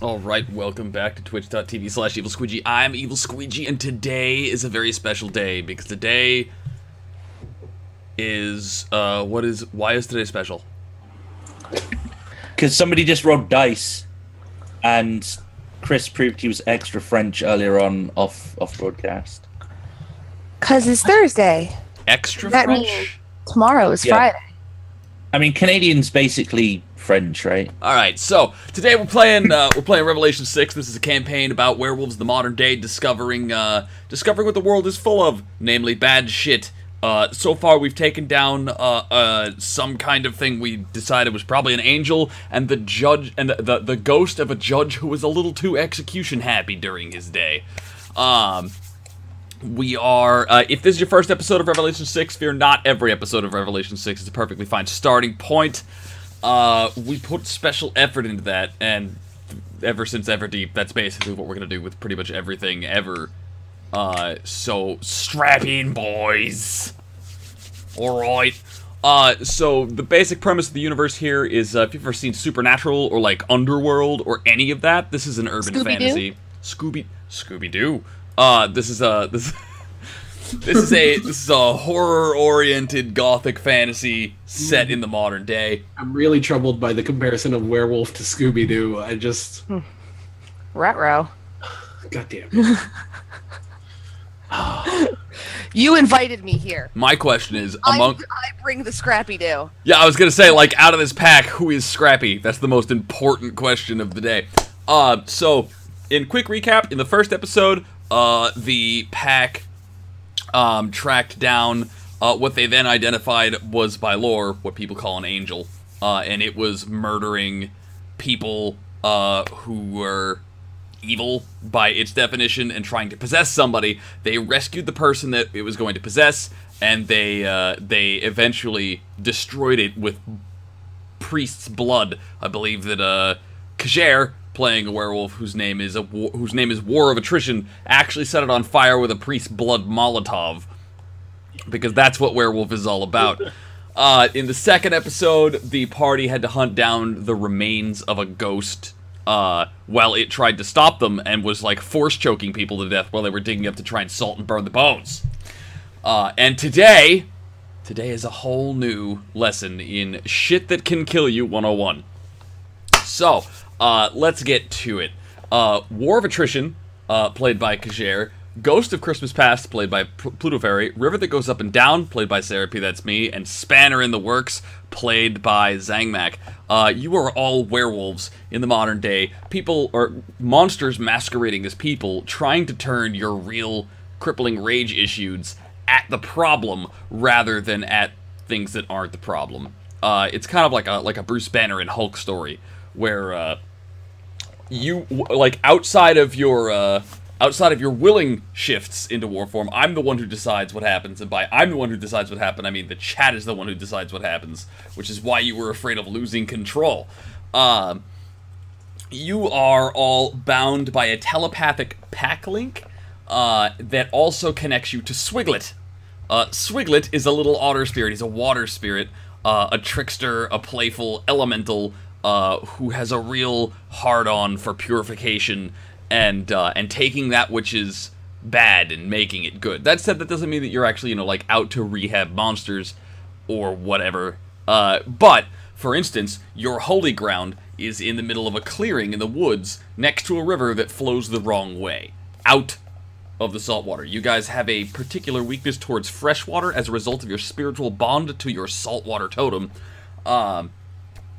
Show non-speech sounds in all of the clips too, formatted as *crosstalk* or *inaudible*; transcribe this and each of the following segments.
Alright, welcome back to twitch.tv slash evil squeegee. I'm Evil Squeegee, and today is a very special day because today is, uh, what is, why is today special? Because somebody just rolled dice, and Chris proved he was extra French earlier on off off broadcast. Cause it's Thursday. Extra That French? means- Tomorrow is Yeah. Friday. I mean, Canadians basically French, right? All right, so today we're playing uh, we're playing Revelation Six. This is a campaign about werewolves the modern day, discovering uh, discovering what the world is full of, namely bad shit. Uh, so far, we've taken down uh, uh, some kind of thing we decided was probably an angel, and the judge and the, the the ghost of a judge who was a little too execution happy during his day. Um, we are uh, if this is your first episode of revelation 6 fear not every episode of revelation 6 is a perfectly fine starting point uh, we put special effort into that and ever since everdeep that's basically what we're gonna do with pretty much everything ever. Uh, so strap in boys. All right uh, so the basic premise of the universe here is uh, if you've ever seen supernatural or like underworld or any of that this is an urban Scooby-Doo? fantasy. Scooby scooby-doo. Uh, this is a this *laughs* this is a this is a horror oriented gothic fantasy set in the modern day I'm really troubled by the comparison of werewolf to Scooby Doo. I just, Rat row. God damn. *sighs* You invited me here. my question is I, among I bring the Scrappy Doo. Yeah, I was gonna say, like, out of this pack, who is Scrappy? That's the most important question of the day. Uh, so, in quick recap, in the first episode, uh, the pack, um, tracked down, uh, what they then identified was by lore, what people call an angel. Uh, and it was murdering people, uh, who were evil by its definition and trying to possess somebody. They rescued the person that it was going to possess, and they uh, they eventually destroyed it with priest's blood. I believe that uh, Kjaere, playing a werewolf whose name is a war, whose name is War of Attrition, actually set it on fire with a priest's blood Molotov, because that's what werewolf is all about. *laughs* Uh, in the second episode, the party had to hunt down the remains of a ghost uh, while it tried to stop them and was like force choking people to death while they were digging up to try and salt and burn the bones. Uh, and today, today is a whole new lesson in shit that can kill you 101. So, uh, let's get to it. Uh, War of Attrition, uh, played by Kjaere. Ghost of Christmas Past, played by P- PlutoFaerie. River That Goes Up and Down, played by Sarah P. That's me. And Spanner in the Works, played by ZangMac. Uh, you are all werewolves in the modern day. People, or monsters masquerading as people, trying to turn your real crippling rage issues at the problem rather than at things that aren't the problem. Uh, it's kind of like a like a Bruce Banner and Hulk story where uh, you like outside of your uh, outside of your willing shifts into war form. I'm the one who decides what happens, and by I'm the one who decides what happened, I mean the chat is the one who decides what happens, which is why you were afraid of losing control. Um, you are all bound by a telepathic pack link uh, that also connects you to Swiglet. Uh, Swiglet is a little otter spirit. He's a water spirit, uh, a trickster, a playful elemental uh, who has a real hard-on for purification and uh, and taking that which is bad and making it good. That said, that doesn't mean that you're actually you know like out to rehab monsters or whatever. Uh, but for instance, your holy ground is in the middle of a clearing in the woods next to a river that flows the wrong way, out of the saltwater. You guys have a particular weakness towards freshwater as a result of your spiritual bond to your saltwater totem, um,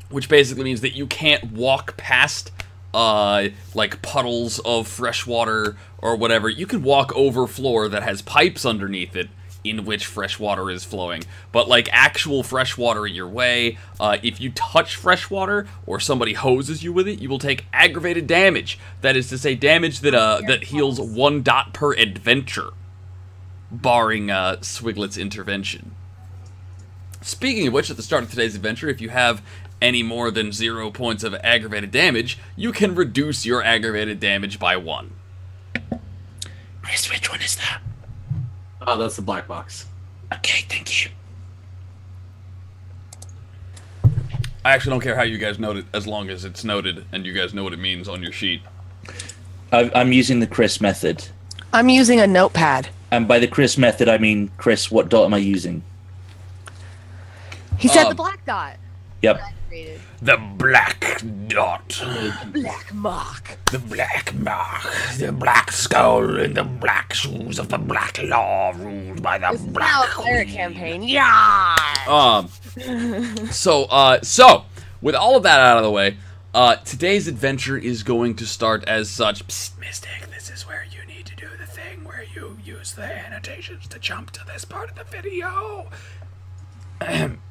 which basically means that you can't walk past uh, like puddles of fresh water or whatever. You can walk over floor that has pipes underneath it in which fresh water is flowing. But like actual fresh water in your way, uh, if you touch fresh water or somebody hoses you with it, you will take aggravated damage. That is to say, damage that uh, that heals one dot per adventure, barring uh, Swiglet's intervention. Speaking of which, at the start of today's adventure, if you have any more than zero points of aggravated damage, you can reduce your aggravated damage by one. Chris, which one is that? Oh, that's the black box. Okay, thank you. I actually don't care how you guys note it, as long as it's noted and you guys know what it means on your sheet. I, I'm using the Chris method. I'm using a notepad. And by the Chris method, I mean, Chris, what dot am I using? He said Um, the black dot. Yep. The black dot. The Black mark. The black mark. The black skull and the black shoes of the black law ruled by the This is now a black cleric campaign. Yeah. Um. *laughs* So, uh, so with all of that out of the way, uh, today's adventure is going to start as such. Psst, Mystic, this is where you need to do the thing where you use the annotations to jump to this part of the video. *clears throat*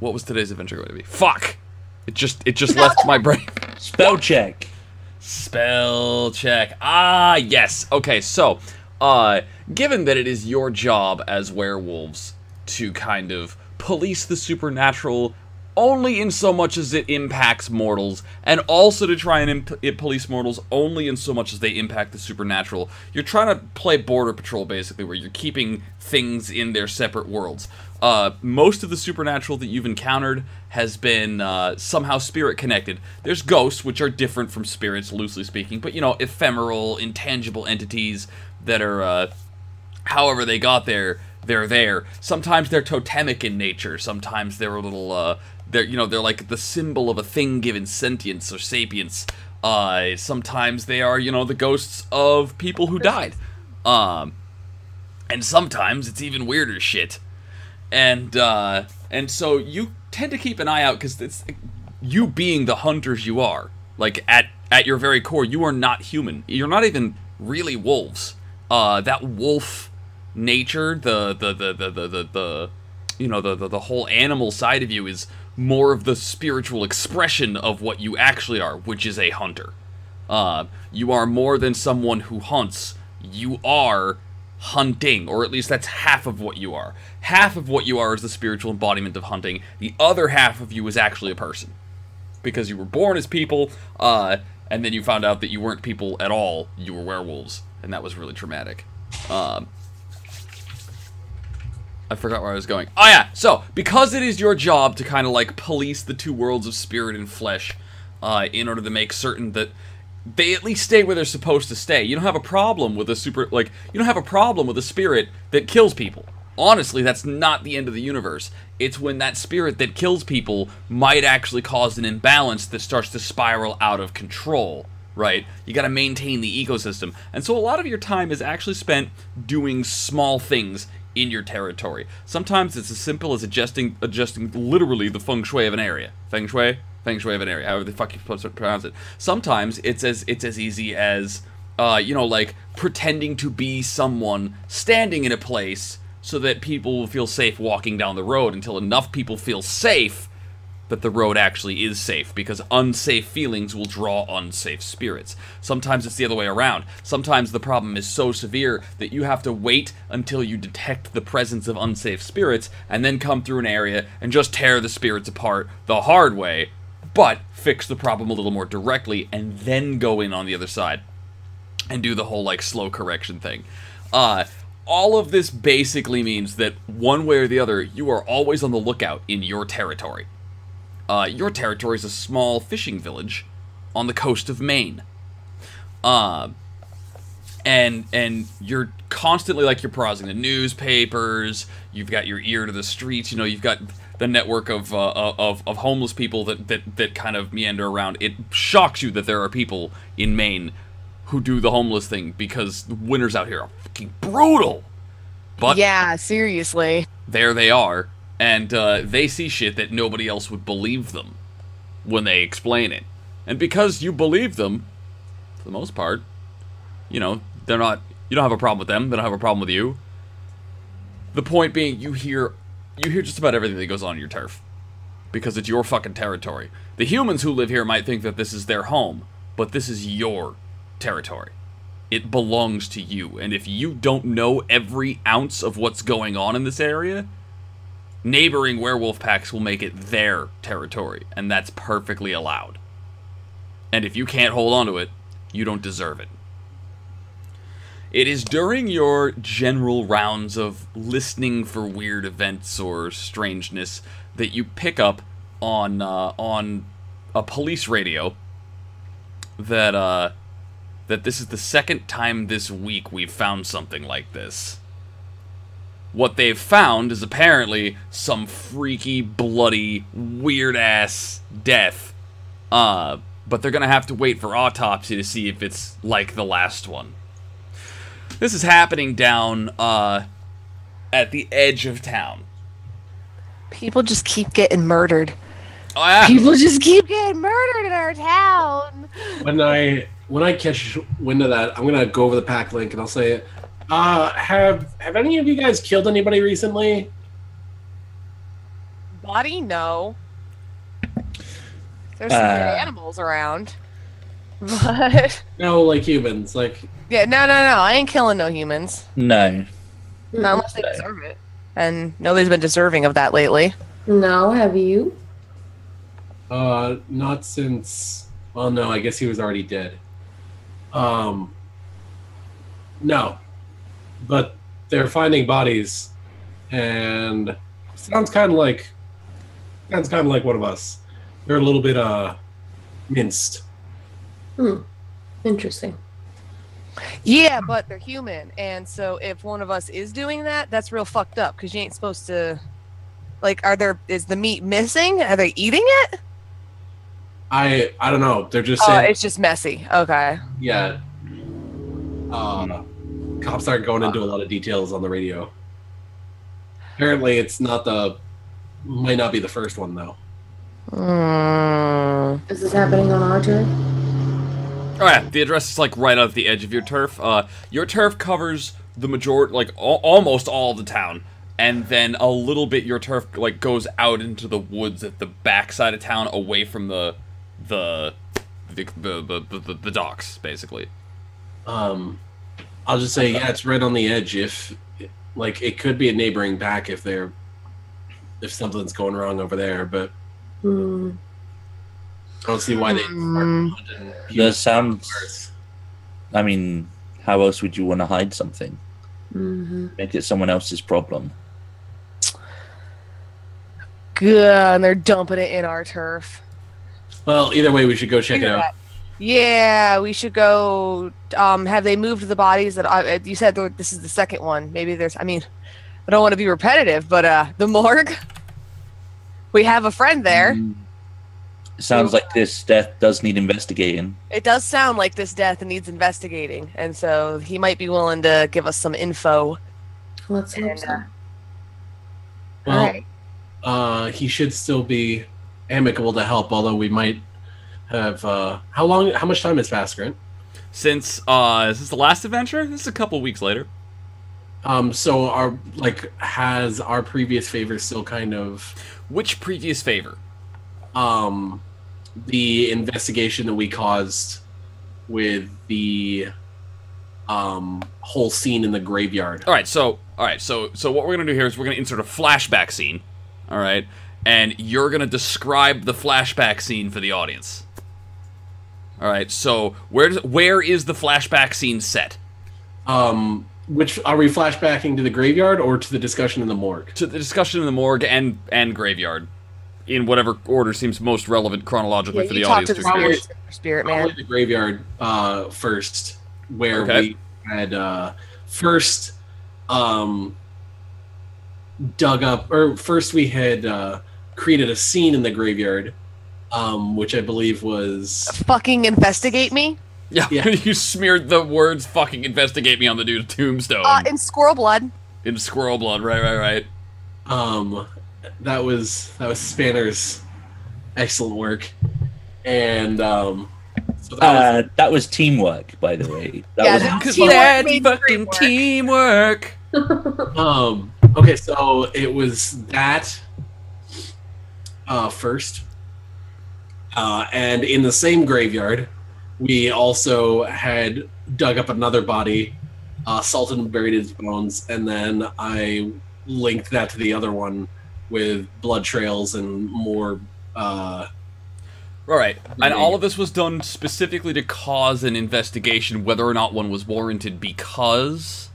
What was today's adventure going to be? Fuck! It just it just left my brain. *laughs* Spell check. Spell check. Ah, yes. Okay, so, uh, given that it is your job as werewolves to kind of police the supernatural only in so much as it impacts mortals, and also to try and imp- it police mortals only in so much as they impact the supernatural, you're trying to play border patrol basically, where you're keeping things in their separate worlds. Uh, most of the supernatural that you've encountered has been uh, somehow spirit connected. There's ghosts, which are different from spirits, loosely speaking, but you know, ephemeral, intangible entities that are, uh, however they got there, they're there. Sometimes they're totemic in nature. Sometimes they're a little, uh, they're you know, they're like the symbol of a thing given sentience or sapience. Uh, sometimes they are, you know, the ghosts of people who died. Um, and sometimes it's even weirder shit and uh, and so you tend to keep an eye out because it's you being the hunters you are. Like at at your very core, you are not human. You're not even really wolves. Uh, that wolf nature, the the the the the the, the you know the, the the whole animal side of you is more of the spiritual expression of what you actually are, which is a hunter. Uh, you are more than someone who hunts. You are hunting, or at least that's half of what you are. Half of what you are is the spiritual embodiment of hunting. The other half of you is actually a person, because you were born as people, uh, and then you found out that you weren't people at all. You were werewolves, and that was really traumatic. Um, I forgot where I was going. Oh yeah, so because it is your job to kind of like police the two worlds of spirit and flesh, uh, in order to make certain that they at least stay where they're supposed to stay. You don't have a problem with a super like you don't have a problem with a spirit that kills people. Honestly, that's not the end of the universe. It's when that spirit that kills people might actually cause an imbalance that starts to spiral out of control, right? You got to maintain the ecosystem. And so a lot of your time is actually spent doing small things in your territory. Sometimes it's as simple as adjusting adjusting literally the feng shui of an area. Feng shui? Feng shui of an area, however the fuck to pronounce it. Sometimes it's as it's as easy as uh, you know, like pretending to be someone standing in a place so that people will feel safe walking down the road until enough people feel safe that the road actually is safe because unsafe feelings will draw unsafe spirits. Sometimes it's the other way around. Sometimes the problem is so severe that you have to wait until you detect the presence of unsafe spirits and then come through an area and just tear the spirits apart the hard way, but fix the problem a little more directly and then go in on the other side and do the whole like slow correction thing. Uh all of this basically means that one way or the other, you are always on the lookout in your territory. Uh, your territory is a small fishing village on the coast of Maine. Uh, and and you're constantly like you're browsing the newspapers. You've got your ear to the streets. You know, you've got the network of uh, of of homeless people that that that kind of meander around. It shocks you that there are people in Maine who do the homeless thing because the winters out here are fucking brutal. But yeah, seriously. there they are, and uh, they see shit that nobody else would believe them when they explain it. And because you believe them, for the most part, you know, they're not. You don't have a problem with them. They don't have a problem with you. The point being, you hear, you hear just about everything that goes on in your turf, because it's your fucking territory. The humans who live here might think that this is their home, but this is your territory. It belongs to you, and if you don't know every ounce of what's going on in this area, neighboring werewolf packs will make it their territory, and that's perfectly allowed. And if you can't hold on to it, you don't deserve it. It is during your general rounds of listening for weird events or strangeness that you pick up on uh, on a police radio that uh, that this is the second time this week we've found something like this. What they've found is apparently some freaky, bloody, weird ass death. Uh, but they're gonna have to wait for autopsy to see if it's like the last one. This is happening down uh, at the edge of town. People just keep getting murdered. Oh yeah. People just keep getting murdered in our town. When I when I catch wind of that, I'm gonna go over the pack link and I'll say, uh, have have any of you guys killed anybody recently? Body, no. There's some Uh. animals around. But *laughs* No, like humans. Like yeah, no, no, no. I ain't killing no humans. No. Not unless they deserve it. And nobody's been deserving of that lately. No, have you? uh not since well no, I guess he was already dead. Um no. But they're finding bodies and sounds kinda like sounds kinda like one of us. They're a little bit uh minced. Hmm. Interesting. Yeah, but they're human, and so if one of us is doing that, that's real fucked up because you ain't supposed to. Like, are there is the meat missing? Are they eating it? I I don't know. They're just Oh, saying it's just messy. Okay. yeah. Uh, cops aren't going into a lot of details on the radio. Apparently, it's not the might not be the first one though. Mm. Is this happening on our turf? Oh yeah, the address is like right off the edge of your turf. Uh, your turf covers the majority, like al- almost all of the town, and then a little bit your turf like goes out into the woods at the back side of town, away from the the the the, the, the, the docks, basically. Um, I'll just say yeah, it's right on the edge. If like it could be a neighboring back if they're if something's going wrong over there, but Hmm. I don't see why they. Mm. That sounds. I mean, how else would you want to hide something? hmm Make it someone else's problem. Good, and they're dumping it in our turf. Well, either way, we should go check it out. that. Yeah, we should go. Um, have they moved the bodies that I, you said? This is the second one. Maybe there's. I mean, I don't want to be repetitive, but uh, the morgue. We have a friend there. Mm. Sounds like this death does need investigating. It does sound like this death needs investigating, and so he might be willing to give us some info. Let's hope And, so. uh, Well, Alright. uh, he should still be amicable to help, although we might have. Uh, how long? How much time has passed, Grant? Since uh, since the last adventure, this is a couple weeks later. Um, so our like has our previous favor still kind of Which previous favor? um the investigation that we caused with the um whole scene in the graveyard. All right, so all right, so so what we're gonna do here is we're gonna insert a flashback scene. All right, and you're gonna describe the flashback scene for the audience. All right, so where does, where is the flashback scene set? Um which are we flashbacking to the graveyard or to the discussion in the morgue? To the discussion in the morgue and and graveyard, in whatever order seems most relevant chronologically Yeah, for the you talk audience to to the experience. spirit, spirit Probably man. the graveyard uh first where Okay. we had uh first um dug up or first we had uh created a scene in the graveyard um which I believe was Fucking investigate me. Yeah, Yeah. *laughs* you smeared the words "fucking investigate me" on the dude's tombstone Uh, in squirrel blood. in squirrel blood. Right, right, right. um that was that was Spanner's excellent work and um so that was Uh, that was teamwork, by the way. That Yeah, was that- Cause Teamwork that's fucking teamwork. Um. Okay, so it was that uh, first, uh, and in the same graveyard, we also had dug up another body, uh, salted and buried its bones, and then I linked that to the other one with blood trails and more. Uh, All right, and all of this was done specifically to cause an investigation, whether or not one was warranted, because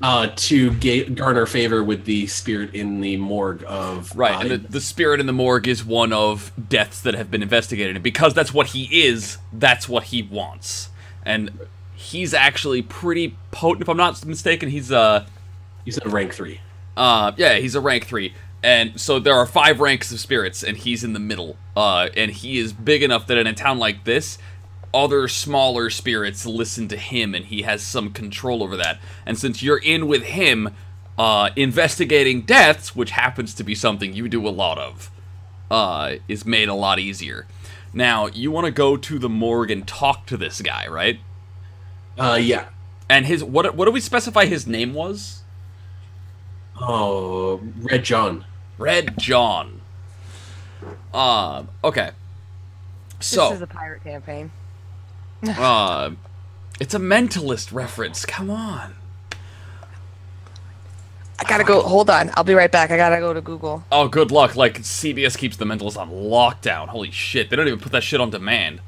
Uh, to ga- garner favor with the spirit in the morgue of right, uh, and the, the spirit in the morgue is one of deaths that have been investigated, and because that's what he is, that's what he wants, and he's actually pretty potent. If I'm not mistaken, he's uh he's in rank three. Uh, yeah, he's a rank three, and so there are five ranks of spirits, and he's in the middle. Uh, and he is big enough that in a town like this, other smaller spirits listen to him, and he has some control over that. And since you're in with him, uh, investigating deaths, which happens to be something you do a lot of, uh, is made a lot easier. Now, you want to go to the morgue and talk to this guy, right? Uh, yeah. And his what? What do we specify his name was? Oh, Red John. Red John. Um. Okay. So, this is a pirate campaign. uh, *laughs* it's a mentalist reference. Come on. I gotta go. Hold on. I'll be right back. I gotta go to Google. Oh, good luck. Like CBS keeps the mentalist on lockdown. Holy shit! They don't even put that shit on demand.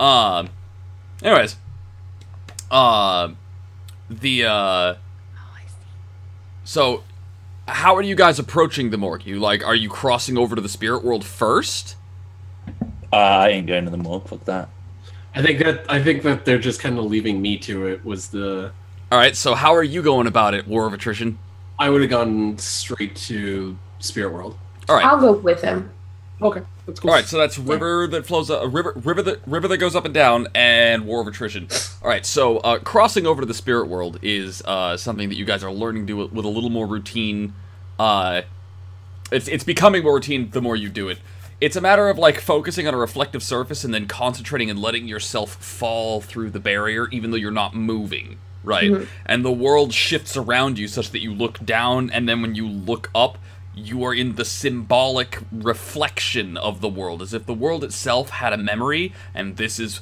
Um. Anyways. Um. the uh. So, how are you guys approaching the morgue? You like, are you crossing over to the spirit world first? Uh, I ain't going to the morgue. Fuck that. I think that I think that they're just kind of leaving me to it. Was the All right. So, how are you going about it? War of attrition. I would have gone straight to Spirit World. All right. I'll go with him. Okay, that's cool. All right, so that's river that flows a river river that river that goes up and down and war of attrition. All right, so uh, crossing over to the spirit world is uh, something that you guys are learning to do with a little more routine. Uh, it's it's becoming more routine the more you do it. It's a matter of like focusing on a reflective surface and then concentrating and letting yourself fall through the barrier, even though you're not moving. Right, and the world shifts around you such that you look down, and then when you look up, you are in the symbolic reflection of the world, as if the world itself had a memory, and this is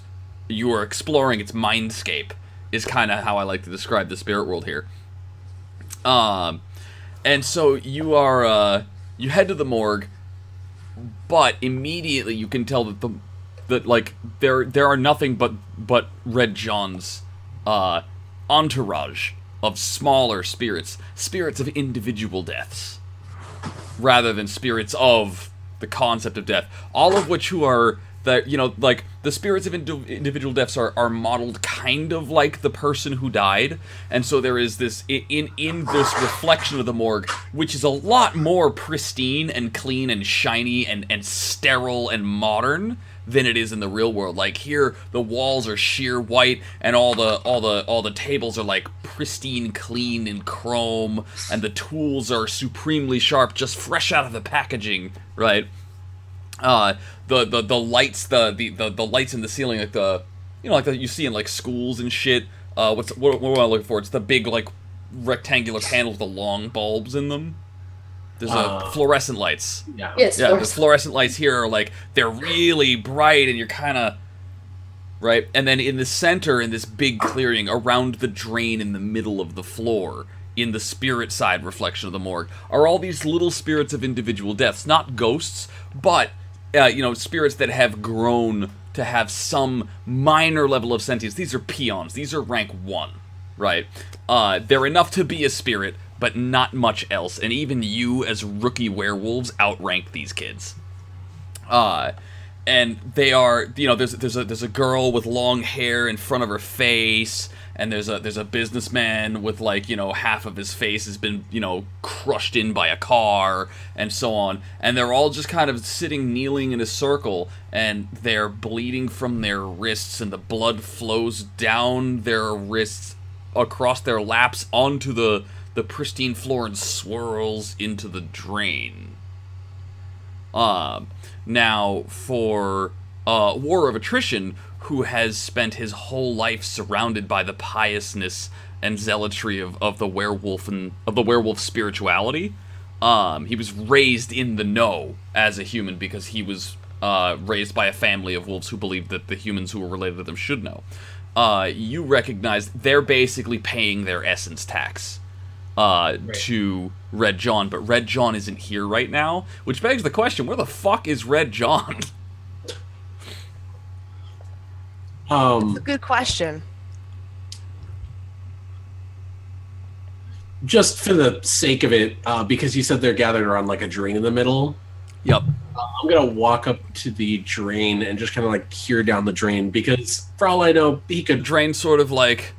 you are exploring its mindscape. Is kind of how I like to describe the spirit world here. Um, and so you are uh, you head to the morgue, but immediately you can tell that the that like there there are nothing but but Red John's uh, entourage of smaller spirits, spirits of individual deaths rather than spirits of the concept of death. All of which who are the you know like the spirits of indi- individual deaths are, are modeled kind of like the person who died, and so there is this in in this reflection of the morgue, which is a lot more pristine and clean and shiny and and sterile and modern than it is in the real world. Like here, the walls are sheer white, and all the all the all the tables are like pristine, clean, and chrome, and the tools are supremely sharp, just fresh out of the packaging, right? Uh, the the the lights, the the the, the lights in the ceiling, like the you know like that you see in like schools and shit. Uh, what's what, what am I looking for? It's the big like rectangular panels with the long bulbs in them. There's uh, Uh, fluorescent lights. Yeah. Yes, Yeah, the fluorescent lights here are like they're really bright, and you're kind of right. And then in the center, in this big clearing around the drain in the middle of the floor, in the spirit side reflection of the morgue, are all these little spirits of individual deaths, not ghosts, but uh, you know, spirits that have grown to have some minor level of sentience. These are peons. These are rank one, right? Uh, they're enough to be a spirit, but not much else. And even you, as rookie werewolves, outrank these kids. Uh, and they are, you know, there's there's a there's a girl with long hair in front of her face, and there's a there's a businessman with like you know half of his face has been you know crushed in by a car and so on, and they're all just kind of sitting kneeling in a circle, and they're bleeding from their wrists, and the blood flows down their wrists across their laps onto the the pristine floor and swirls into the drain. Um, now for uh, War of Attrition, who has spent his whole life surrounded by the piousness and zealotry of, of the werewolf and of the werewolf spirituality. Um, he was raised in the know as a human because he was uh, raised by a family of wolves who believed that the humans who were related to them should know. Uh, you recognize they're basically paying their essence tax uh, to Red John, but Red John isn't here right now, which begs the question: Where the fuck is Red John? *laughs* Um, Good question. just for the sake of it, uh, because you said they're gathered around like a drain in the middle, Yep. I'm gonna walk up to the drain and just kind of like peer down the drain because, for all I know, he could. drain sort of like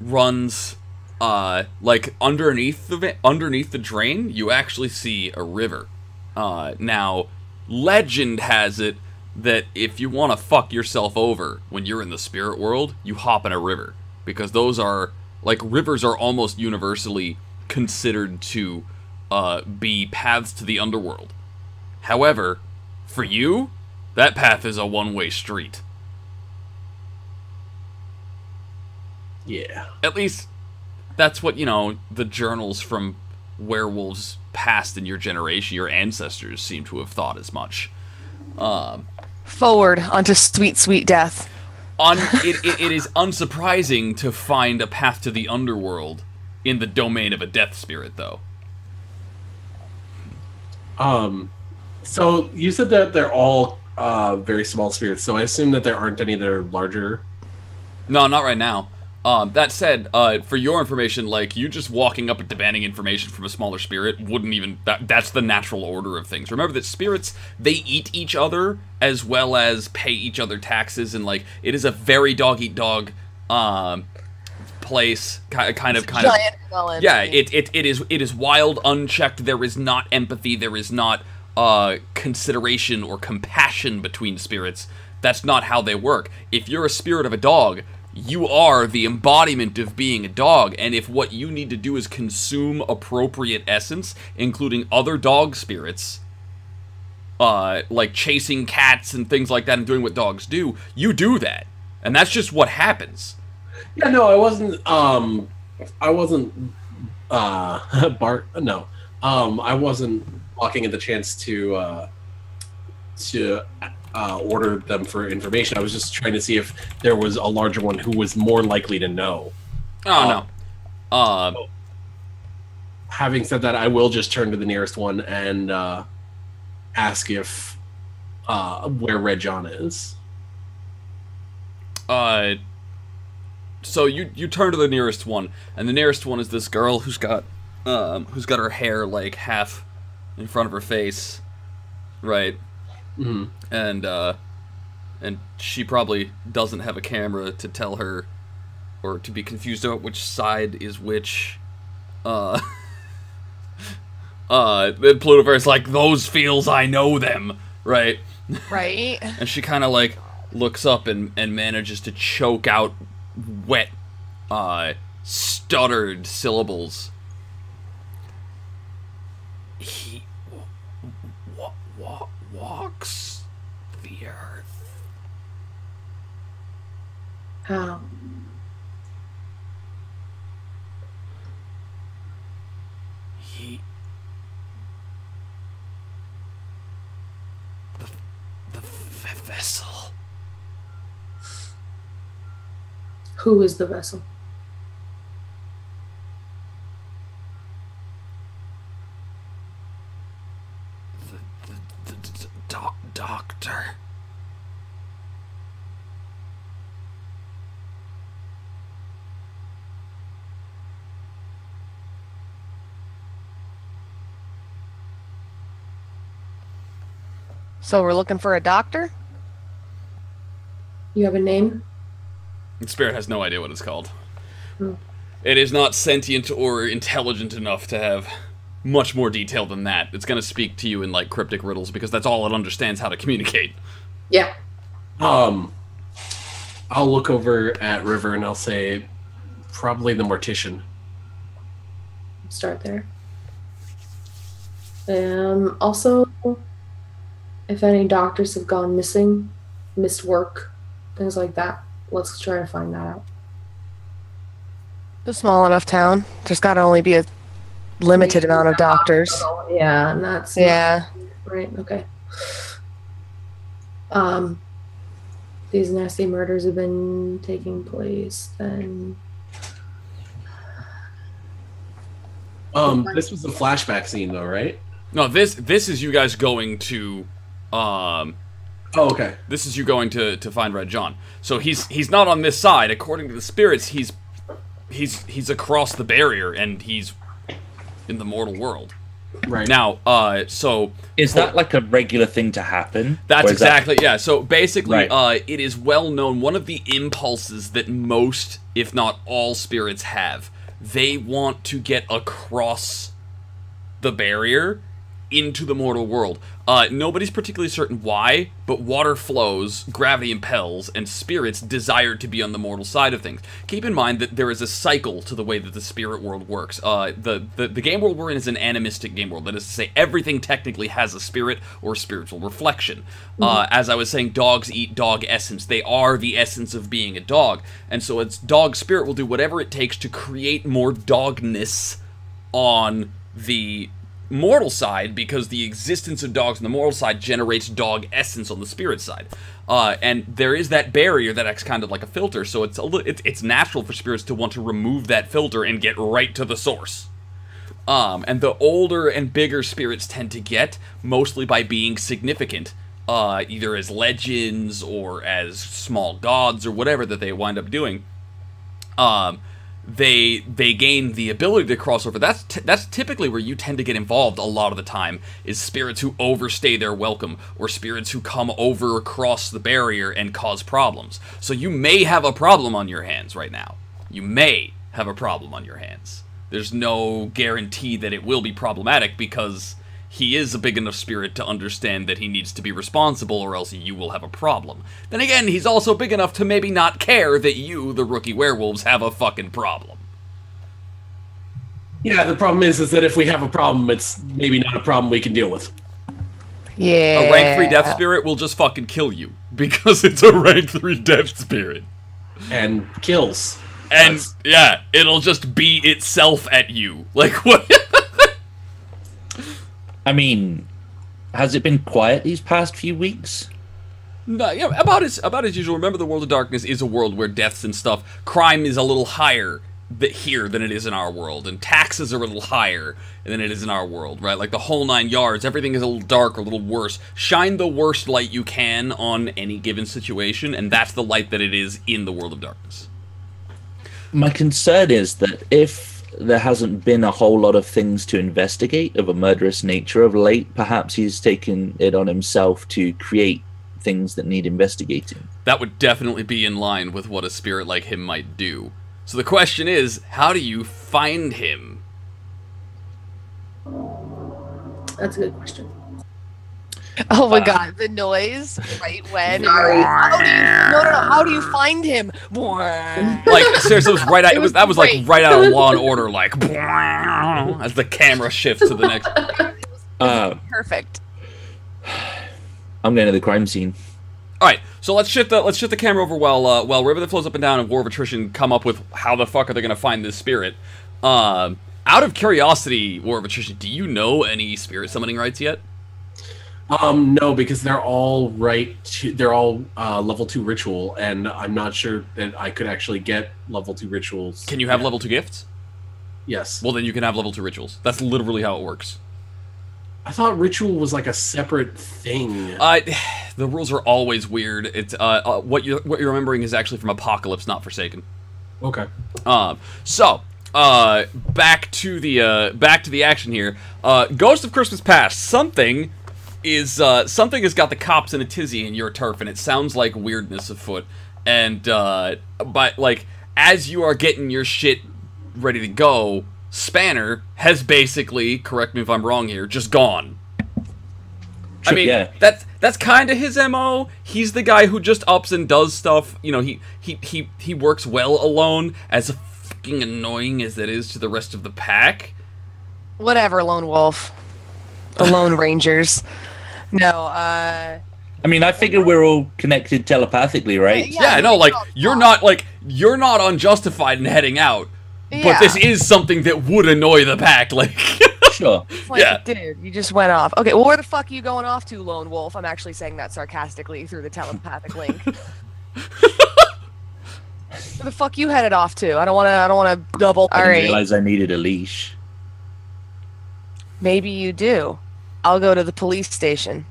runs uh like underneath the underneath the drain you actually see a river. Uh now legend has it that if you want to fuck yourself over when you're in the spirit world you hop in a river. Because those are like rivers are almost universally considered to uh be paths to the underworld. However for you that path is a one-way street. Yeah. at least that's what you know the journals from werewolves past in your generation your ancestors seem to have thought as much um Forward onto sweet, sweet death. un- it, it, it is unsurprising to find a path to the underworld in the domain of a death spirit though Um, so you said that they're all uh, very small spirits, so I assume that there aren't any that are larger. no not right now um, that said, uh, for your information, like you just walking up and demanding information from a smaller spirit wouldn't even that that's the natural order of things. Remember that spirits they eat each other as well as pay each other taxes, and like it is a very dog eat dog um, place, ki- kind of kind of yeah it, it, it is it is wild unchecked there is not empathy there is not uh, consideration or compassion between spirits. That's not how they work. If you're a spirit of a dog you are the embodiment of being a dog and if what you need to do is consume appropriate essence including other dog spirits uh, like chasing cats and things like that and doing what dogs do you do that and that's just what happens Yeah, no, I wasn't. Um, I wasn't. Uh, *laughs* Bart. No, um, I wasn't walking at the chance to uh, to uh, order them for information. I was just trying to see if there was a larger one who was more likely to know. oh no uh, Having said that, I will just turn to the nearest one and uh, ask if uh, where Red John is. uh so you you turn to the nearest one and the nearest one is this girl who's got um who's got her hair like half in front of her face right Mhm. and uh and she probably doesn't have a camera to tell her or to be confused about which side is which uh *laughs* uh then Plutoverse like those feels I know them right Right? *laughs* and she kind of like looks up and, and manages to choke out wet uh stuttered syllables walks the earth How? he the, the vessel Who is the vessel? the, the, the, the doc, doctor So we're looking for a doctor? You have a name? And Spirit has no idea what it's called. Hmm. It is not sentient or intelligent enough to have much more detail than that. It's going to speak to you in like cryptic riddles because that's all it understands how to communicate. Yeah. Um, I'll look over at River and I'll say, probably the mortician. Start there. Um. Also, if any doctors have gone missing, missed work, things like that, let's try to find that out. It's a small enough town. There's got to only be a limited amount of doctors. Yeah, and that's Yeah. right. Okay. Um, these nasty murders have been taking place. Then Um, this was the flashback scene, though, right? No, this this is you guys going to um Oh, okay. This is you going to to find Red John. So he's he's not on this side. According to the spirits, he's he's he's across the barrier and he's in the mortal world. Right. Now, uh, so Is that like a regular thing to happen? That's Or is that- exactly yeah. So basically, Right. uh, it is well known. One of the impulses that most, if not all, spirits have, they want to get across the barrier into the mortal world. Uh, nobody's particularly certain why, but water flows, gravity impels, and spirits desire to be on the mortal side of things. Keep in mind that there is a cycle to the way that the spirit world works. Uh, the, the the game world we're in is an animistic game world. That is to say, everything technically has a spirit or spiritual reflection. Uh, as I was saying, dogs eat dog essence. They are the essence of being a dog, and so its dog spirit will do whatever it takes to create more dogness on the mortal side because the existence of dogs on the mortal side generates dog essence on the spirit side. Uh, and there is that barrier that acts kind of like a filter, so it's a li- it's, it's natural for spirits to want to remove that filter and get right to the source. Um, and the older and bigger spirits tend to get mostly by being significant, uh, either as legends or as small gods or whatever that they wind up doing um, they they gain the ability to cross over. That's that's typically where you tend to get involved a lot of the time is spirits who overstay their welcome or spirits who come over across the barrier and cause problems. So you may have a problem on your hands right now. You may have a problem on your hands. There's no guarantee that it will be problematic because he is a big enough spirit to understand that he needs to be responsible or else you will have a problem. Then again, he's also big enough to maybe not care that you, the rookie werewolves, have a fucking problem. Yeah, the problem is, is that if we have a problem, it's maybe not a problem we can deal with. Yeah. A rank 3 death spirit will just fucking kill you *laughs* because it's a rank 3 death spirit. And kills. And That's- yeah, it'll just be itself at you. Like what? *laughs* I mean, has it been quiet these past few weeks? No, yeah, about as about as usual. Remember, the world of darkness is a world where deaths and stuff, crime is a little higher here than it is in our world, and taxes are a little higher than it is in our world, right? Like the whole nine yards. Everything is a little dark, a little worse. Shine the worst light you can on any given situation, and that's the light that it is in the world of darkness. My concern is that if there hasn't been a whole lot of things to investigate of a murderous nature of late, perhaps he's taken it on himself to create things that need investigating. That would definitely be in line with what a spirit like him might do. So the question is, how do you find him? That's a good question. Oh my Uh, god, the noise right when. Sorry. How do you, no, no, no. How do you find him? Like seriously, it was right out. It was that was like right out of Law and Order, like *laughs* as the camera shifts to the next. *laughs* Uh, Perfect. I'm going to the crime scene. All right, so let's shift the let's shift the camera over while uh, while River that flows up and down and War of Attrition come up with how the fuck are they gonna find this spirit. Um, out of curiosity, War of Attrition, do you know any spirit summoning rites yet? Um, no, because they're all right. To, they're all uh, level two ritual, and I'm not sure that I could actually get level two rituals. Can you have yet. level two gifts? Yes. Well, then you can have level two rituals. That's literally how it works. I thought ritual was like a separate thing. Uh, *sighs* the rules are always weird. It's uh, uh, what you what you're remembering is actually from Apocalypse, not Forsaken. okay. Um, so uh, back to the uh, back to the action here. Uh, Ghost of Christmas Past. Something is uh, something has got the cops in a tizzy in your turf, and it sounds like weirdness afoot. And uh, but like as you are getting your shit ready to go, Spanner has basically, correct me if I'm wrong here, just gone. I mean, yeah. that's that's kind of his mo. He's the guy who just ups and does stuff. You know, he he he he works well alone, as fucking annoying as that is to the rest of the pack. Whatever, Lone Wolf. The Lone *laughs* Rangers. No, uh. I mean, I figure we're all connected telepathically, right? Yeah, Yeah, no, we like know. you're not like you're not unjustified in heading out, but Yeah. this is something that would annoy the pack. Like, *laughs* Sure. It's like, Yeah. dude, you just went off. Okay, well, where the fuck are you going off to, Lone Wolf? I'm actually saying that sarcastically through the telepathic link. *laughs* where the fuck you headed off to? I don't want to. I don't want to double. I All didn't right, realize I needed a leash. maybe you do. I'll go to the police station.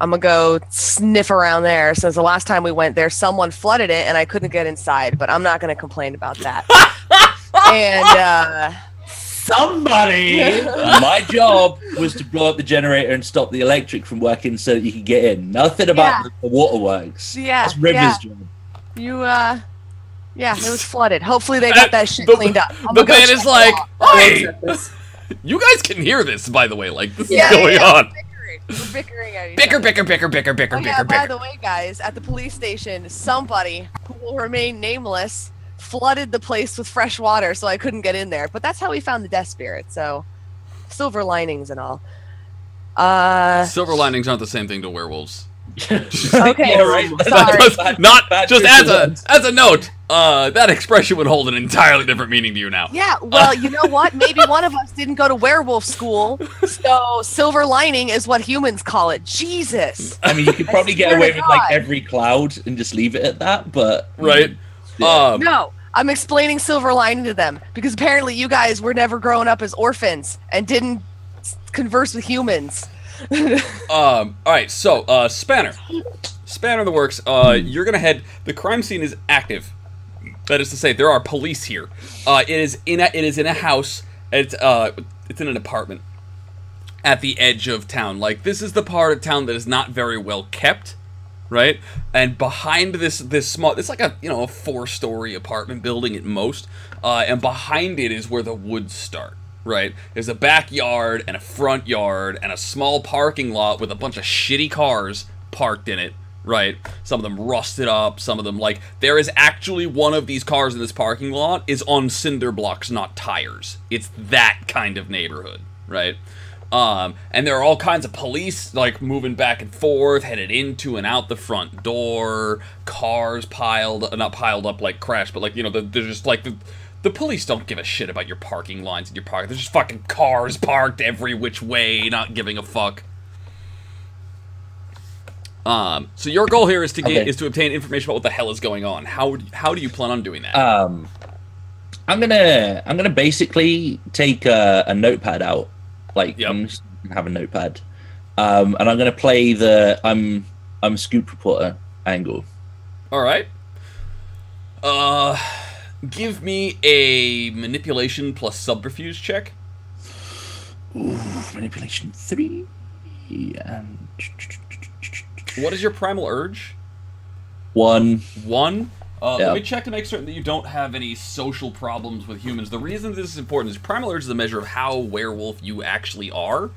I'm gonna go sniff around there. Since the last time we went there, someone flooded it and I couldn't get inside. But I'm not gonna complain about that. *laughs* and uh, Somebody. My job was to blow up the generator and stop the electric from working so that you could get in. Nothing about Yeah. the waterworks. Yeah, That's River's yeah. job. you, uh, yeah, it was flooded. Hopefully they got that shit cleaned up. I'm The gonna man is like, out. hey, This- you guys can hear this, by the way. Like, this Yeah, is going yeah, on. We're bickering. We're bickering Bicker, bicker, bicker, bicker, bicker, Oh, bicker, yeah, by the way, guys, at the police station, somebody who will remain nameless flooded the place with fresh water, so I couldn't get in there. But that's how we found the death spirit. So, silver linings and all. Uh, Silver linings aren't the same thing to werewolves. Okay, *laughs* Yeah, right. *laughs* sorry. Just not bad just as a as a note. Uh, that expression would hold an entirely different meaning to you now. yeah, well, you know what? *laughs* Maybe one of us didn't go to werewolf school, so silver lining is what humans call it. Jesus. I mean, you could probably get away with like every cloud and just leave it at that, but Right. Yeah. Um, No, I'm explaining silver lining to them because apparently you guys were never growing up as orphans and didn't converse with humans. Um, all right, so uh, Spanner, Spanner the works. Uh, you're gonna head. The crime scene is active. That is to say, there are police here. Uh, it is in a, it is in a house. It's uh, it's in an apartment at the edge of town. Like this is the part of town that is not very well kept, right? And behind this this small, it's like a you know a four story apartment building at most. Uh, and behind it is where the woods start. Right, there's a backyard and a front yard and a small parking lot with a bunch of shitty cars parked in it. Right, some of them rusted up, some of them like there is actually one of these cars in this parking lot is on cinder blocks, not tires. It's that kind of neighborhood, right? Um, and there are all kinds of police like moving back and forth, headed into and out the front door. Cars piled, not piled up like crash, but like you know, the, they're just like the the police don't give a shit about your parking lines in your park. There's just fucking cars parked every which way, not giving a fuck. Um, so your goal here is to get Okay. is to obtain information about what the hell is going on. How how do you plan on doing that? Um, I'm gonna I'm gonna basically take a, a notepad out, like Yep. I'm just gonna have a notepad, um, and I'm gonna play the I'm I'm a scoop reporter angle. All right. Uh, give me a manipulation plus subterfuge check. Ooh, manipulation three, and What is your primal urge? one. One. Uh, Yeah. Let me check to make certain that you don't have any social problems with humans. The reason this is important is primal urge is a measure of how werewolf you actually are.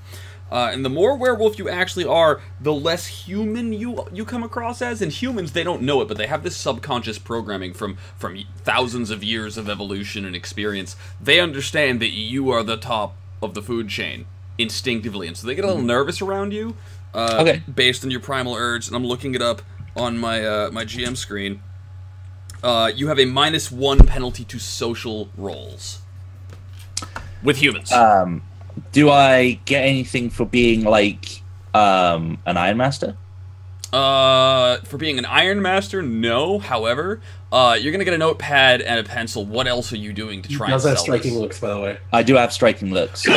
Uh, and the more werewolf you actually are, the less human you you come across as. And humans, they don't know it, but they have this subconscious programming from from thousands of years of evolution and experience. They understand that you are the top of the food chain instinctively, and so they get a little nervous around you. Uh, Okay. Based on your primal urge, and I'm looking it up on my uh, my GM screen. Uh, you have a minus one penalty to social roles with humans. Um, do I get anything for being like um an Iron Master? Uh, for being an Iron Master, no. However, uh, you're gonna get a notepad and a pencil. What else are you doing to try How's and that sell striking this? looks, by the way? I do have striking looks. *coughs*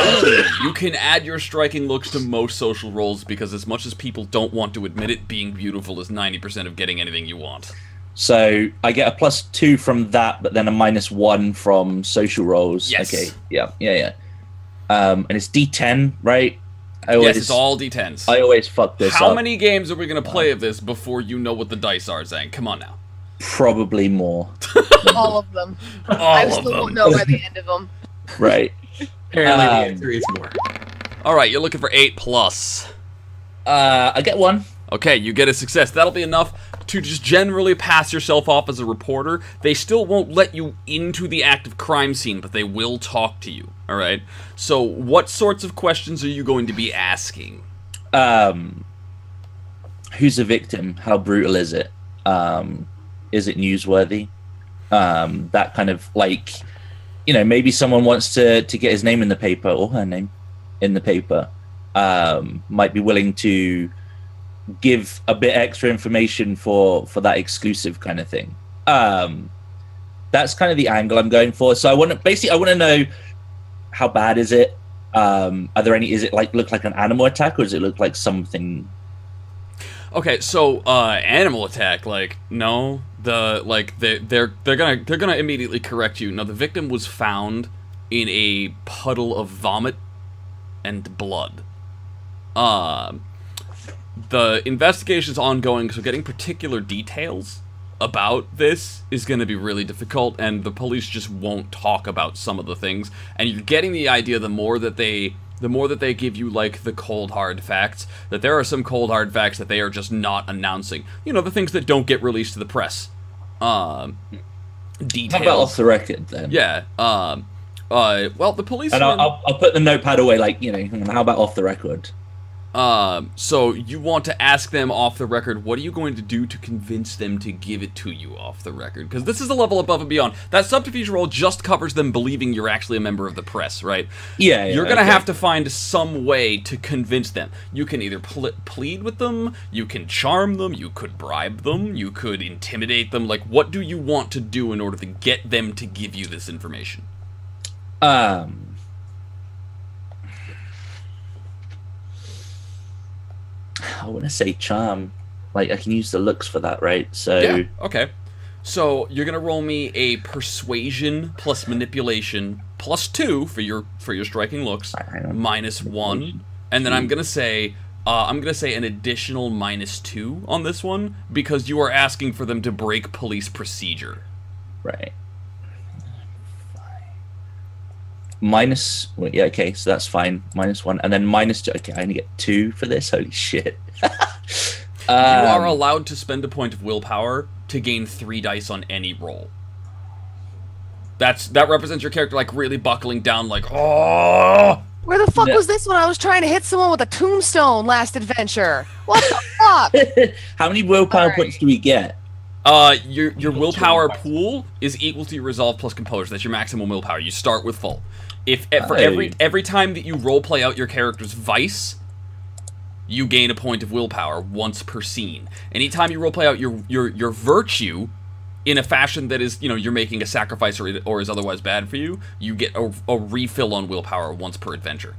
You can add your striking looks to most social roles because, as much as people don't want to admit it, being beautiful is 90% of getting anything you want. So I get a plus two from that, but then a minus one from social roles. Yes. Okay. Yeah. Yeah. Yeah. Um, and it's D10, right? I always, yes, it's all d10s. I always fuck this How up. many games are we gonna play of this before you know what the dice are, Zang? Come on now. Probably more. *laughs* All of them. All I of still them. won't know by the end of them. *laughs* Right. Apparently, Um, the answer is more. All right, you're looking for eight plus. Uh, I get one. Okay, you get a success. That'll be enough to just generally pass yourself off as a reporter. They still won't let you into the active crime scene, but they will talk to you. All right. So, what sorts of questions are you going to be asking? Um, who's the victim? How brutal is it? Um, is it newsworthy? Um, that kind of like, you know, maybe someone wants to to get his name in the paper or her name in the paper. Um, might be willing to give a bit extra information for for that exclusive kind of thing. Um, that's kind of the angle I'm going for. So I want to basically I want to know how bad is it? Um, are there any? Is it like look like an animal attack, or does it look like something? Okay, so uh, animal attack, like no, the like they they're they're gonna they're gonna immediately correct you. Now the victim was found in a puddle of vomit and blood. Um, the investigation's ongoing, so getting particular details about this is going to be really difficult, and the police just won't talk about some of the things. And you're getting the idea the more that they the more that they give you like the cold hard facts that there are some cold hard facts that they are just not announcing you know the things that don't get released to the press um How details about off the record then? yeah um uh well the police And I'll, I'll, I'll put the notepad away, like, you know, how about off the record? Um, so you want to ask them off the record, what are you going to do to convince them to give it to you off the record? Because this is a level above and beyond. That subterfuge role just covers them believing you're actually a member of the press, right? Yeah, yeah You're gonna okay. have to find some way to convince them. You can either ple- plead with them, you can charm them, you could bribe them, you could intimidate them. Like, what do you want to do in order to get them to give you this information? Um. I want to say charm. Like I can use the looks for that, right? So Yeah. Okay. So you're gonna roll me a persuasion plus manipulation plus two for your for your striking looks minus one, and then I'm gonna say uh, I'm gonna say an additional minus two on this one because you are asking for them to break police procedure. right. Minus, well, yeah, okay, so that's fine. Minus one, and then minus two. Okay, I only get two for this. *laughs* Holy shit! *laughs* you are Um, allowed to spend a point of willpower to gain three dice on any roll. That's that represents your character like really buckling down, like oh. Where the fuck Yeah. was this when I was trying to hit someone with a tombstone last adventure? What the *laughs* fuck? How many willpower Alright. points do we get? Uh, your your willpower pool is equal to your resolve plus composure. That's your maximum willpower. You start with full. If eh, for every every time that you role play out your character's vice, you gain a point of willpower once per scene. Anytime you role play out your your your virtue in a fashion that is, you know, you're making a sacrifice or, or is otherwise bad for you, you get a, a refill on willpower once per adventure.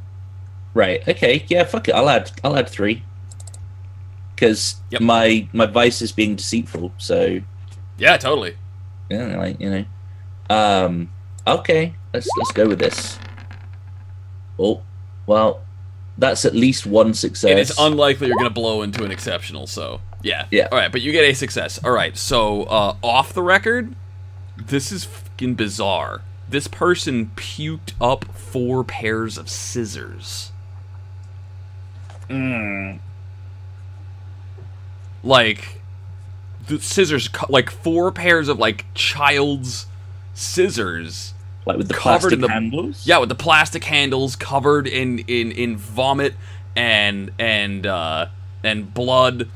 Right. Okay. Yeah. Fuck it. I'll add. I'll add three. Because Yep. my my vice is being deceitful. So Yeah, totally. yeah, like you know. Um. Okay. Let's let's go with this. Oh, well, that's at least one success. It is unlikely you're gonna blow into an exceptional, so yeah. Yeah. All right, but you get a success. All right, so uh, off the record, this is fucking bizarre. This person puked up four pairs of scissors. Mm. Like the scissors, like four pairs of like child's scissors. Like with the covered plastic the- handles. Yeah, with the plastic handles covered in in in vomit and and uh and blood.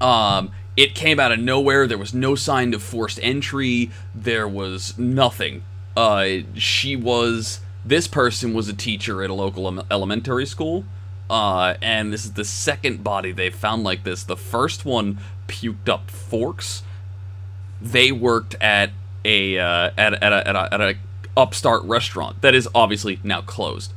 Um it came out of nowhere. There was no sign of forced entry. There was nothing. Uh she was this person was a teacher at a local em- elementary school. Uh, and this is the second body they've found like this. The first one puked up forks they worked at a uh, at, at, a, at, a, at a upstart restaurant that is obviously now closed.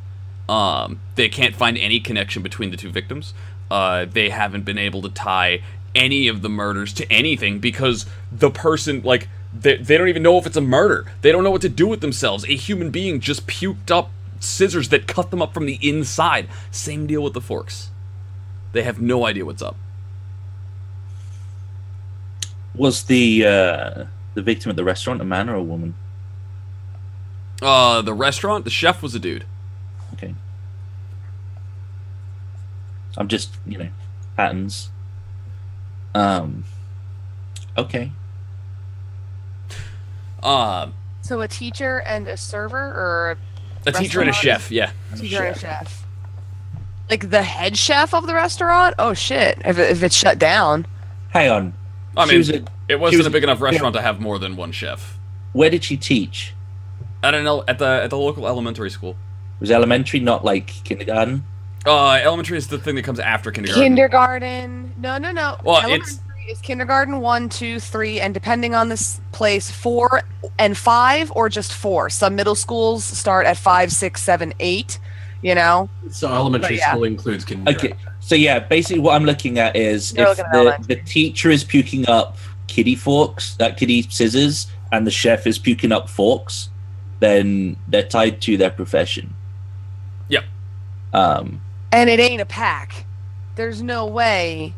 Um, they can't find any connection between the two victims. Uh, they haven't been able to tie any of the murders to anything because the person like they, they don't even know if it's a murder. They don't know what to do with themselves. A human being just puked up scissors that cut them up from the inside. Same deal with the forks. They have no idea what's up. Was the uh, the victim at the restaurant a man or a woman? Uh, the restaurant, the chef was a dude. Okay. I'm just you know patterns. Um. Okay. Um, So a teacher and a server, or a teacher and a chef. Yeah. a teacher and a chef? Like the head chef of the restaurant? Oh shit! If, if it's shut down, Hang on. I She mean, was a- it wasn't was a big enough yeah. restaurant to have more than one chef. Where did she teach? I don't know at the at the local elementary school. Was elementary, not like kindergarten? Uh, elementary is the thing that comes after kindergarten. kindergarten. No, no, no. Well, elementary it's- is kindergarten one, two, three, and depending on this place, four and five, or just four. Some middle schools start at five, six, seven, eight. You know, So elementary But yeah. school includes kindergarten. Okay. So yeah, basically what I'm looking at is You're if looking at the, the teacher is puking up kitty forks, that kitty scissors, and the chef is puking up forks, then they're tied to their profession. Yep. Um, And it ain't a pack. There's no way.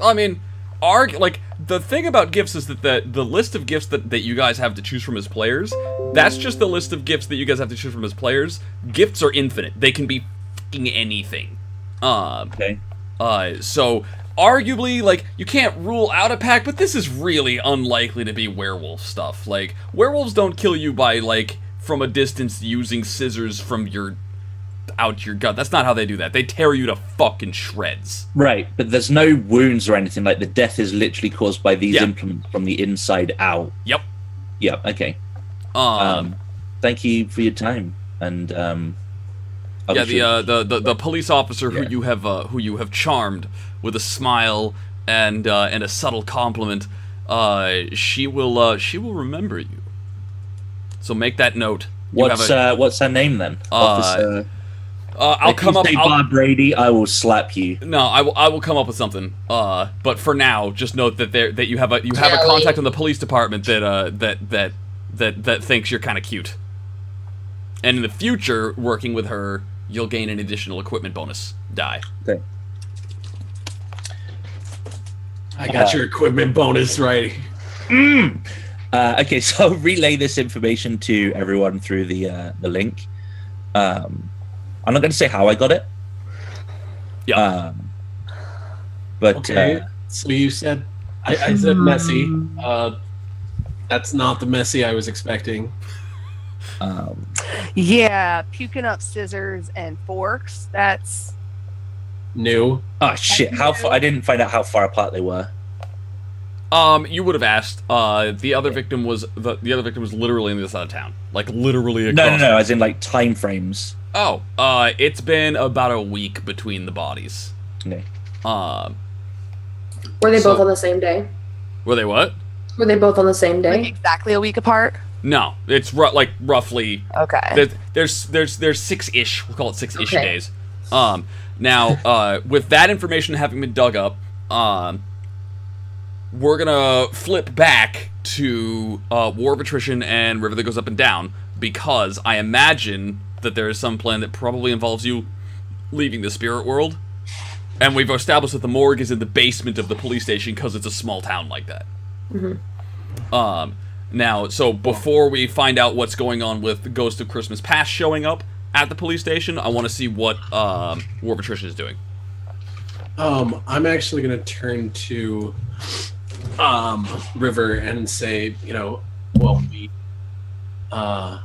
I mean, arg like the thing about gifts is that the the list of gifts that, that you guys have to choose from as players, that's just the list of gifts that you guys have to choose from as players. Gifts are infinite. They can be fucking anything. Um okay. uh so arguably like you can't rule out a pack, but this is really unlikely to be werewolf stuff. Like werewolves don't kill you by like from a distance using scissors from your out your gut. That's not how they do that. They tear you to fucking shreds. Right, but there's no wounds or anything. Like the death is literally caused by these Yeah. implements from the inside out. Yep. Yeah. Okay. Um, Um, thank you for your time. And um, I'll yeah, be the, uh, the the the police officer who Yeah. you have uh, who you have charmed with a smile and uh, and a subtle compliment. Uh, she will uh, she will remember you. So make that note. You what's a, uh, what's her name then? Uh, Officer. uh, I'll if come you up. Say I'll, Bob Brady. I will slap you. no, I will. I will come up with something. Uh, but for now, just note that there that you have a you have a contact in the police department that uh that that that that thinks you're kind of cute. And in the future, working with her, you'll gain an additional equipment bonus die. Okay. I got your equipment bonus right. Uh, okay, *laughs* so I'll relay this information to everyone through the uh, the link. Um, I'm not going to say how I got it. Yeah. Um, but Okay. uh, So you said I, I said messy. Uh, that's not the messy I was expecting. Um, Yeah, puking up scissors and forks. That's New. oh shit! How far? I didn't find out how far apart they were. Um, you would have asked. Uh, the other victim was the, the other victim was literally in this side of town, like literally across. No, no, no. As in like time frames. Oh, uh, it's been about a week between the bodies. Okay. Um, Were they both on the same day? were they what? Were they both on the same like day? exactly a week apart. No, it's ru- like roughly. Okay. There's there's there's, there's six ish. We'll call it six ish Okay. days. Um, now, uh, with that information having been dug up, um, we're gonna flip back to uh, War of Attrition and River that goes up and down because I imagine that there is some plan that probably involves you leaving the spirit world. And we've established that the morgue is in the basement of the police station because it's a small town like that. Mm-hmm. Um, now, so before we find out what's going on with the Ghost of Christmas Past showing up at the police station, I want to see what um, War of Attrition is doing. Um, I'm actually gonna turn to um River and say, you know, well, we, uh,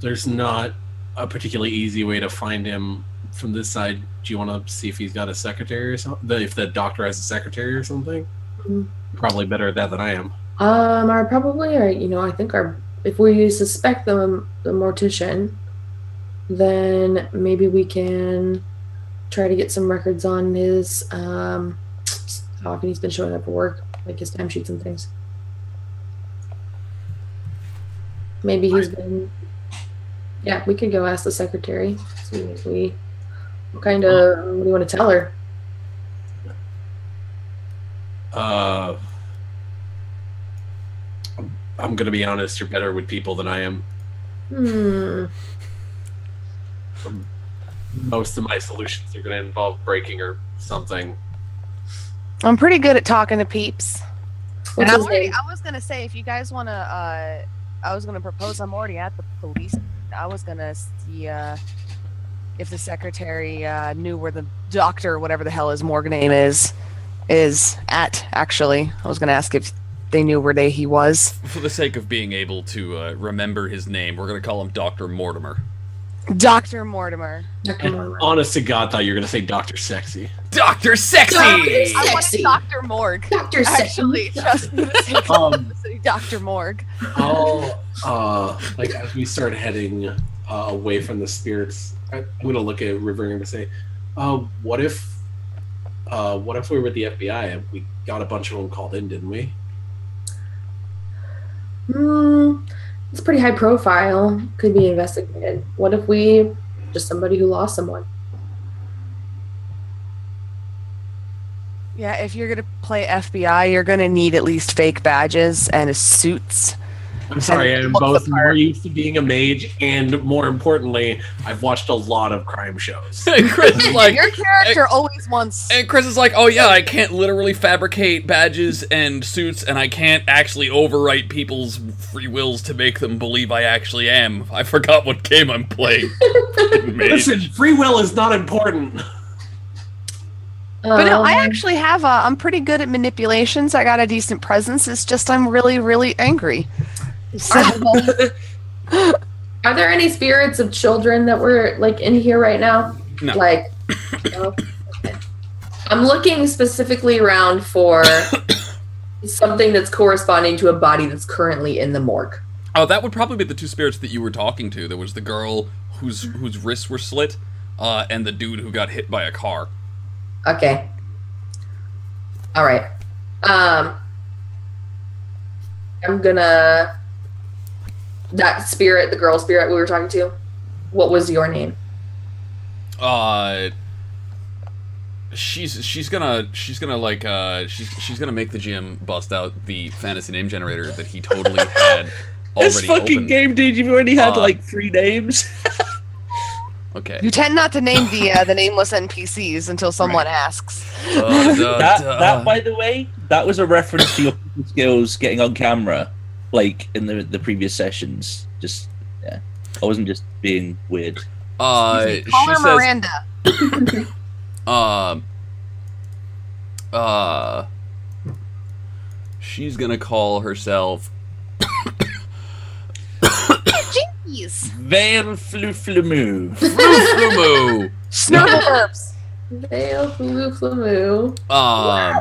there's not a particularly easy way to find him from this side. Do you want to see if he's got a secretary or something? If the doctor has a secretary or something? Mhm. Probably better at that than I am. Um, our probably are you know I think our if we suspect the the mortician, then maybe we can try to get some records on his um how often he's been showing up for work, like his timesheets and things. Maybe he's been. Yeah, we could go ask the secretary. See if we. What kind of? What do you want to tell her? Uh, I'm- I'm gonna be honest. You're better with people than I am. Hmm. Most of my solutions are gonna involve breaking or something. I'm pretty good at talking to peeps. And I'm already. I was gonna say if you guys wanna, uh, I was gonna propose. I'm already at the police. I was gonna see uh, if the secretary uh, knew where the doctor, whatever the hell his morgue name is, is at. Actually, I was gonna ask if they knew where they he was. For the sake of being able to uh, remember his name, we're going to call him Dr. Mortimer. Doctor Mortimer. Dr. And Mortimer. honest to God, thought you were gonna say Doctor Sexy. Dr. Sexy! Dr. I want Doctor Morgue. Dr. Sexy. Actually, *laughs* just for the sake Um, of Doctor Morgue. I'll uh, like as we start heading uh, away from the spirits, I- I'm gonna look at River and say, uh, "What if, uh, what if we were the FBI and we got a bunch of them called in, didn't we? mm, it's pretty high profile, could be investigated. What if we just somebody who lost someone? Yeah, if you're going to play FBI, you're going to need at least fake badges and suits. I'm sorry, I'm both more used to being a mage, and more importantly, I've watched a lot of crime shows. And Chris is *laughs* like, your character always wants. and Chris is like, oh yeah, I can't literally fabricate badges and suits, and I can't actually overwrite people's free wills to make them believe I actually am. I forgot what game I'm playing. *laughs* Listen, free will is not important. But no, I Um, actually have. A, I'm pretty good at manipulations. I got a decent presence. It's just I'm really, really angry. So, Are there any spirits of children that were like in here right now? No. Like, no? Okay. I'm looking specifically around for something that's corresponding to a body that's currently in the morgue. Oh, that would probably be the two spirits that you were talking to. There was the girl whose whose wrists were slit, uh, and the dude who got hit by a car. Okay. All right. Um, I'm gonna. That spirit, the girl spirit we were talking to. What was your name? Uh, she's she's gonna she's gonna like uh she's she's gonna make the gym bust out the fantasy name generator that he totally *laughs* had already This fucking open. game, dude. You've already had Uh, like three names. Okay. you tend not to name the uh, the *laughs* nameless NPCs until someone asks. Uh, *laughs* duh, that, duh. that, by the way, that was a reference to your skills getting on camera, like in the the previous sessions. Just yeah, I wasn't just being weird. uh, she Call her says, Miranda. *coughs* um, uh, she's gonna call herself. Jinkies. Veil fluflamoo. Flumu. Snurble *laughs* Vale Flu Flamoo. Um,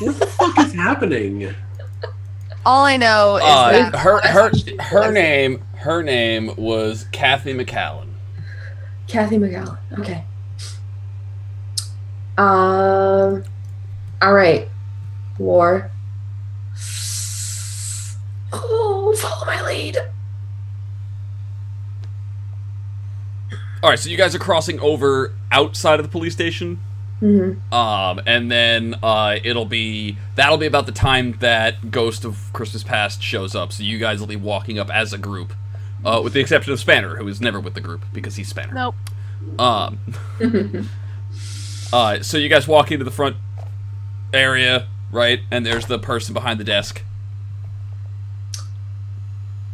What the fuck is happening? All I know is uh, that her her her name her name was Kathy McCallan. Kathy McGowan. Okay. Um. All right. War. Oh, follow my lead. All right, so you guys are crossing over outside of the police station. Hmm Um, and then uh, it'll be that'll be about the time that Ghost of Christmas Past shows up. So you guys will be walking up as a group, uh, with the exception of Spanner, who is never with the group because he's Spanner. nope. Um, *laughs* uh, so you guys walk into the front area, right? And there's the person behind the desk.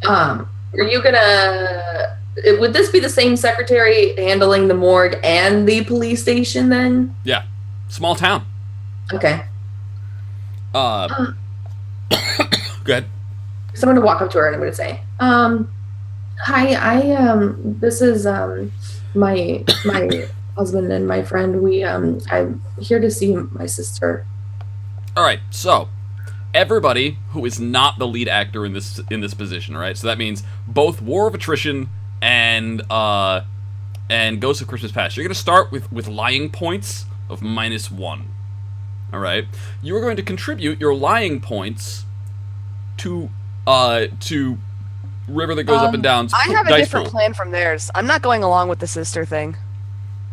Um. Are you gonna? Would this be the same secretary handling the morgue and the police station then? Yeah. Small town. Okay. Uh, *coughs* go ahead. So I'm gonna walk up to her and I'm gonna say, um, "Hi, I um, this is um, my my *coughs* husband and my friend. We um, I'm here to see my sister. All right, so everybody who is not the lead actor in this in this position, right? So that means both War of Attrition and uh and Ghost of Christmas Past. You're going to start with with lying points of minus 1. All right? You are going to contribute your lying points to uh to river that goes up Um, and down. I have a different plan from theirs. I'm not going along with the sister thing.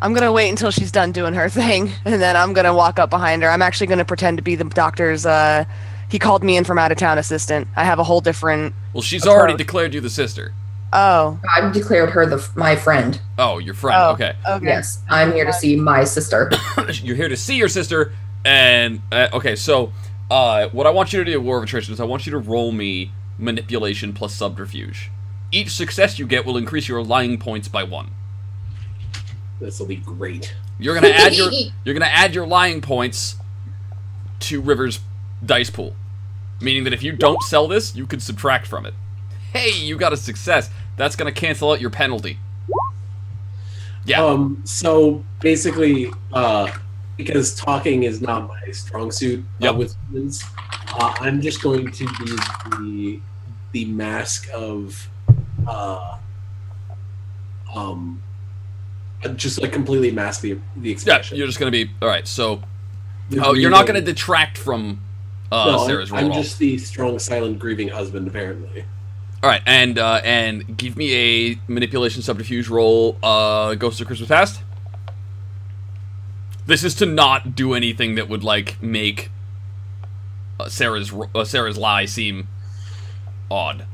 I'm gonna wait until she's done doing her *laughs* thing, and then I'm gonna walk up behind her. I'm actually gonna pretend to be the doctor's. Uh, he called me in from out of town assistant. I have a whole different. Well, she's already declared you the sister. Oh, I've declared her the my friend. Oh, your friend. Oh. Okay. okay. Yes, I'm here to see my sister. *coughs* you're here to see your sister and uh, okay so uh, what i want you to do war of attrition is i want you to roll me manipulation plus subterfuge each success you get will increase your lying points by one This will be great. you're gonna add your *laughs* you're gonna add your lying points to river's dice pool meaning that if you don't sell this you could subtract from it hey you got a success that's gonna cancel out your penalty Yeah. Um. So basically, uh, because talking is not my strong suit uh, with humans, uh, I'm just going to use the the mask of, uh, um, uh, just like completely mask the the expression. yeah you're just gonna be all right so oh you're not gonna detract from uh, no, sarah's roll I'm. I'm just the strong, silent, grieving husband. Apparently, All right, and uh, and give me a manipulation subterfuge roll. Uh, Ghost of Christmas Past. This is to not do anything that would like make uh, Sarah's uh, Sarah's lie seem odd.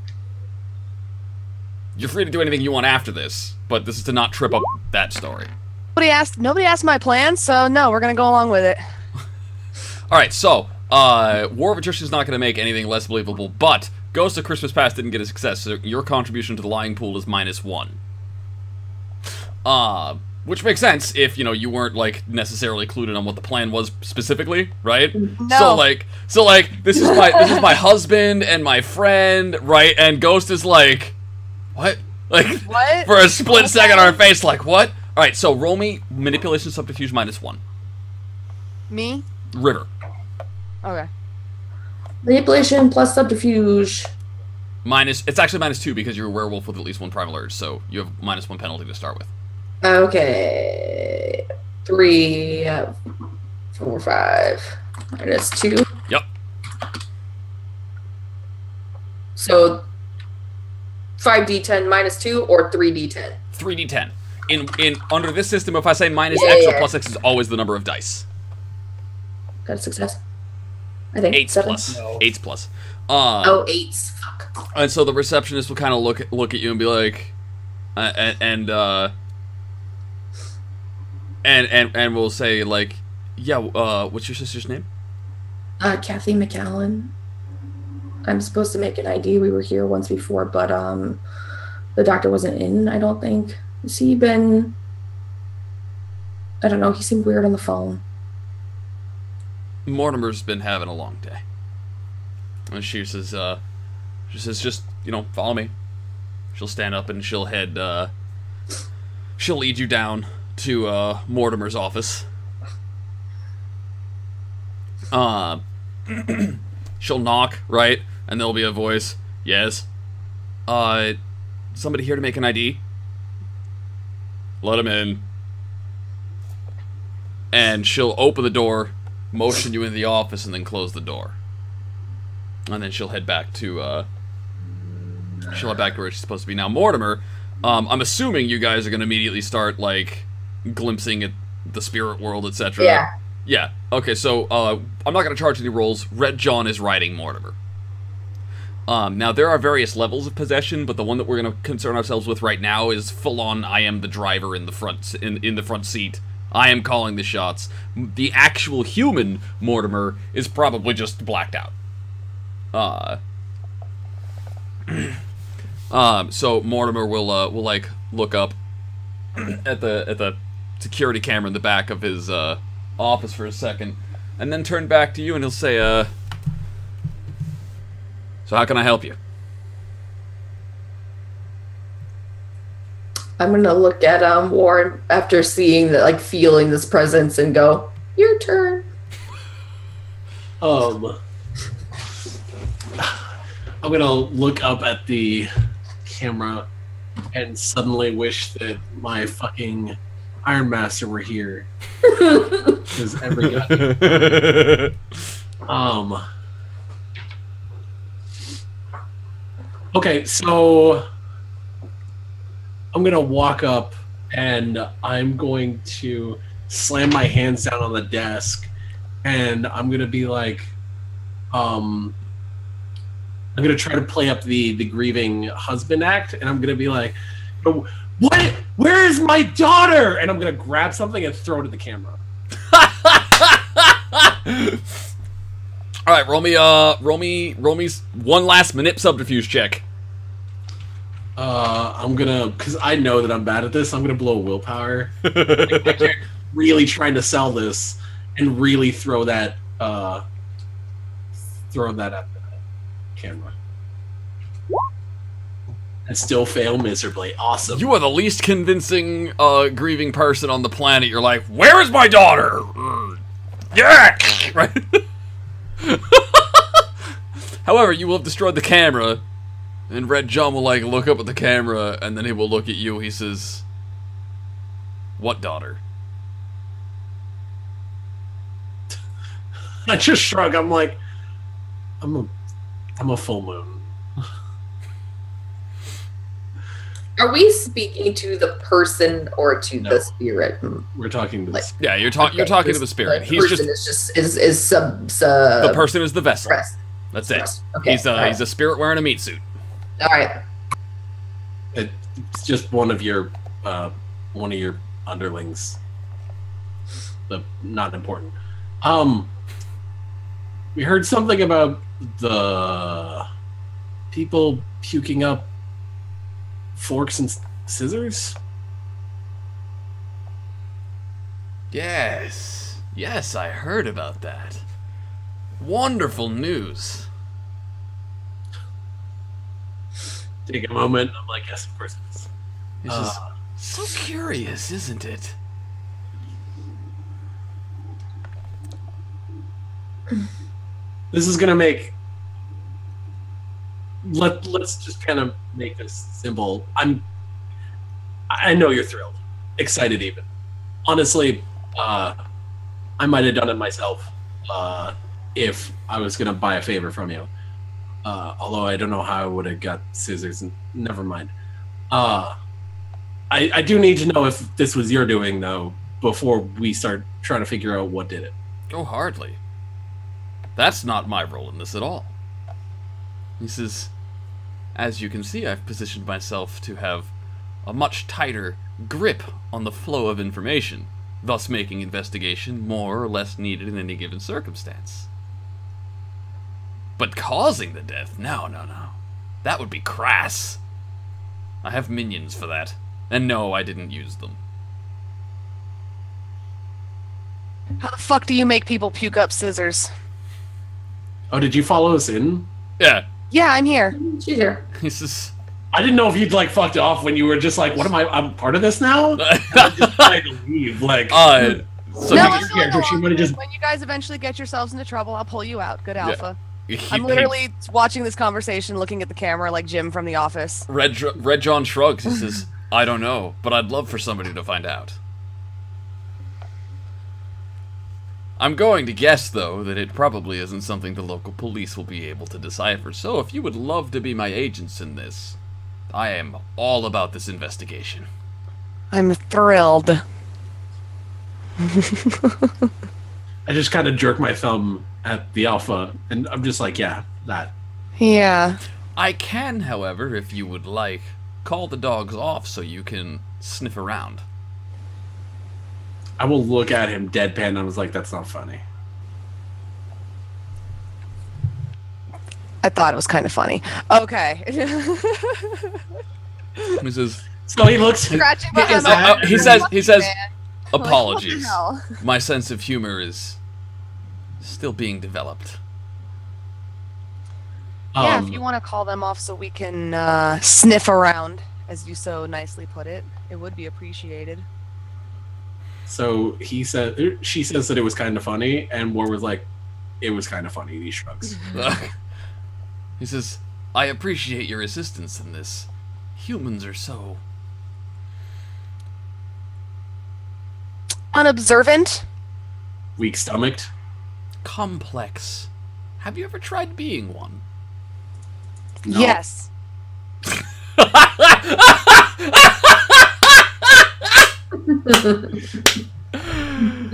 You're free to do anything you want after this, but this is to not trip up that story. Nobody asked. Nobody asked my plan, so no, we're gonna go along with it. *laughs* All right, so uh, War of Attrition is not going to make anything less believable, but Ghost of Christmas Past didn't get a success, so your contribution to the lying pool is minus one. Uh, which makes sense if you know you weren't like necessarily clued in on what the plan was specifically, right? No. So like, so like, this is my this is my husband and my friend, right? And Ghost is like, what? Like, What? for a split second, our face like, what? All right, so roll me manipulation subterfuge minus one. Me? River Okay. Manipulation plus subterfuge. minus. It's actually minus two because you're a werewolf with at least one primal urge, so you have minus one penalty to start with. Okay. Three, four, five, minus two. Yep. So, five d10 minus two or three d10. 3d10. In in under this system, if I say minus Yeah, x or plus x is always the number of dice. Got a success. I think Eight's seven. plus. No. Eight's plus. Uh, Oh, eights. Fuck. and so the receptionist will kind of look look at you and be like, uh, and and uh, and and and will say like, yeah, uh, what's your sister's name? Uh, Kathy McAllen. I'm supposed to make an ID. We were here once before, but um, the doctor wasn't in. I don't think. Has he been? I don't know. He seemed weird on the phone. Mortimer's been having a long day. And she says, uh, she says, just, you know, follow me. She'll stand up and she'll head, uh, she'll lead you down to, uh, Mortimer's office. Uh, *clears throat* she'll knock, right? And there'll be a voice, yes. Uh, somebody here to make an ID? Let him in. And she'll open the door, motion you into the office, and then close the door. And then she'll head back to uh she'll head back to where she's supposed to be now. Mortimer, um, I'm assuming you guys are gonna immediately start like glimpsing at the spirit world, etc. Yeah. Yeah. Okay, so uh, I'm not gonna charge any rolls. Red John is riding Mortimer. Um, now there are various levels of possession, but the one that we're gonna concern ourselves with right now is full on. I am the driver in the front in in the front seat. I am calling the shots. The actual human Mortimer is probably just blacked out. Uh. *clears throat* um. So Mortimer will uh will like look up *clears throat* at the at the security camera in the back of his uh office for a second, and then turn back to you and he'll say, uh. So how can I help you? I'm gonna look at um Warren after seeing that, like feeling this presence, and go, "Your turn." Um, I'm gonna look up at the camera and suddenly wish that my fucking Iron Master were here. *laughs* Because every guy. Um. Okay, so I'm gonna walk up and I'm going to slam my hands down on the desk and I'm gonna be like, um, I'm gonna try to play up the the grieving husband act, and I'm gonna be like, "Oh, what? Where is my daughter? And I'm gonna grab something and throw it at the camera. *laughs* All right, roll me, uh, roll me, roll me one last manip subterfuge check. Uh, I'm gonna because I know that I'm bad at this. I'm gonna blow willpower. *laughs* really trying to sell this and really throw that uh throw that at the camera and still fail miserably awesome You are the least convincing, uh, grieving person on the planet. You're like, where is my daughter? *laughs* Yeah, *laughs* right. However, you will have destroyed the camera, and Red John will like look up at the camera, and then he will look at you. He says, "What daughter?" *laughs* i just shrug i'm like i'm a i'm a full moon are we speaking to the person or to No. the spirit? We're talking to Like- this. Yeah, you're talking. You're Okay, talking to the spirit. the He's person just is just is is sub sub the person is the vessel. Rest. That's it. Okay. He's a all right. he's a spirit wearing a meat suit. All right. It's just one of your uh, one of your underlings. The not important. Um, we heard something about the people puking up forks and scissors. Yes, yes, I heard about that. Wonderful news. Take a moment. I'm like, yes, of course it is. This is Uh, so curious, isn't it? this is gonna make let let's just kind of make this simple i'm i know you're thrilled excited even honestly uh i might have done it myself uh if i was gonna buy a favor from you uh although i don't know how i would have got scissors never mind uh i i do need to know if this was your doing though before we start trying to figure out what did it Oh, hardly. That's not my role in this at all. He says, As you can see, I've positioned myself to have a much tighter grip on the flow of information, thus making investigation more or less needed in any given circumstance. But causing the death? No, no, no. That would be crass. I have minions for that. And no, I didn't use them. How the fuck do you make people puke up scissors? oh did you follow us in Yeah, Yeah, I'm here. She's here. he says. I didn't know if you'd like fucked off when you were just like, "What am I? I'm part of this now." *laughs* uh, just trying to leave. Like, *laughs* so no, he- I'm just going character, she along would've with it. just- When you guys eventually get yourselves into trouble, I'll pull you out. Good Yeah. alpha. He- I'm he- literally watching this conversation, looking at the camera like Jim from The Office. Red, Red John shrugs. He says, I don't know, but I'd love for somebody to find out. I'm going to guess, though, that it probably isn't something the local police will be able to decipher, so if you would love to be my agents in this, I am all about this investigation. I'm thrilled. *laughs* I just kind of jerk my thumb at the alpha, and I'm just like, "Yeah, that." Yeah. I can, however, if you would like, call the dogs off so you can sniff around. I will look at him deadpan, and I was like, "That's not funny." I thought it was kind of funny. Okay. He says, So he looks. Scratching He- behind is my that- uh, he says, he says, man. Like, apologies. My sense of humor is still being developed. yeah, um, if you want to call them off so we can uh, sniff around, as you so nicely put it, it would be appreciated. So he said, she says that it was kind of funny, and War was like, "It was kind of funny." He shrugs. *laughs* *laughs* he says, I appreciate your assistance in this. Humans are so. Unobservant? Weak stomached. Complex. Have you ever tried being one? No. Yes. *laughs*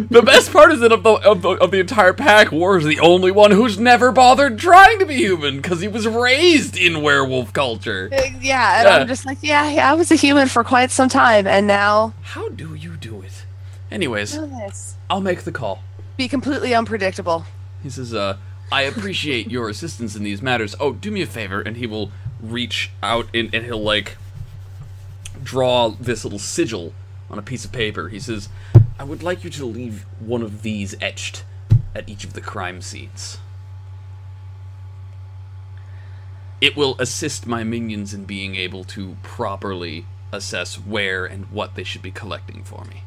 The best part is that of the, of the, of the entire pack, War is the only one who's never bothered trying to be human because he was raised in werewolf culture. Uh, Yeah, and Yeah. I'm just like, yeah, yeah, I was a human for quite some time, and now How do you do it? Anyways, know. I'll make the call. Be completely unpredictable. He says, uh, I appreciate your assistance in these matters. Oh, do me a favor, and he will reach out and, and he'll like draw this little sigil on a piece of paper. He says, I would like you to leave one of these etched at each of the crime scenes. It will assist my minions in being able to properly assess where and what they should be collecting for me.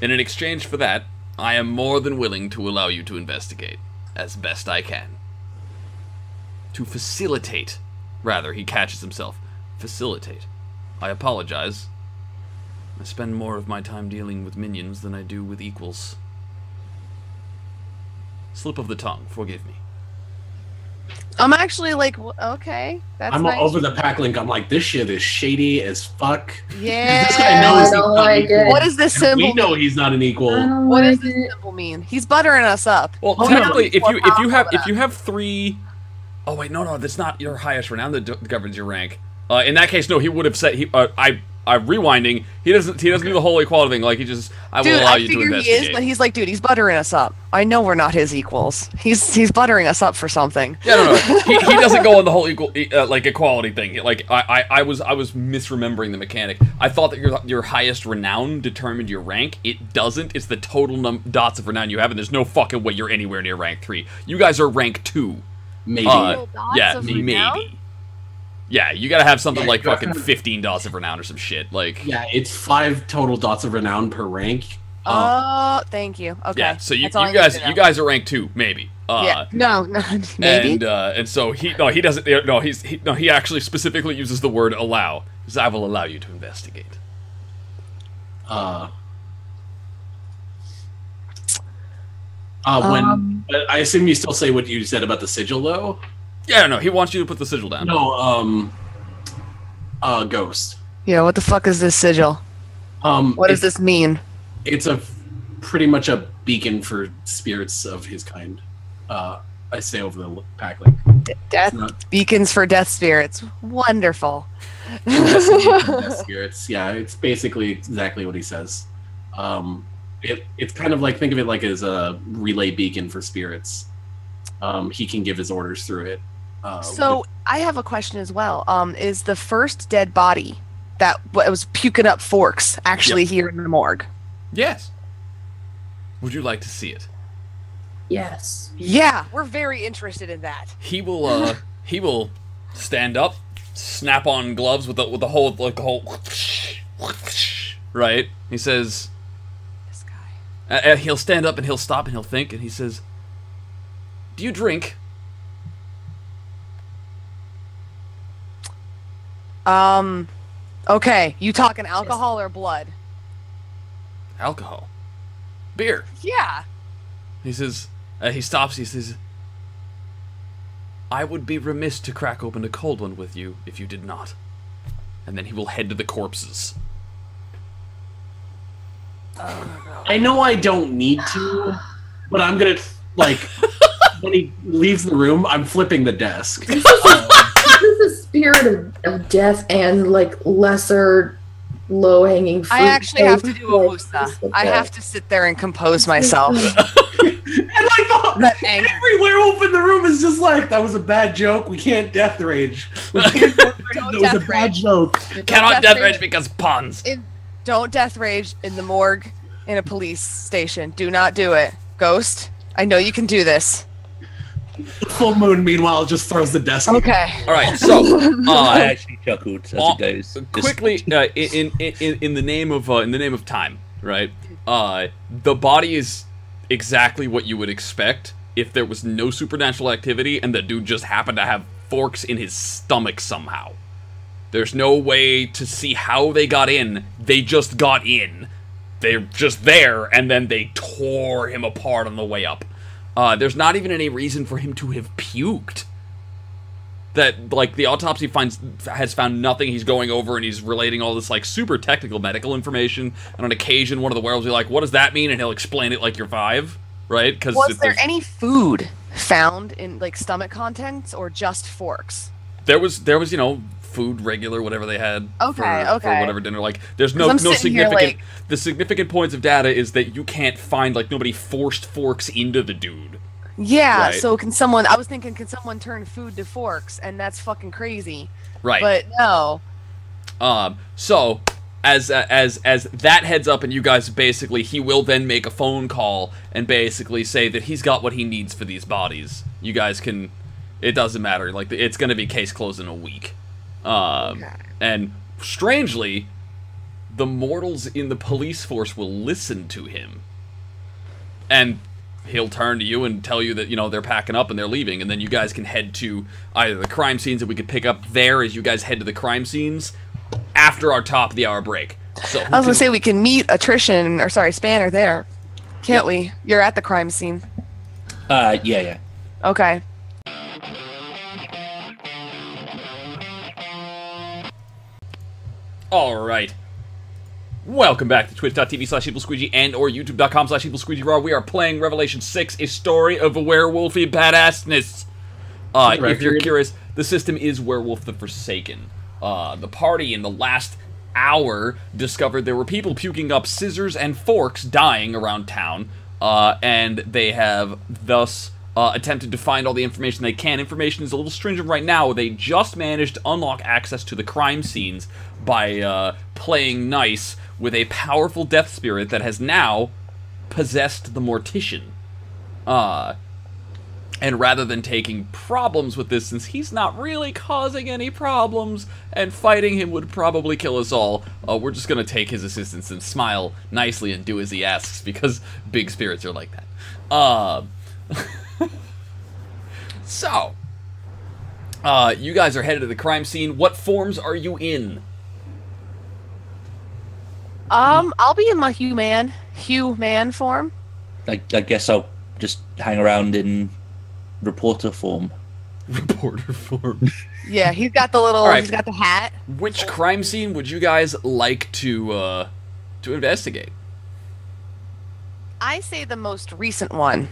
And in exchange for that, I am more than willing to allow you to investigate, as best I can. To facilitate, rather, he catches himself. Facilitate. I apologize. I spend more of my time dealing with minions than I do with equals. Slip of the tongue, forgive me. I'm actually like, okay, that's I'm nice. over the pack link. I'm like, this shit is shady as fuck. Yeah. This guy knows he's don't like equal. What does this And symbol? we know he's not an equal. don't What does this it. symbol mean? He's buttering us up. Well, Oh, technically, if you if you have if you have three, oh wait, no, no, that's not your highest renown that governs your rank. Uh, in that case, no, he would have said he. Uh, I I'm rewinding. He doesn't he doesn't do the whole equality thing. Like he just I will Dude, allow I you to figure he is, but he's like, dude, he's buttering us up. I know we're not his equals. He's he's buttering us up for something. Yeah, no, no. *laughs* he, he doesn't go on the whole equal, uh, like equality thing. Like I, I, I was, I was misremembering the mechanic. I thought that your your highest renown determined your rank. It doesn't. It's the total num- dots of renown you have, and there's no fucking way you're anywhere near rank three. You guys are rank two. Maybe. Uh, dots yeah, of maybe. renown? Yeah, you gotta have something Yeah, like fucking have- 15 dots of renown or some shit. Like, yeah, it's five total dots of renown per rank. Uh, Oh, thank you. Okay. yeah. So you, That's all I you guys, you guys are rank two, maybe. Uh, yeah. *laughs* No, no, maybe. And uh, and so he no he doesn't no he's he, no he actually specifically uses the word allow. He I will allow you to investigate. uh, uh, when Um, but I assume you still say what you said about the sigil, though. Yeah, no, he wants you to put the sigil down. No, um, uh, ghost. yeah. What the fuck is this sigil? Um, What does this mean? It's a pretty much a beacon for spirits of his kind. Uh, I say over the pack link. D- death Not- beacons for death spirits. Wonderful. Death *laughs* spirits. Yeah, it's basically exactly what he says. Um, it, it's kind of like think of it like as a relay beacon for spirits. Um, he can give his orders through it. Uh, So I have a question as well. Um, is the first dead body that was puking up forks actually here in the morgue? Yes. Would you like to see it? yes. Yeah, we're very interested in that. He will uh he will stand up, snap on gloves with the with the whole like the whole right. He says This guy. uh, uh, he'll stand up and he'll stop and he'll think and he says, "Do you drink?" Um, okay, you talking alcohol or blood? Alcohol. Beer. Yeah. He says, uh, he stops, he says, I would be remiss to crack open a cold one with you if you did not. And then he will head to the corpses. I know I don't need to, but I'm gonna like *laughs* when he leaves the room, I'm flipping the desk. This is, this is the spirit of, of death and like lesser low hanging fruit. I actually have to do a Like, wusa. I have to sit there and compose myself. *laughs* and like the, That anger. every werewolf in the room is just like, that was a bad joke. We can't death rage. *laughs* We can't death rage. That was a bad rage. joke. Cannot death death rage- rage because puns. Don't death rage in the morgue in a police station. Do not do it. Ghost, I know you can do this. Full moon, meanwhile, just throws the desk. Okay. All right, so *laughs* I uh, actually chuckled as uh, it goes. Quickly uh, in, in in in the name of uh, in the name of time, right? Uh, the body is exactly what you would expect if there was no supernatural activity and the dude just happened to have forks in his stomach somehow. There's no way to see how they got in. They just got in. They're just there, and then they tore him apart on the way up. Uh, there's not even any reason for him to have puked. That like the autopsy finds has found nothing. He's going over and he's relating all this like super technical medical information. And on occasion one of the werewolves will be like what does that mean? And he'll explain it like you're five right? Because Was there any food found in like stomach contents or just forks? there was there was you know food regular whatever they had Okay, for, okay. for whatever dinner like there's no no sitting here, significant like- the significant points of data is that you can't find like nobody forced forks into the dude Yeah. Right. So can someone? I was thinking, can someone turn food to forks? And that's fucking crazy. right But no. Um, so as uh, as as that heads up, and you guys basically, he will then make a phone call and basically say that he's got what he needs for these bodies. You guys can. It doesn't matter. Like it's going to be case closed in a week. Um, Okay. and strangely, the mortals in the police force will listen to him, and he'll turn to you and tell you that you know they're packing up and they're leaving, and then you guys can head to either the crime scenes that we could pick up there as you guys head to the crime scenes after our top of the hour break. So I was gonna say we can meet attrition or sorry Spanner there, can't we? You're at the crime scene. uh, yeah, yeah. Okay. All right. Welcome back to twitch.tv slash evilsqueegee and or youtube.com slash evilsqueegee We are playing Revelation 6, a story of a werewolfy badassness. Uh, if you're curious, the system is Werewolf the Forsaken. Uh, the party in the last hour discovered there were people puking up scissors and forks dying around town, uh, and they have thus uh, attempted to find all the information they can. Information is a little stringent right now. They just managed to unlock access to the crime scenes by uh, playing nice with a powerful death spirit that has now possessed the mortician. Uh, and rather than taking problems with this, since he's not really causing any problems, and fighting him would probably kill us all, uh, we're just gonna take his assistance and smile nicely and do as he asks, because big spirits are like that. Uh, *laughs* so, uh, you guys are headed to the crime scene. What forms are you in? Um, I'll be in my human, human form. I, I guess I'll just hang around in reporter form. *laughs* Reporter form. Yeah, he's got the little, All right. he's got the hat. Which crime scene would you guys like to uh, to investigate? I say the most recent one.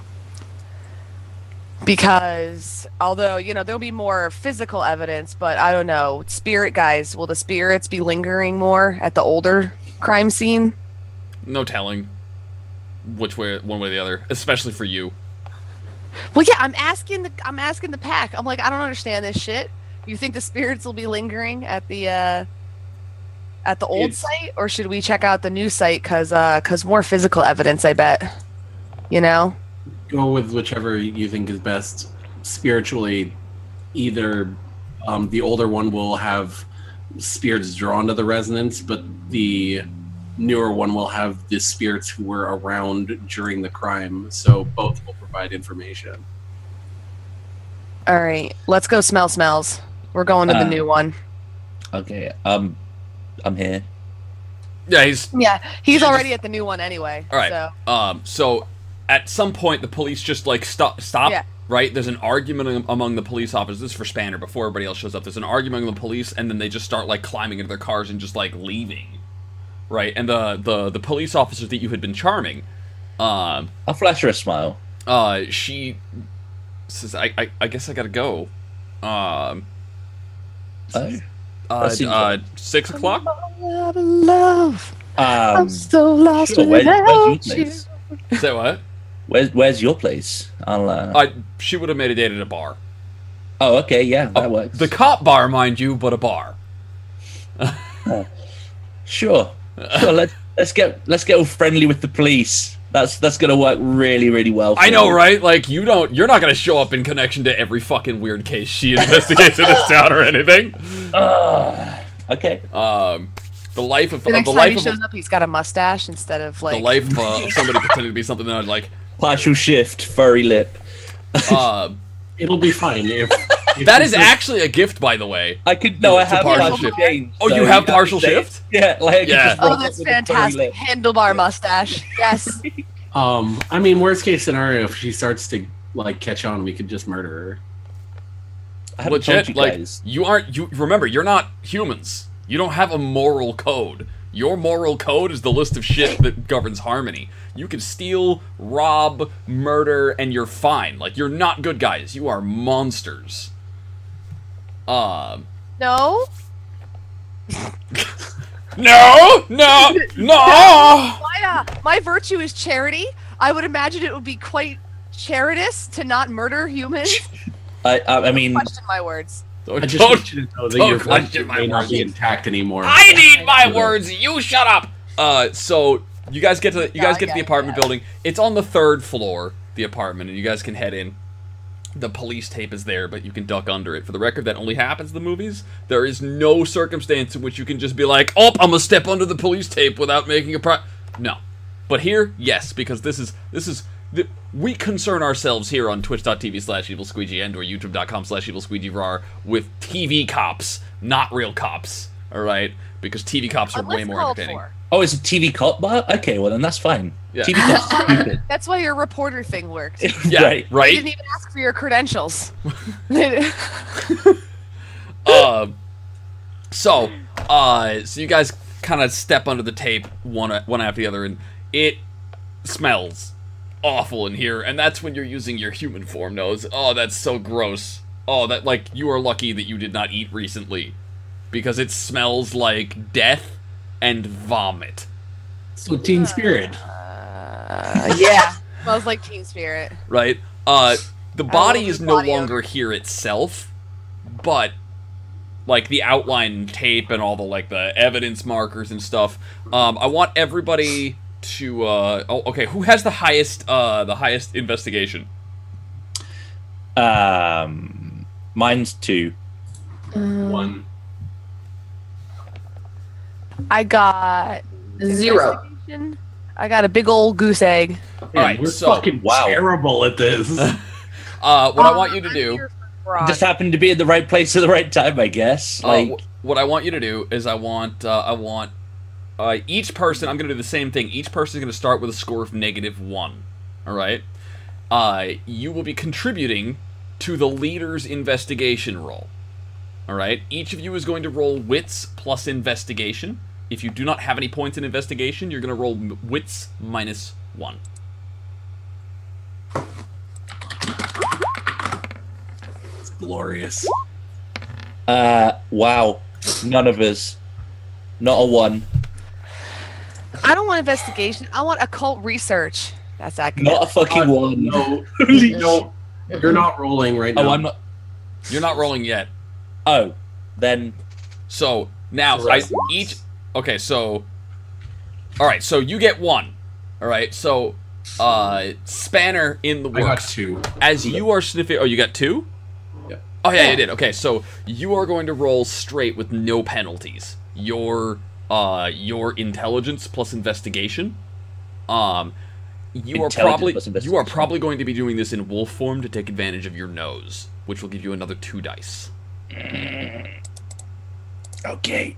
Because although, you know, there'll be more physical evidence, but I don't know. Spirit guys, will the spirits be lingering more at the older crime scene? No telling which way, one way or the other, especially for you. Well, yeah, I'm asking the I'm asking the pack. I'm like, I don't understand this shit. You think the spirits will be lingering at the uh at the old It's- site or should we check out the new site cuz uh cuz more physical evidence, I bet. You know? Go with whichever you think is best. Spiritually, either um, the older one will have spirits drawn to the resonance, but the newer one will have the spirits who were around during the crime. So both will provide information. All right, let's go smell smells. We're going to the Uh, new one. Okay, um, I'm here. Yeah, he's Yeah, he's already at the new one anyway. all right. So Um, so at some point, the police just like stop, stop. Yeah. Right, there's an argument among the police officers. This is for Spanner before everybody else shows up. There's an argument among the police, and then they just start like climbing into their cars and just like leaving. Right, and the the the police officer that you had been charming, um, I'll flash her a smile. uh, she says, "I I, I guess I gotta go." Um, Oh. uh, seems uh, six o'clock. out of love. I'm Um, so lost sure, where's, where's without you. place? Say what? Where's Where's your place? I'll. Uh... I she would have made a date at a bar. oh, okay, yeah, that Uh, works. The cop bar, mind you, but a bar. *laughs* Sure, sure. let's let's get let's get all friendly with the police. That's that's gonna work really really well. For I know, me. right? Like you don't, you're not gonna show up in connection to every fucking weird case she *laughs* investigates in this town or anything. Ugh. okay. Um, the life of The uh, next the time he life shows of up, he's got a mustache instead of like the life of uh, *laughs* somebody pretending to be something that I'd like. Partial shift, furry lip. Uh, *laughs* It'll be fine if, if that you is just- actually a gift, by the way. I could no, I It's a have partial partial shift. change. Oh, you have partial shift? Yeah, like Yeah. just Oh, that's up with a furry fantastic. lip. Handlebar mustache. Yes. *laughs* Um, I mean, worst case scenario, if she starts to like catch on, we could just murder her. I Legit, told you like you aren't. You remember, you're not humans. You don't have a moral code. Your moral code is the list of shit that governs harmony. You can steal, rob, murder, and you're fine. Like you're not good guys. You are monsters. Um. no. *laughs* No, no, *laughs* no. My, uh, my virtue is charity. I would imagine it would be quite charitous to not murder humans. I, I, I mean, Question my words. Don't, I just don't- want you to know that your question friendship may not be intact anymore. I need my words. You shut up. Uh, so you guys get to you guys get to the apartment yeah. building. It's on the third floor, the apartment, and you guys can head in. The police tape is there, but you can duck under it. For the record, that only happens in the movies. There is no circumstance in which you can just be like, "Oh, I'm gonna step under the police tape without making a pro." No, but here, yes, because this is this is. The, we concern ourselves here on twitch.tv slash evil squeegee and or youtube.com slash evil squeegee rar with TV cops, not real cops. All right, because TV cops are Unless way more entertaining. for. oh, it's a TV cop bar. Okay, well then that's fine. Yeah. TV cops *laughs* stupid. That's why your reporter thing worked. You *laughs* Yeah, right. right. didn't even ask for your credentials. *laughs* Uh, so, Uh, so you guys kind of step under the tape one one after the other, and it smells awful in here. And that's when you're using your human form nose. Oh, that's so gross. Oh, that like you are lucky that you did not eat recently, because it smells like death and vomit. So Teen Spirit. Uh, yeah. *laughs* Smells like Teen Spirit. right? Uh, the body love is the no body longer here itself, but like the outline tape and all the like the evidence markers and stuff. Um, I want everybody to. Uh, oh, okay. Who has the highest? Uh, the highest investigation. Um, mine's two. Um, One. I got Zero. I got a big old goose egg. All right, we're so- fucking wow. terrible at this. *laughs* Uh, what I want Um, you to do. here for fraud. Just happened to be in the right place at the right time, I guess. Uh, Like, wh- what I want you to do is I want uh, I want uh, each person. I'm going to do the same thing. Each person is going to start with a score of negative one. All right. Uh, you will be contributing to the leader's investigation roll. All right. Each of you is going to roll wits plus investigation. If you do not have any points in investigation, you're going to roll wits minus one. it's glorious. uh, wow, none of us. Not a one. I don't want investigation. I want occult research. That's accurate. Not a fucking Uh, one. No, *laughs* no, you're not rolling right now. Oh, I'm not. You're not rolling yet. Oh, then So now I each okay, so all right, so you get one. All right, so uh spanner in the I got works. two. As you are sniffing, oh, you got two. Yep. Oh yeah, Yeah. you did. Okay, so you are going to roll straight with no penalties. Your uh your intelligence plus investigation. Um, you are probably you are probably going to be doing this in wolf form to take advantage of your nose, which will give you another two dice. okay.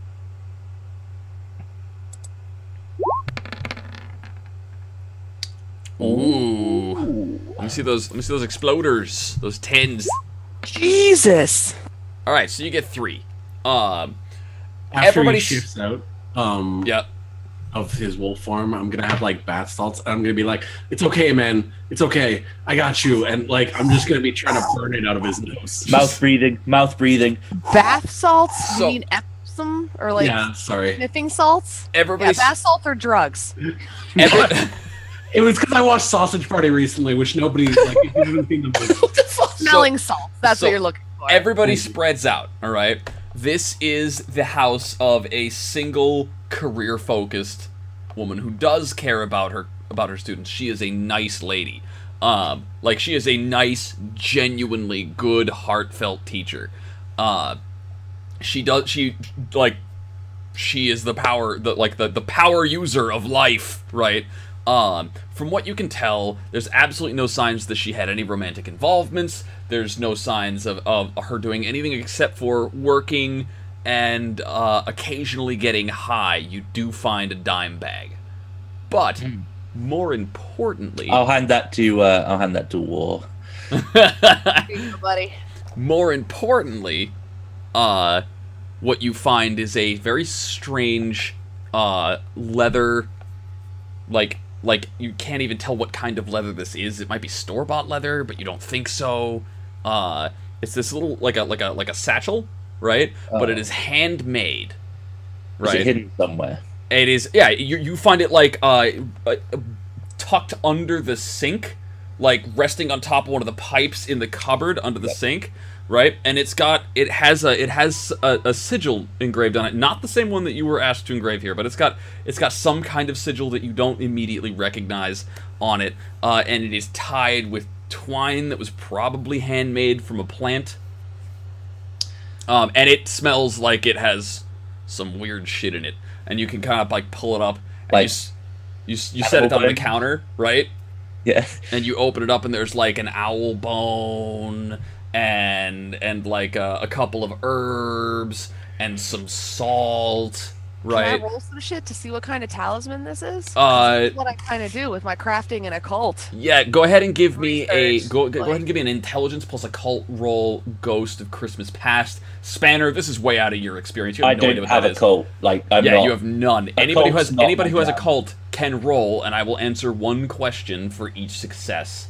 Ooh. Let me see those. Let me see those exploders. Those tens. Jesus. All right, so you get three. Um, After Everybody he sh- shifts out um, yeah. of his wolf form, I'm gonna have like bath salts. And I'm gonna be like, "It's okay, man. It's okay. I got you." And like, I'm just gonna be trying to burn it out of his nose. Mouth breathing. Mouth breathing. Bath salts? So- you mean Epsom or like yeah, sorry. sniffing salts? Yeah, Everybody's. bath salts or drugs. *laughs* every- *laughs* It was because I watched Sausage Party recently, which nobody like. If you haven't seen the movie, What the fuck? Smelling salts. That's so what you're looking for. everybody spreads out. All right. This is the house of a single career-focused woman who does care about her about her students. She is a nice lady. Um, like she is a nice, genuinely good, heartfelt teacher. Uh, she does she like she is the power the like the, the power user of life right um from what you can tell there's absolutely no signs that she had any romantic involvements there's no signs of, of her doing anything except for working and uh, occasionally getting high you do find a dime bag but more importantly I'll hand that to. Uh, I'll hand that to War. Here you go, buddy. more importantly, uh, what you find is a very strange uh, leather, like like you can't even tell what kind of leather this is. It might be store bought leather, but you don't think so. Uh, it's this little like a like a like a satchel, right? But it is Oh. is handmade, Is right? it hidden somewhere? It is, yeah. You, you find it like uh, uh, tucked under the sink, like resting on top of one of the pipes in the cupboard under the sink, right? And it's got it has a it has a, a sigil engraved on it, not the same one that you were asked to engrave here, but it's got it's got some kind of sigil that you don't immediately recognize on it, uh, and it is tied with twine that was probably handmade from a plant. Um, and it smells like it has some weird shit in it, and you can kind of like pull it up, and you Like- s- you s- you set it down on the counter, right? Yeah. and you open it up and there's like an owl bone and and like a, a couple of herbs and some salt Right. Can right? I roll some shit to see what kind of talisman this is? Uh, that's what I kind of do with my crafting and occult. Yeah, go ahead and give me a Research, go, go ahead and give me an intelligence plus occult roll. Ghost of Christmas Past. Spanner, this is way out of your experience. You have I no don't idea what have that a is. cult. Like I'm yeah, not. you have none. Anybody who has anybody who has a cult can roll, and I will answer one question for each success.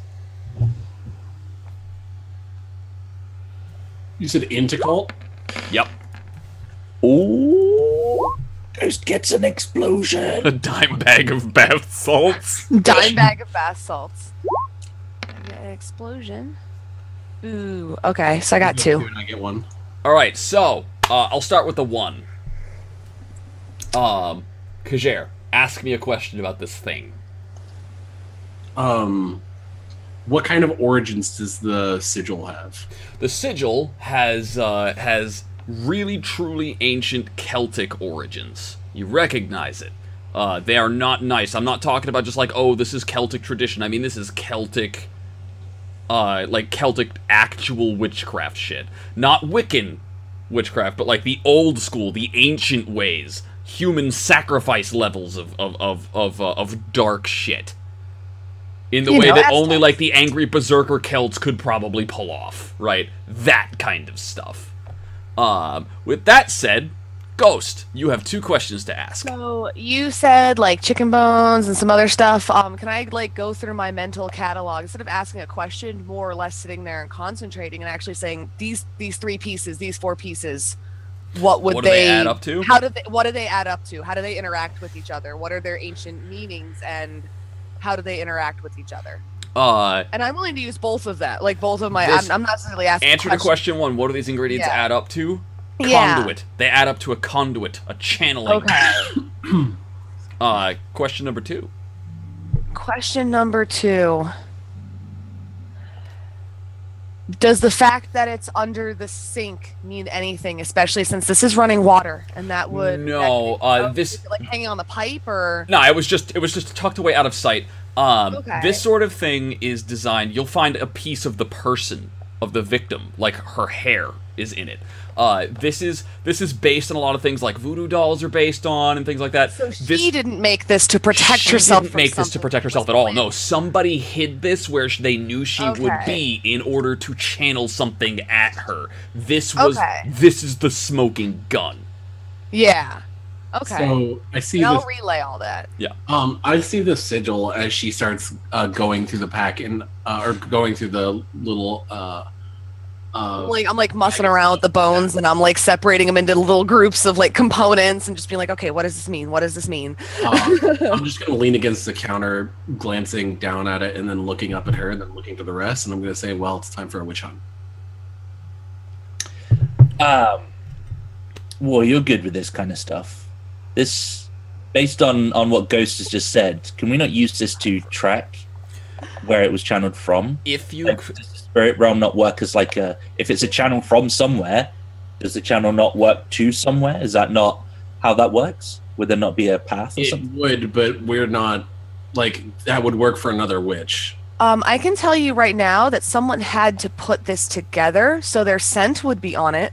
You said into cult? Yep, Ooh, Ghost gets an explosion. a dime bag of bath salts. Dime bag of bath salts. Get an explosion. Ooh. Okay, so I got two. And I get one. All right, so uh, I'll start with the one. Um, Kjaere, ask me a question about this thing. Um, what kind of origins does the sigil have? The sigil has uh, has really truly ancient Celtic origins. You recognize it. Uh, they are not nice. I'm not talking about just like oh this is Celtic tradition. I mean this is Celtic, uh, like Celtic actual witchcraft shit. Not Wiccan witchcraft, but like the old school, the ancient ways, human sacrifice levels of of of of, uh, of dark shit. In the You way know, that only like the angry berserker Celts could probably pull off, right? That kind of stuff. Um, with that said, Ghost, you have two questions to ask. So you said like chicken bones and some other stuff. Um, can I like go through my mental catalog instead of asking a question, more or less sitting there and concentrating and actually saying these these three pieces, these four pieces, what would What they, they add up to? How do they what do they add up to? How do they interact with each other? What are their ancient meanings and how do they interact with each other? Uh, And I'm willing to use both of that, like both of my. I'm, I'm not necessarily asking. answer to question one. What do these ingredients Yeah. add up to? Yeah. Conduit. They add up to a conduit, a channeling. Okay. *coughs* Uh, question number two. Question number two. Does the fact that it's under the sink mean anything, especially since this is running water, and that would No, that- uh, this- it, like hanging on the pipe or No, it was just it was just tucked away out of sight. Um, Okay. This sort of thing is designed. You'll find a piece of the person of the victim, like her hair, is in it. Uh, this is this is based on a lot of things like voodoo dolls are based on and things like that. so she this, didn't make this to protect she herself. didn't from make this to protect herself at all. No, somebody hid this where they knew she would be in order to channel something at her. This was Okay. this is the smoking gun. Yeah. Okay. So I see and I'll relay all that. Yeah. Um, I see the sigil as she starts uh, going through the pack and uh, or going through the little. Uh, uh, Like I'm like mussing around with the bones, and I'm like separating them into little groups of like components, and just being like, okay, what does this mean? What does this mean? uh, *laughs* I'm just gonna lean against the counter, glancing down at it, and then looking up at her, and then looking to the rest, and I'm gonna say, "Well, it's time for a witch hunt." Um, well, you're good with this kind of stuff. This, based on on what Ghost has just said, can we not use this to track where it was channeled from? If you Like, does the spirit realm not work as like a? If it's a channel from somewhere, does the channel not work to somewhere? Is that not how that works? Would there not be a path or It something? would, but we're not like that would work for another witch. Um, I can tell you right now that someone had to put this together, so their scent would be on it.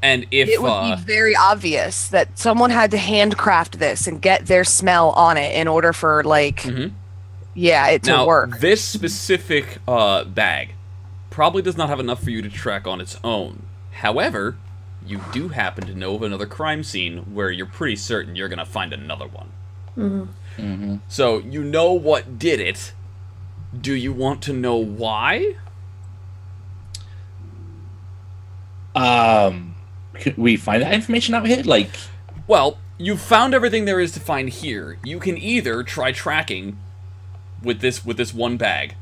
and if it would uh, be very obvious that someone had to handcraft this and get their smell on it in order for like, Mhm. yeah, it to now work. this specific uh, bag probably does not have enough for you to track on its own. However, you do happen to know of another crime scene where you're pretty certain you're gonna find another one. hmm hmm So you know what did it. Do you want to know why? Um, could we find that information out here? Like, Well, you've found everything there is to find here. You can either try tracking with this with this one bag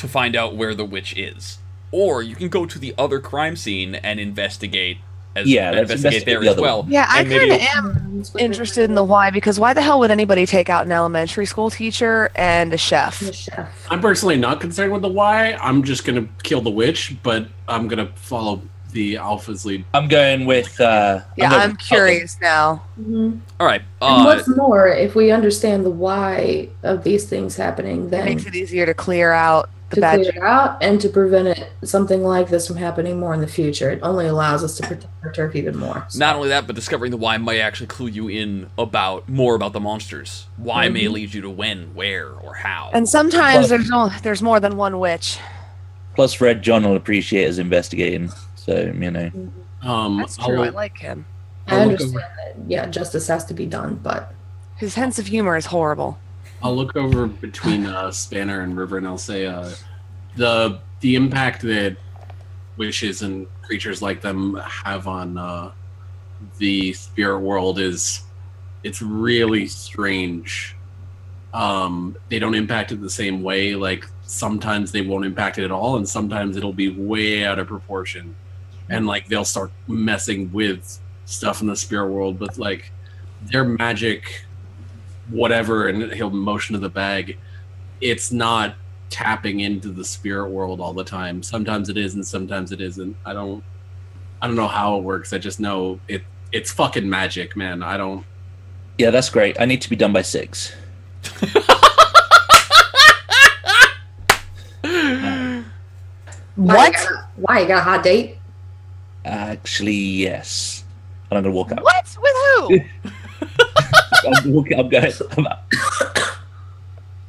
to find out where the witch is, or you can go to the other crime scene and investigate as Yeah, let's investigate there the as well. one. yeah, I and maybe kind of you'll- am interested in the why because why the hell would anybody take out an elementary school teacher and a chef? The chef. I'm personally not concerned with the why. I'm just gonna kill the witch, but I'm gonna follow the alpha's lead. I'm going with. Uh, Yeah, going I'm with- curious now. hmm All right. and Uh, what's more, if we understand the why of these things happening, It then makes it easier to clear out the to bad. clear it out and to prevent it something like this from happening more in the future. It only allows us to protect our turf even more. So- Not only that, but discovering the why might actually clue you in about more about the monsters. Why may Mhm. lead you to when, where, or how. And sometimes Well- there's no, there's more than one witch. Plus, Red John will appreciate us investigating. So you know, Um, That's true. I I'll, like him. I I'll look understand that, yeah, justice has to be done, but His sense of humor is horrible. I'll look over between uh, Spanner and River, and I'll say uh, the the impact that wishes and creatures like them have on uh, the spirit world is it's really strange. Um, they don't impact it the same way. Like sometimes they won't impact it at all, and sometimes it'll be way out of proportion, and like they'll start messing with stuff in the spirit world. But like their magic whatever and he'll motion to the bag it's not tapping into the spirit world all the time sometimes it is and sometimes it isn't i don't i don't know how it works i just know it it's fucking magic man i don't yeah, that's great. I need to be done by six. why What? You got a, why you got a hot date? Actually, yes. And I'm gonna walk out. What? With who? *laughs* I'm walking. I'm going. I'm out.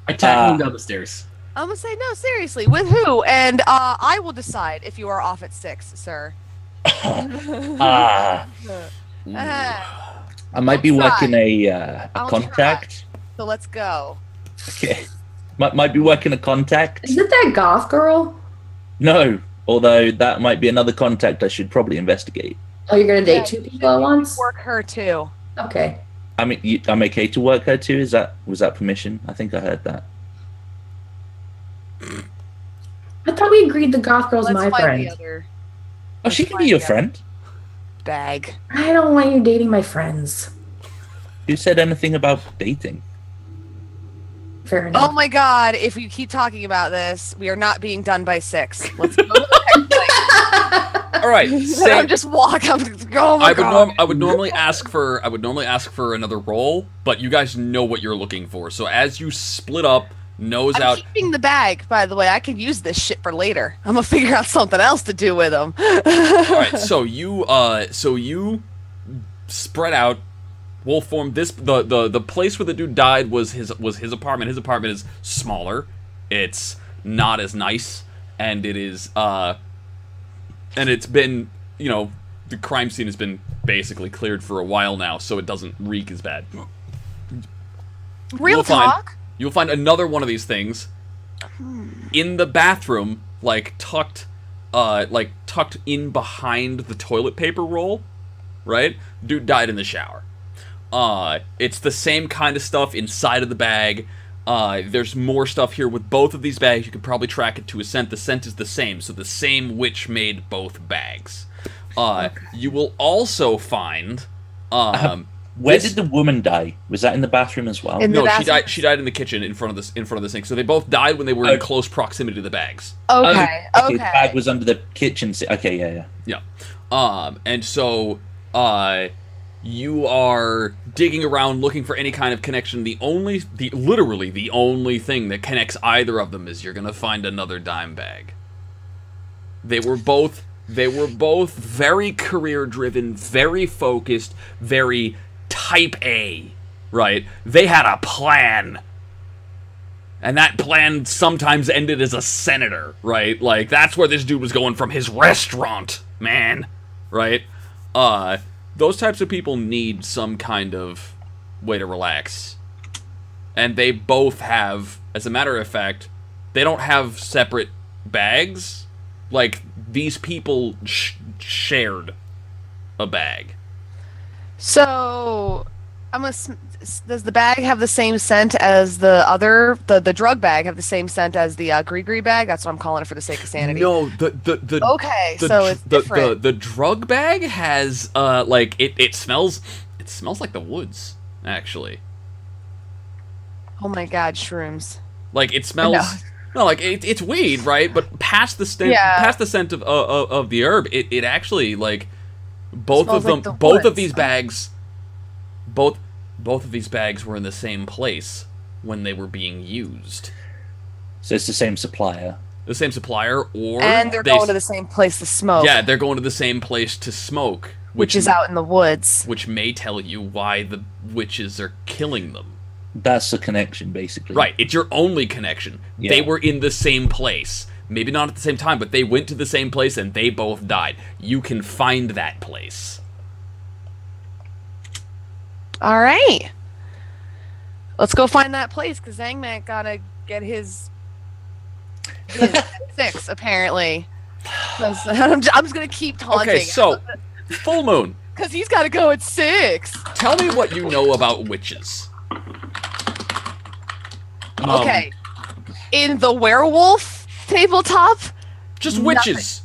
i tag Uh, him down the stairs I'm gonna say no. Seriously, with who? And uh, I will decide if you are off at six, sir. ah, *laughs* Ah, I might be I'll working try. a uh, a I'll contact. so let's go. Okay, might might be working a contact. Is it that goth girl? No, although that might be another contact I should probably investigate. Oh, you're gonna date Yeah, two people at should once? Work her too. Okay. I mean, you, I'm okay to work her too. Is that was that permission? I think I heard that. I thought we agreed the goth girl's Let's my find friend. the other Oh, she Let's can be your friend. bag. I don't want you dating my friends. Who said anything about dating? Fair oh enough. Oh my god! If you keep talking about this, we are not being done by six. Let's *laughs* go. *laughs* All right, *laughs* I'm just walk. I'm just, oh I would norm- I would normally ask for I would normally ask for another roll, but you guys know what you're looking for. So as you split up, nose I'm out. keeping the bag, by the way. I could use this shit for later. I'm gonna *laughs* figure out something else to do with them. All right, *laughs* so you uh so you spread out wolf form this the, the the place where the dude died was his was his apartment. His apartment is smaller. It's not as nice and it is uh and it's been, you know, the crime scene has been basically cleared for a while now, so it doesn't reek as bad. Real find- talk. You'll find another one of these things in the bathroom, like tucked, uh, like tucked in behind the toilet paper roll. Right? Dude died in the shower. Uh, it's the same kind of stuff inside of the bag. Uh, there's more stuff here with both of these bags. You could probably track it to a scent. The scent is the same, so the same witch made both bags. Uh, you will also find, um, Where This- did the woman die? Was that in the bathroom as well? In- the no, she died. She died in the kitchen in front of this in front of the sink. So they both died when they were in Oh. close proximity to the bags. Okay. Okay, the bag was under the kitchen. si- Okay, yeah, yeah. Um, and so, uh, you are digging around looking for any kind of connection. The only, the literally the only thing that connects either of them is you're gonna find another dime bag. They were both, they were both very career driven, very focused, very type A, right? They had a plan. And that plan sometimes ended as a senator, right? Like that's where this dude was going from his restaurant, man, right? Uh those types of people need some kind of way to relax. And they both have as a matter of fact, they don't have separate bags. Like these people sh- shared a bag. So, I'm s- Does the bag have the same scent as the other? The the drug bag have the same scent as the uh, Gree bag? That's what I'm calling it for the sake of sanity. No, the the the Okay, the, so it's the, different. the the drug bag has uh like it it smells it smells like the woods actually oh my god, shrooms. like it smells know. no like it, it's weed right but past the scent Yeah. past the scent of, of of the herb it, it actually like both of them like the both of these bags both both of these bags were in the same place when they were being used So it's the same supplier. the same supplier, or and they're they going to the same place to smoke. yeah, they're going to the same place to smoke, which is out in the woods. which may tell you why the witches are killing them. That's the connection, basically. Right, it's your only connection. They were in the same place. Maybe not at the same time, but they went to the same place and they both died. You can find that place. All right. Let's go find that place because ZangMac gotta get his, his *laughs* six apparently. *laughs* I'm, j- I'm just gonna keep taunting. Okay, so full moon. because he's gotta go at six. Tell me what you know about witches. Um, Okay. In the werewolf tabletop. Just Nothing. witches.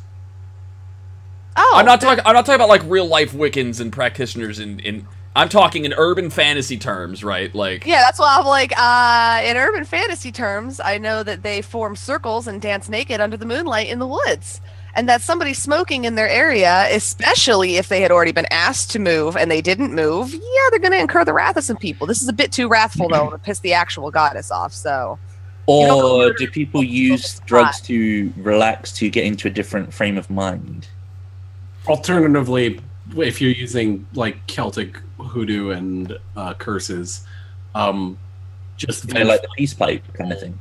Oh, I'm not talking. I'm not talking about like real life Wiccans and practitioners. In in I'm talking in urban fantasy terms, right? Like Yeah, that's why I'm like, uh, in urban fantasy terms, I know that they form circles and dance naked under the moonlight in the woods. And that somebody smoking in their area, especially if they had already been asked to move and they didn't move, yeah, they're going to incur the wrath of some people. This is a bit too wrathful, though, to piss the actual goddess off. So, You don't go Or do people use drugs to relax to get into a different frame of mind? Alternatively, if you're using like Celtic hoodoo and uh, curses, um, just You know, like the peace pipe kind of thing.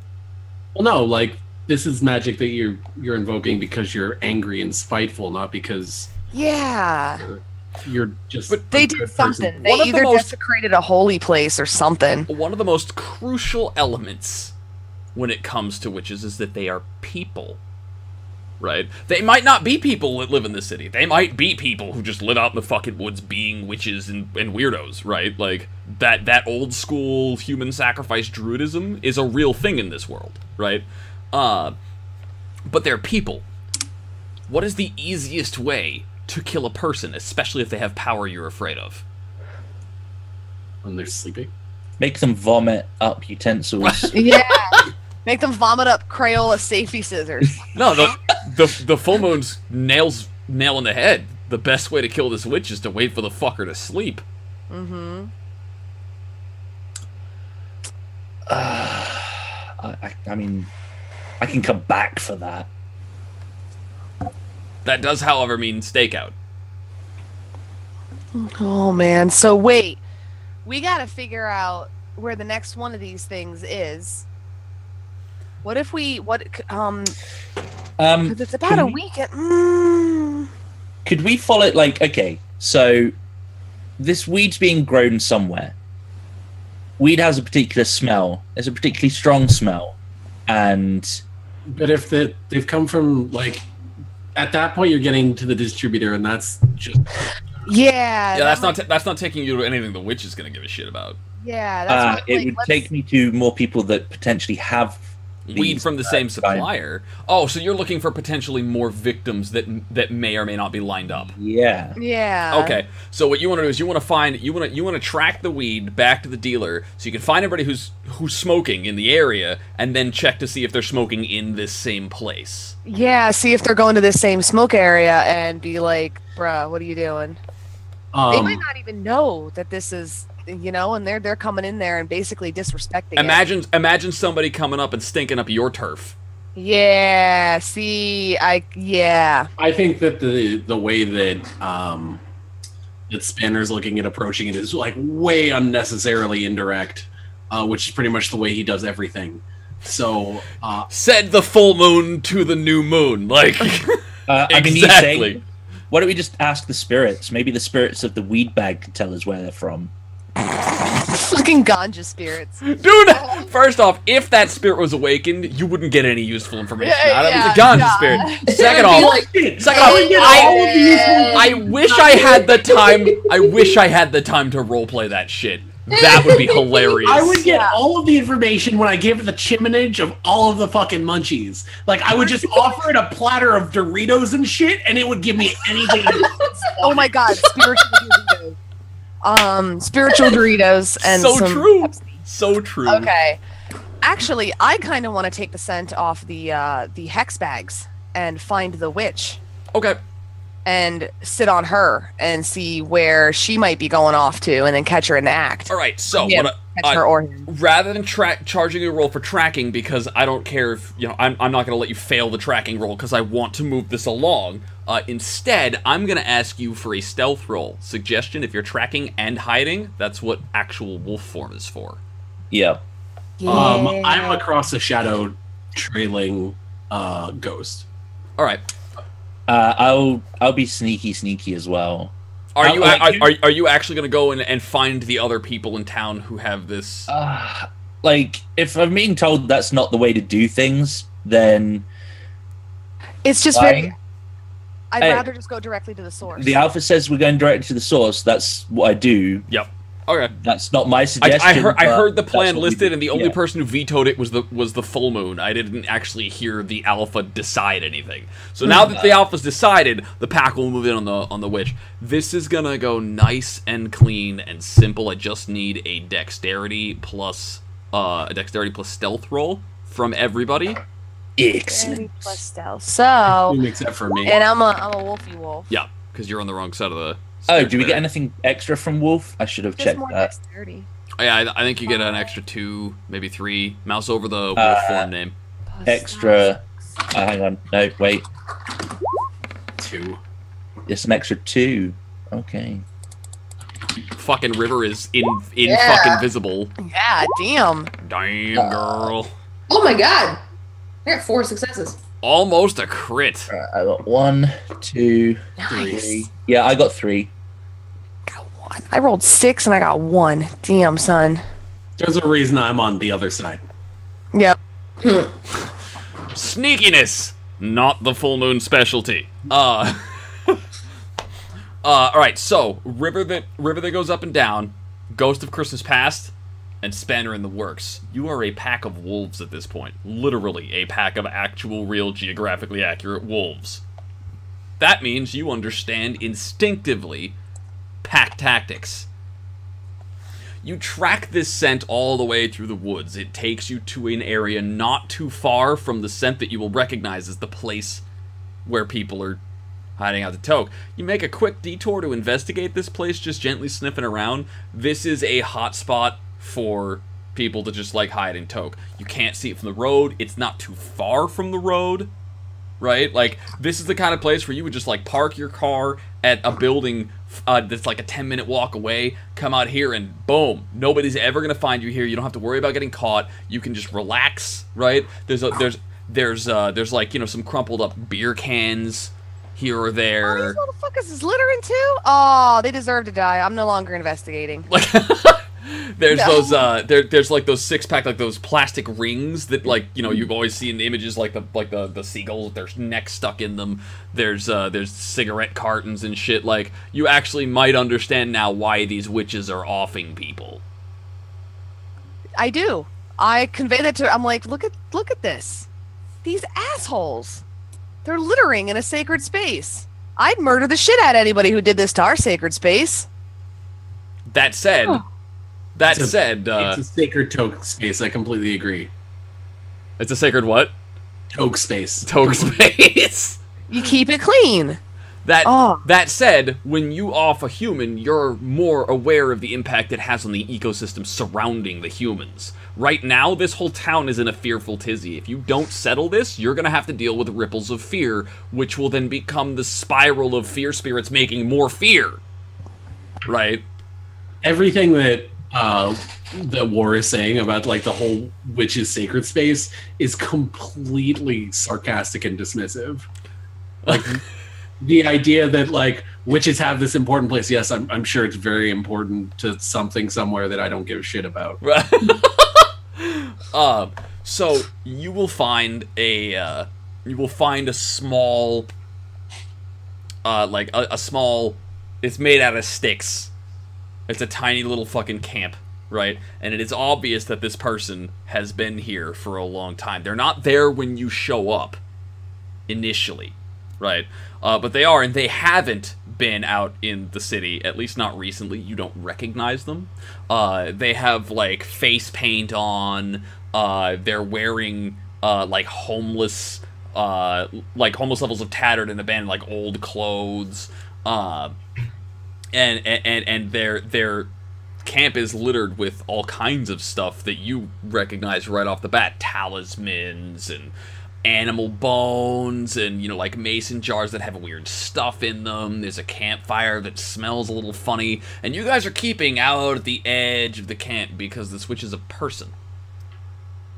well, no, like this is magic that you're you're invoking because you're angry and spiteful, not because yeah, you're just. But they good did person. something. They One of the either most- desecrated a holy place or something. one of the most crucial elements when it comes to witches is that they are people. Right? They might not be people that live in the city. They might be people who just live out in the fucking woods being witches and, and weirdos, right? Like that that old school human sacrifice druidism is a real thing in this world, right? Uh but they're people. What is the easiest way to kill a person, especially if they have power you're afraid of? when they're sleeping. Make them vomit up utensils. *laughs* Yeah. Make them vomit up Crayola safety scissors. *laughs* No, the the the full moon's nails nail in the head. The best way to kill this witch is to wait for the fucker to sleep. mm-hmm. *sighs* I, I, I mean, I can come back for that. That does, however, mean stakeout. Oh man. So wait, we got to figure out where the next one of these things is. What if we what um Um, 'cause it's about a we- weekend. Mm, could we follow it like okay so this weed's being grown somewhere weed has a particular smell there's a particularly strong smell and But if the, they've come from like at that point, you're getting to the distributor, and that's just yeah. Yeah, that's that not ta- that's not taking you to anything the witch is gonna give a shit about. yeah, that's uh, what, it would let's- take me to more people that potentially have Weed from the uh, same supplier. Oh, so you're looking for potentially more victims that that may or may not be lined up. yeah Yeah. Okay, so what you want to do is you want to find you want to you want to track the weed back to the dealer so you can find everybody who's who's smoking in the area and then check to see if they're smoking in this same place. Yeah. See if they're going to this same smoke area and be like, "Bruh, what are you doing?" they um, might not even know that this is, you know, and they're they're coming in there and basically disrespecting. it. Imagine imagine somebody coming up and stinking up your turf. Yeah. See, I yeah. I think that the the way that um, that Spanner's looking at approaching it is like way unnecessarily indirect, uh, which is pretty much the way he does everything. So uh, Said the full moon to the new moon. *laughs* Like uh, I mean, exactly. saying, why don't we just ask the spirits maybe the spirits of the weed bag can tell us where they're from Fucking ganja spirits. Dude, first off, if that spirit was awakened, you wouldn't get any useful information Yeah, out of it. yeah, It's a ganja yeah. spirit. Second off, second off, I, I wish I had the time. I wish I had the time to roleplay that shit. That would be *laughs* hilarious. I would get Yeah. all of the information when I gave it the chiminage of all of the fucking munchies. Like I would just *laughs* offer it a platter of Doritos and shit, and it would give me anything. *laughs* Oh my god, spiritual Doritos. Um, spiritual Doritos *laughs* and so some true. Pepsi. So true. Okay. Actually, I kind of want to take the scent off the uh, the hex bags and find the witch. Okay. And sit on her and see where she might be going off to, and then catch her in the act. All right. So Yeah, what? I- Catch uh, her or him. rather than track charging you a roll for tracking because I don't care if you know I'm, I'm not going to let you fail the tracking roll because I want to move this along. Uh, instead, I'm going to ask you for a stealth roll. Suggestion: If you're tracking and hiding, that's what actual wolf form is for. Yeah. Um, I'm across a shadow trailing uh, ghost. All right. Uh, I'll I'll be sneaky, sneaky as well. Are you like are, are, are you actually going to go and, and find the other people in town who have this? Uh, like if I'm being told that's not the way to do things, then It's just Why? very. I'd Hey. rather just go directly to the source. the alpha says we're going directly to the source. That's what I do. Yep. Okay. That's not my I, suggestion. I heard I heard the plan listed, and the only Yeah. person who vetoed it was the was the full moon. I didn't actually hear the alpha decide anything. So now that the alpha's decided, the pack will move in on the on the witch. This is gonna go nice and clean and simple. I just need a dexterity plus uh, a dexterity plus stealth roll from everybody. excellent. Plus stealth. So, Except for me. and I'm a I'm a wolfy wolf. Yeah, because you're on the wrong side of the. Oh, do we get anything extra from Wolf? I should have Just checked more that. dexterity. Oh, yeah, I, I think you get an extra two, maybe three. Mouse over the wolf Uh, form name. Extra. Uh, hang on. No, wait. Two. It's an extra two. Okay. Fucking river is in in Yeah. fucking visible. Yeah, damn. Damn girl. Oh my god! I got four successes. Almost a crit. Alright, I got one, two, Nice. three. Yeah, I got three. Got one. I rolled six and I got one. Damn, son. There's a reason I'm on the other side. Yep. Sneakiness, not the full moon specialty. Uh. *laughs* uh. All right. So river that river that goes up and down, ghost of Christmas past, and Spanner in the works. You are a pack of wolves at this point. Literally a pack of actual, real, geographically accurate wolves. That means you understand instinctively pack tactics. You track this scent all the way through the woods. It takes you to an area not too far from the scent that you will recognize as the place where people are hiding out to toke. You make a quick detour to investigate this place, just gently sniffing around. This is a hot spot for people to just like hide and toke. You can't see it from the road. It's not too far from the road right? Like this is the kind of place where you would just like park your car at a building uh, that's like a 10 minute walk away, come out here and boom, nobody's ever gonna find you here. You don't have to worry about getting caught. You can just relax, right? There's a, there's there's uh there's like you know some crumpled up beer cans here or Oh, there. these motherfuckers is littering too? Oh, they deserve to die. I'm no longer investigating. Like *laughs* *laughs* *laughs* there's No. those uh there, there's like those six pack like those plastic rings that like you know you've always seen the images like the like the the seagulls with their necks stuck in them there's uh there's cigarette cartons and shit like you actually might understand now why these witches are offing people I do. I convey that to I'm like, look at look at this. These assholes. They're littering in a sacred space. I'd murder the shit out of anybody who did this to our sacred space. that said Huh. That It's a- said uh it's a sacred toke space. I completely agree. it's a sacred what Toke space. toke *laughs* space You keep it clean. That Oh. that said, when you off a human, you're more aware of the impact it has on the ecosystem surrounding the humans. Right now, this whole town is in a fearful tizzy. If you don't settle this, you're gonna have to deal with ripples of fear, which will then become the spiral of fear spirits making more fear. Right? Everything that uh, that War is saying about like the whole witch's sacred space is completely sarcastic and dismissive. Like *laughs* the idea that like witches have this important place. Yes, I'm, I'm sure it's very important to something somewhere that I don't give a shit about. Right. *laughs* um, so you will find a uh, you will find a small uh, like a, a small it's made out of sticks. It's a tiny little fucking camp, right? And it is obvious that this person has been here for a long time. They're not there when you show up initially, right? Uh, but they are, and they haven't been out in the city, at least not recently. You don't recognize them. Uh, they have like face paint on. Uh, they're wearing uh, like homeless, uh, like almost levels of tattered and abandoned, like old clothes, uh, and and and their their camp is littered with all kinds of stuff that you recognize right off the bat, talismans and animal bones and you know like mason jars that have weird stuff in them. There's a campfire that smells a little funny. And you guys are keeping out at the edge of the camp because this witch is a person.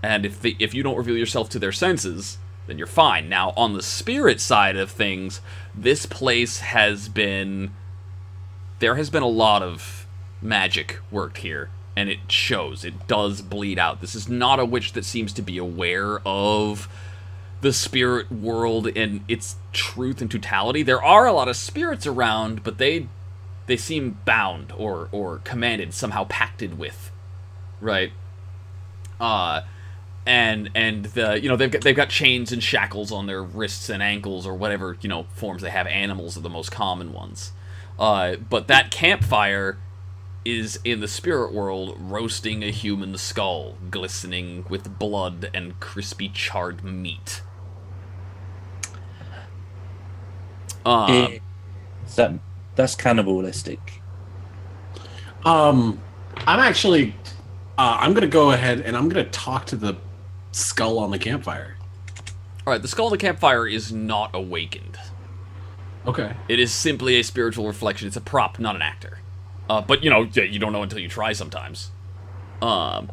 And if the, if you don't reveal yourself to their senses then you're fine. Now on the spirit side of things this place has been there has been a lot of magic worked here and it shows it does bleed out this is not a witch that seems to be aware of the spirit world and its truth and totality. There are a lot of spirits around, but they they seem bound or or commanded somehow pacted with, right? Uh and and the you know they've got they've got chains and shackles on their wrists and ankles or whatever you know forms they have. Animals are the most common ones. Uh, but that campfire is in the spirit world roasting a human skull, glistening with blood and crispy charred meat. Um, Eh, that that's cannibalistic. Um, I'm actually, uh, I'm gonna go ahead and I'm gonna talk to the skull on the campfire. all right, the skull of the campfire is not awakened. Okay. It is simply a spiritual reflection. It's a prop, not an actor. Uh, but you know, you don't know until you try. Sometimes. Um,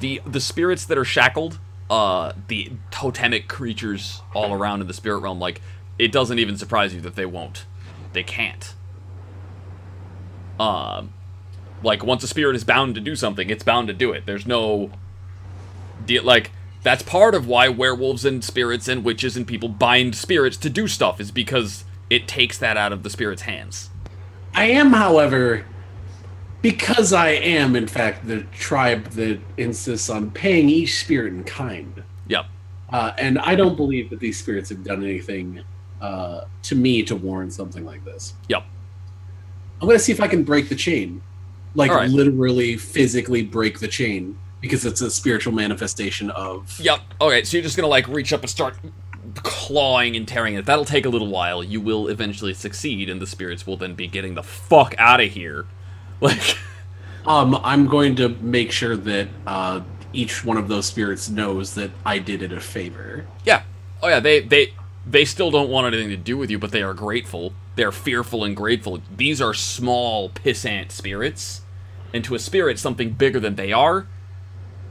the the spirits that are shackled, uh, the totemic creatures all around in the spirit realm, like it doesn't even surprise you that they won't. They can't. Um, like once a spirit is bound to do something, it's bound to do it. There's no like that's part of why werewolves and spirits and witches and people bind spirits to do stuff is because it takes that out of the spirit's hands. I am, however, because I am, in fact, the tribe that insists on paying each spirit in kind. Yep. Uh, and I don't believe that these spirits have done anything uh, to me to warrant something like this. Yep. I'm going to see if I can break the chain. Like, right. literally, physically break the chain because it's a spiritual manifestation of. Yep. Okay, so you're just gonna like reach up and start clawing and tearing it. That'll take a little while. You will eventually succeed, and the spirits will then be getting the fuck out of here. *laughs* Like, Um, I'm going to make sure that uh, each one of those spirits knows that I did it a favor. yeah. Oh yeah. They they they still don't want anything to do with you, but they are grateful. They're fearful and grateful. These are small pissant spirits, and to a spirit, something bigger than they are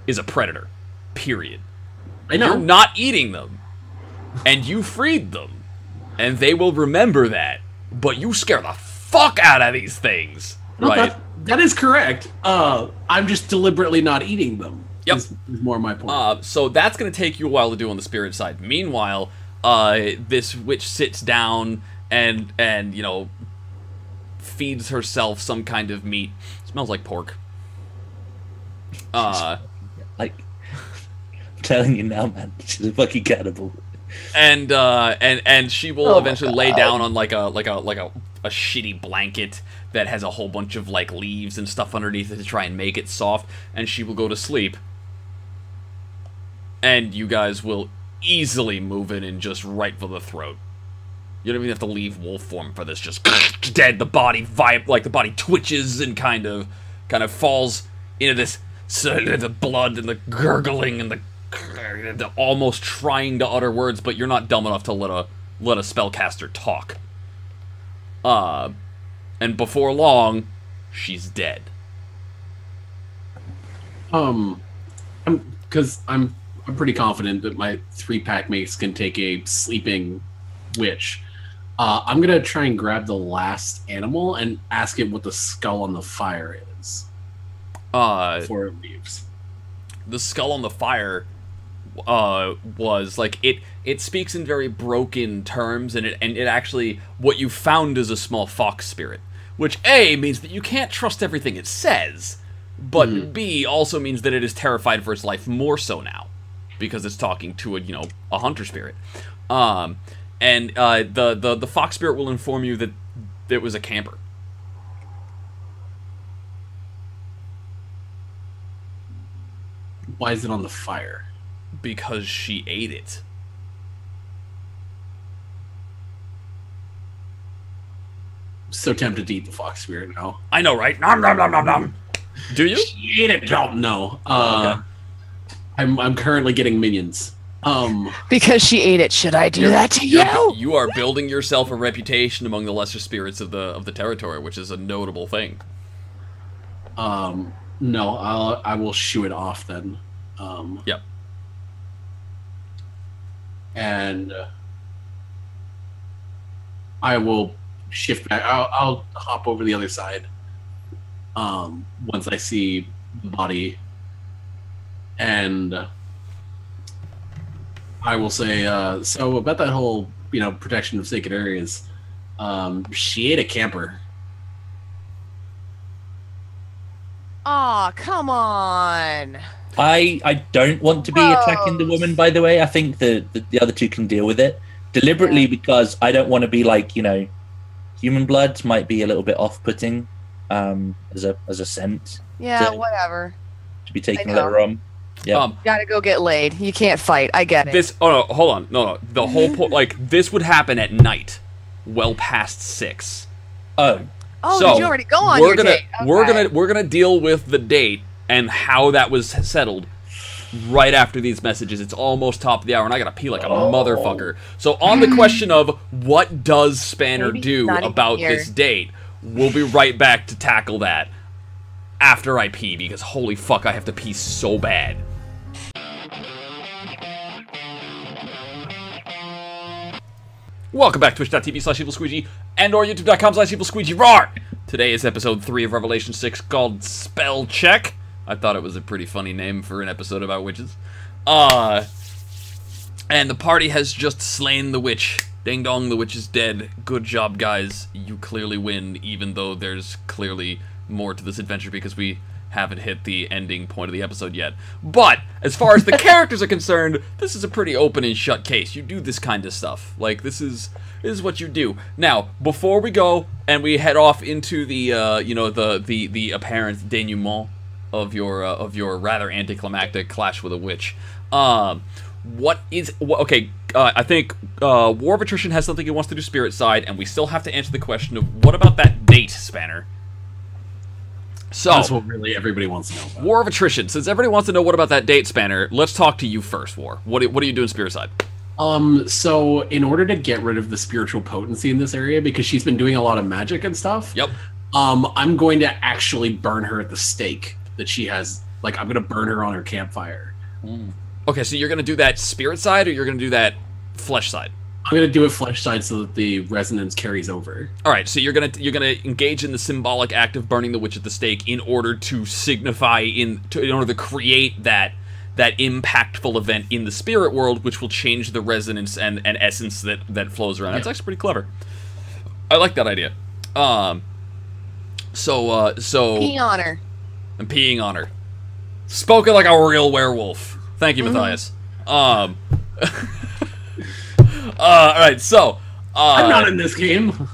is a predator. Period. I know. You're not eating them. And you freed them. And they will remember that. But you scare the fuck out of these things. No, right? that, that is correct. Uh, I'm just deliberately not eating them. Yep. Is, is more my point. Uh, so that's going to take you a while to do on the spirit side. Meanwhile, uh, this witch sits down and, and, you know, feeds herself some kind of meat. Smells like pork. Uh, Like, *laughs* I'm telling you now, man, she's a fucking cannibal. And uh, and and she will Oh eventually lay down on like a like a like a, a shitty blanket that has a whole bunch of like leaves and stuff underneath it to try and make it soft, and she will go to sleep. And you guys will easily move in and just right for the throat. You don't even have to leave wolf form for this. Just *coughs* dead. The body vibe like the body twitches and kind of kind of falls into this so the blood and the gurgling and the, the almost trying to utter words, but you're not dumb enough to let a let a spellcaster talk. Uh, and before long, she's dead. um, I'm because I'm I'm pretty confident that my three pack mates can take a sleeping witch. Uh, I'm gonna try and grab the last animal and ask it what the skull on the fire is Uh, before it leaves. the skull on the fire uh was like it it speaks in very broken terms and it and it actually what you found is a small fox spirit which a means that you can't trust everything it says but b also means that it is terrified for its life more so now because it's talking to a you know a hunter spirit. Um and uh the the the fox spirit will inform you that it was a camper. Why is it on the fire? because she ate it. I'm so tempted to eat the fox spirit now. I know, right? Nom nom nom nom nom. Do you? She ate it. Don't know. Uh, okay. I'm I'm currently getting minions. Um, because she ate it, should I do that to you? You are building yourself a reputation among the lesser spirits of the of the territory, which is a notable thing. Um, no, I'll I will shoo it off then. Um, yep. And uh, I will shift back. I'll, I'll hop over the other side. Um, once I see the body, and uh, I will say, uh, so about that whole you know protection of sacred areas. Um, she ate a camper. Aw, come on. I I don't want to be attacking the woman. By the way, I think the, the the other two can deal with it deliberately Yeah. because I don't want to be like you know, human blood might be a little bit off-putting um, as a as a scent Yeah, So- whatever. to be taken I later on. Yeah. Um, Gotta go get laid. You can't fight. I get it. this. Oh no, hold on. No, no. The whole point, *laughs* like this, would happen at night, well past six. Oh, oh, so did you already go on we're your gonna date? we're gonna we're gonna deal with the date and how that was settled right after these messages. It's almost top of the hour, and I gotta pee like a Oh. motherfucker. So on the question of what does Spanner Maybe do about here. this date, we'll be right back to tackle that after I pee because holy fuck, I have to pee so bad. Welcome back to twitch.tv slash evil squeegee and or youtube.com slash evil squeegee roar. Today is episode 3 of Revelation 6 called Spell Check. I thought it was a pretty funny name for an episode about witches. Uh and the party has just slain the witch. Ding dong, the witch is dead. Good job, guys. You clearly win, even though there's clearly more to this adventure because we haven't hit the ending point of the episode yet. But as far as the *laughs* characters are concerned, this is a pretty open and shut case. You do this kind of stuff. Like this is this is what you do. Now, before we go and we head off into the uh, you know the the the apparent denouement of your uh, of your rather anticlimactic clash with a witch. Um, what is wha- okay? Uh, I think uh, War of Attrition has something he wants to do spirit side, and we still have to answer the question of what about that date, Spanner. So That's what really everybody wants to know. About. War of Attrition. Since everybody wants to know what about that date, Spanner, let's talk to you first, War. What what are you doing spirit side? Um, so in order to get rid of the spiritual potency in this area, because she's been doing a lot of magic and stuff, Yep. um, I'm going to actually burn her at the stake that she has. Like, I'm going to burn her on her campfire. Okay, so you're gonna do that spirit side, or you're gonna do that flesh side. I'm going to do it flesh side so that the resonance carries over. All right, so you're gonna you're gonna engage in the symbolic act of burning the witch at the stake in order to signify in to, in order to create that that impactful event in the spirit world, which will change the resonance and, and essence that that flows around. That's actually pretty clever. I like that idea. Um. So uh so Pee on her. I'm peeing on her. Spoken like a real werewolf. Thank you, Matthias. Um. *laughs* uh, all right, so uh, I'm not in this game.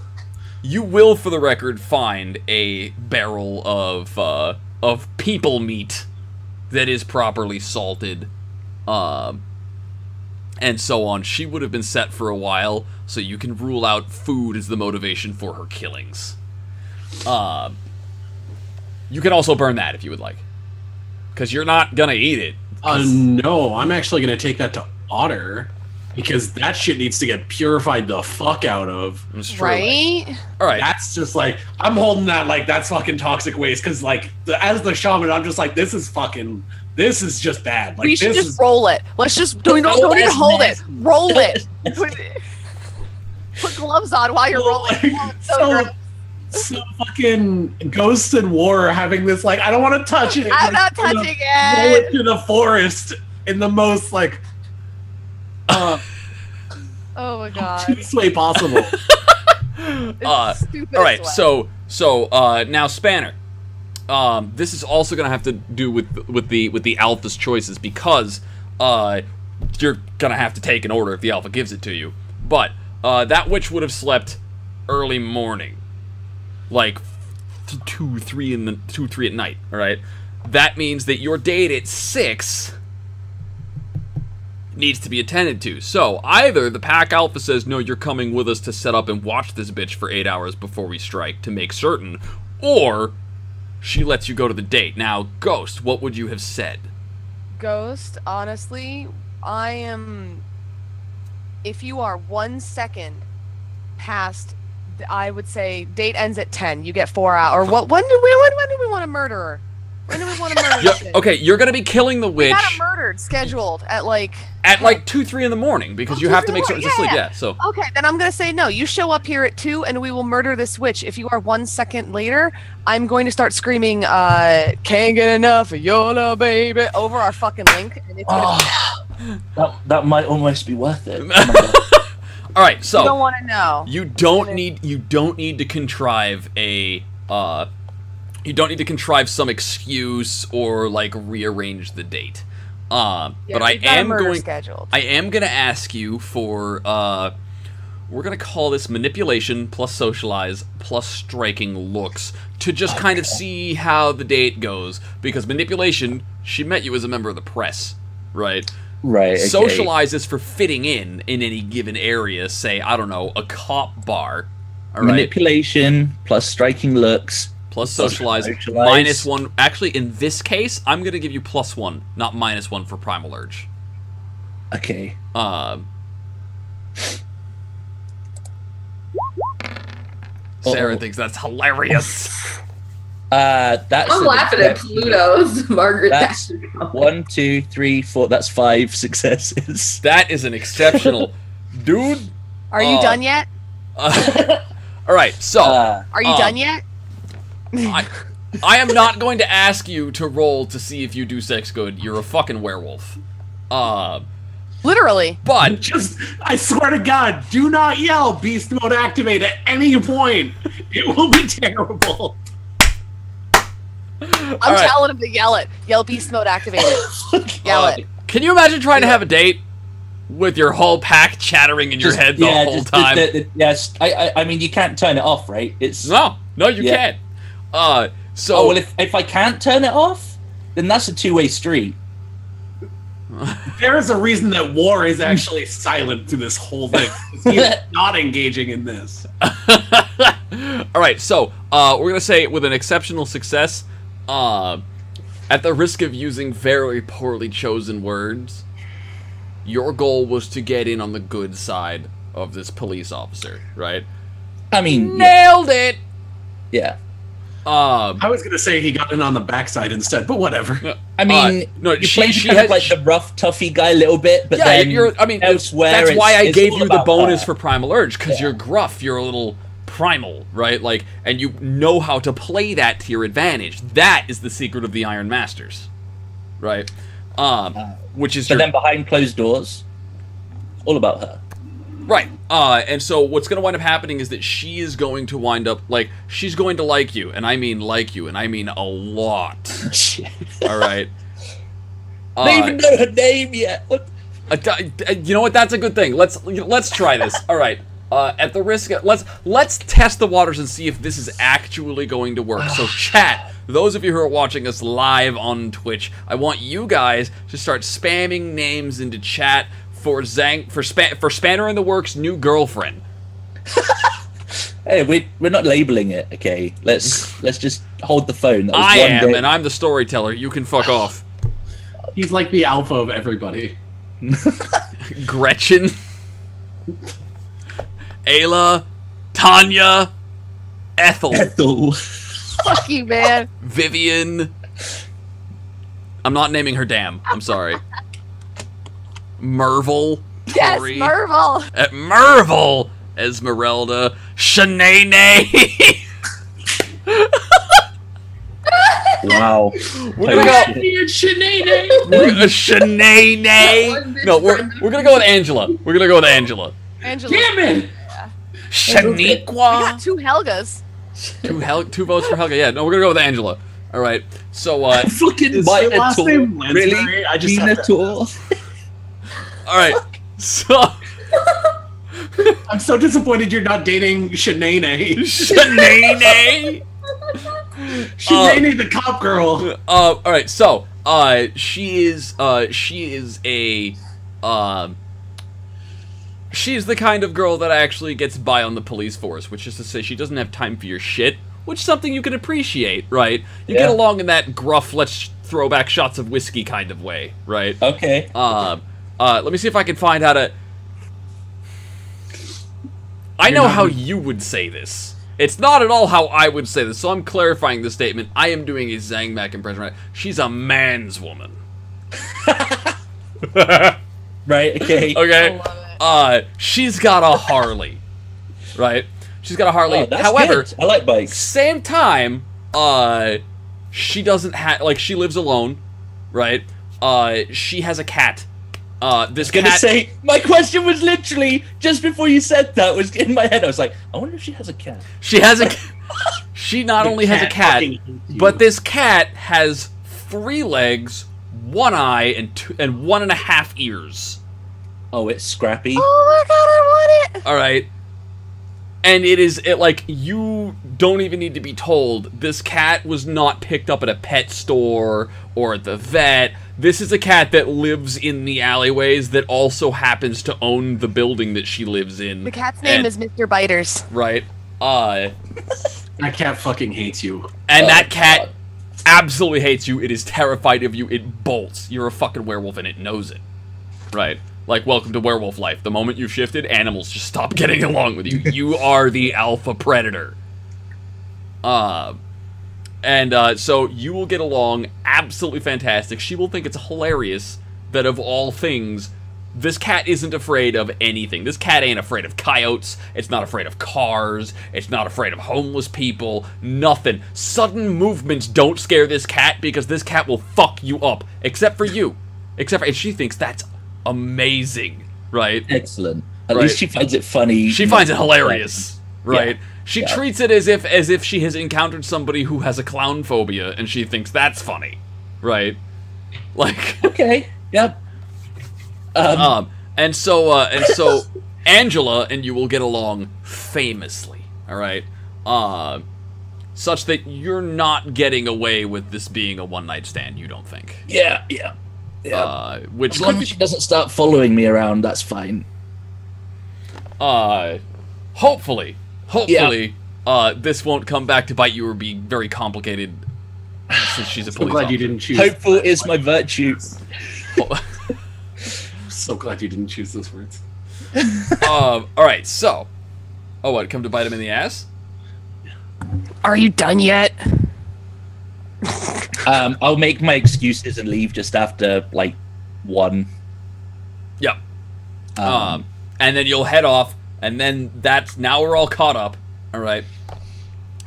you will, for the record, find a barrel of uh, of people meat that is properly salted, um, and so on. She would have been set for a while, so you can rule out food as the motivation for her killings. Um, you can also burn that if you would like, because you're not gonna eat it. Uh, no, I'm actually going to take that to Otter because that shit needs to get purified the fuck out of. It's. Right? All right. That's just like I'm holding that like that's fucking toxic waste because like the, as the shaman, I'm just like this is fucking this is just bad. Like we should this just is roll it. Let's just don't, don't, don't even hold it. Roll it. *laughs* Put, put gloves on while you're rolling. So so, gross. So fucking ghosts and war having this like I don't want to touch it. I'm not Like, touching Roll it. it to the forest in the most like uh, *laughs* Oh my god. cheapest way possible. *laughs* Uh. All right, as well. so so uh, now Spanner. Um, this is also gonna have to do with with the with the alpha's choices because uh, you're gonna have to take an order if the alpha gives it to you. But uh, that witch would have slept early morning, like two, three in the two, three at night. All right, that means that your date at six needs to be attended to. So either the pack alpha says, "No, you're coming with us to set up and watch this bitch for eight hours before we strike to make certain," or she lets you go to the date. Now, Ghost, what would you have said? Ghost, honestly, I am. If you are one second past, I would say date ends at ten. You get four hours. Or what? When do we? When, when do we want to murderer? When do we want to murder? Yeah, this okay, you're gonna be killing the We witch got her murdered, scheduled at like. at like two, three in the morning because Oh, you have to make in the certain to sleep. morning, Yeah. yeah, So Okay, then I'm gonna say no. You show up here at two, and we will murder this witch. If you are one second later, I'm going to start screaming, uh, "Can't get enough of your love, baby," over our fucking link, and it's gonna Oh, that, that might almost be worth it. *laughs* Oh my God. All right, you so don't want to know. You don't need you don't need to contrive a uh you don't need to contrive some excuse or like rearrange the date. Um Yeah, but I we've got a am going scheduled. I am going to ask you for uh we're going to call this manipulation plus socialize plus striking looks to just kind of see how the date goes because manipulation she met you as a member of the press, right? Right. Okay. Socialize is for fitting in in any given area, say, I don't know, a cop bar. All right. Manipulation plus striking looks. plus plus socialize, socialize. minus one. Actually, in this case, I'm going to give you plus one, not minus one for Primal Urge. Okay. Um. Sarah Uh-oh. thinks that's hilarious. *laughs* Uh, that's I'm laughing at Pluto's *laughs* Margaret That's Thatcher. one, two, three, four. That's five *laughs* successes. That is an exceptional, *laughs* dude. Are you uh, done yet? Uh, all right, so Uh, Are you um, done yet? I, I am not going to ask you to roll to see if you do sex good. You're a fucking werewolf. Uh, Literally. but Just, I swear to God, do not yell beast mode activate at any point. It will be terrible. I'm All right. telling him to yell it. Yell beast mode activated. *laughs* yell uh, it. Can you imagine trying to have a date with your whole pack chattering in your head the yeah, whole just- time? the- the- yes. I, I. I mean, you can't turn it off, right? It's. no, no, you Yeah. can't. Uh, so Oh well, if if I can't turn it off, then that's a two way street. *laughs* There is a reason that War is actually silent through this whole thing. He's *laughs* not engaging in this. All right, so uh, we're gonna say with an exceptional success, uh, at the risk of using very poorly chosen words, your goal was to get in on the good side of this police officer, right? I mean, yeah. Nailed it. yeah. Uh, I was gonna say he got in on the backside instead, but whatever. I mean, Uh, no, you she- play she kind has- of like the rough, toughy guy a little bit, but yeah, then you're. I mean, elsewhere, that's why I gave you the bonus her. for Primal Urge because Yeah. you're gruff. You're a little primal, right? Like, and you know how to play that to your advantage. That is the secret of the Iron Masters, right? Um, which is But your then behind closed doors, it's all about her. Right. Uh, and so what's going to wind up happening is that she is going to wind up like she's going to like you, and I mean like you, and I mean a lot. *laughs* Shit. All right. Uh, *laughs* they even know her name yet. What? uh, you know what? That's a good thing. Let's let's try this. All right. Uh, at the risk, of, let's let's test the waters and see if this is actually going to work. So, *sighs* chat. Those of you who are watching us live on Twitch, I want you guys to start spamming names into chat for Zang for Span for Spanner in the Works' new girlfriend. *laughs* Hey, we we're not labeling it. Okay, let's *laughs* let's just hold the phone. That was I one am, day. and I'm the storyteller. You can fuck off. *sighs* He's like the alpha of everybody. *laughs* Gretchen, Ayla, Tanya, Ethel, Ethel. Fuck you, man. Vivian. I'm not naming her. Damn. I'm sorry. Merville. Yes, Tori, Marvel. At Merville. Esmeralda. Shanae. Wow. we're gonna go. Weird Sinead. We're, uh, Shanae. bitch No, we're, we're gonna go with Angela. We're gonna go with Angela. Angela. Damn it! We Shaniqua. got two Helgas. Two Hel- two votes for Helga. Yeah, no, we're gonna go with Angela. All right. So, uh, Fucking Is your last Minotaur. name Lansbury? Really? I just have to- Minotaur. all right. So, *laughs* I'm so disappointed you're not dating Shanae. Shanae. *laughs* Shanae, the cop girl. Uh, all right. So, uh, she is, uh, she is a Um, she's the kind of girl that actually gets by on the police force, which is to say, she doesn't have time for your shit, which is something you can appreciate, right? You get along in that gruff, let's throw back shots of whiskey kind of way, right? Okay. Um, uh, let me see if I can find how to. I You're know how gonna- you would say this. It's not at all how I would say this, so I'm clarifying the statement. I am doing a ZangMac impression. Right? She's a man's woman. *laughs* Right. Okay. Okay. Love it. Uh, she's got a Harley, right? She's got a Harley. Oh, that's However, good. I like bikes. same time, uh, she doesn't have like she lives alone, right? Uh, she has a cat. Uh, this gonna cat. say my question was literally just before you said that was in my head. I was like, I wonder if she has a cat. She has a. *laughs* She not The only has a cat, fucking hates you. but this cat has three legs, one eye, and two, and one and a half ears. Oh, it's Scrappy. Oh my god, I want it. All right, and it is it like you don't even need to be told. This cat was not picked up at a pet store or at the vet. This is a cat that lives in the alleyways that also happens to own the building that she lives in. The cat's name And- is Mr. Biters. right. Uh, that cat fucking hates you. and Oh, that cat God. absolutely hates you. It is terrified of you. It bolts. You're a fucking werewolf and it knows it. Right? Like, welcome to werewolf life. The moment you've shifted, animals just stop *laughs* getting along with you. You are the alpha predator. Uh, and uh, so you will get along absolutely fantastic. She will think it's hilarious that of all things, this cat isn't afraid of anything. This cat ain't afraid of coyotes. It's not afraid of cars. It's not afraid of homeless people. Nothing. Sudden movements don't scare this cat because this cat will fuck you up. Except for you. Except for, and she thinks that's amazing, right? Excellent. At Right. least she finds it funny. She finds it hilarious, right? She Yeah. treats it as if as if she has encountered somebody who has a clown phobia and she thinks that's funny, right? Like, *laughs* Okay. Yep. Um, um, and so uh, and so *laughs* Angela and you will get along famously, all right? Uh, such that you're not getting away with this being a one night stand. You don't think? yeah. Yeah. Yeah. Uh, which as long as she doesn't start following me around, that's fine. uh hopefully hopefully uh this won't come back to bite you or be very complicated since she's a So police glad you didn't choose. Hopeful is my virtue. *laughs* So glad you didn't choose those words. *laughs* um all right so oh what come to bite him in the ass Are you done yet? *laughs* Um, I'll make my excuses and leave just after like one. yep. Um, um and then you'll head off and then that's now we're all caught up all right?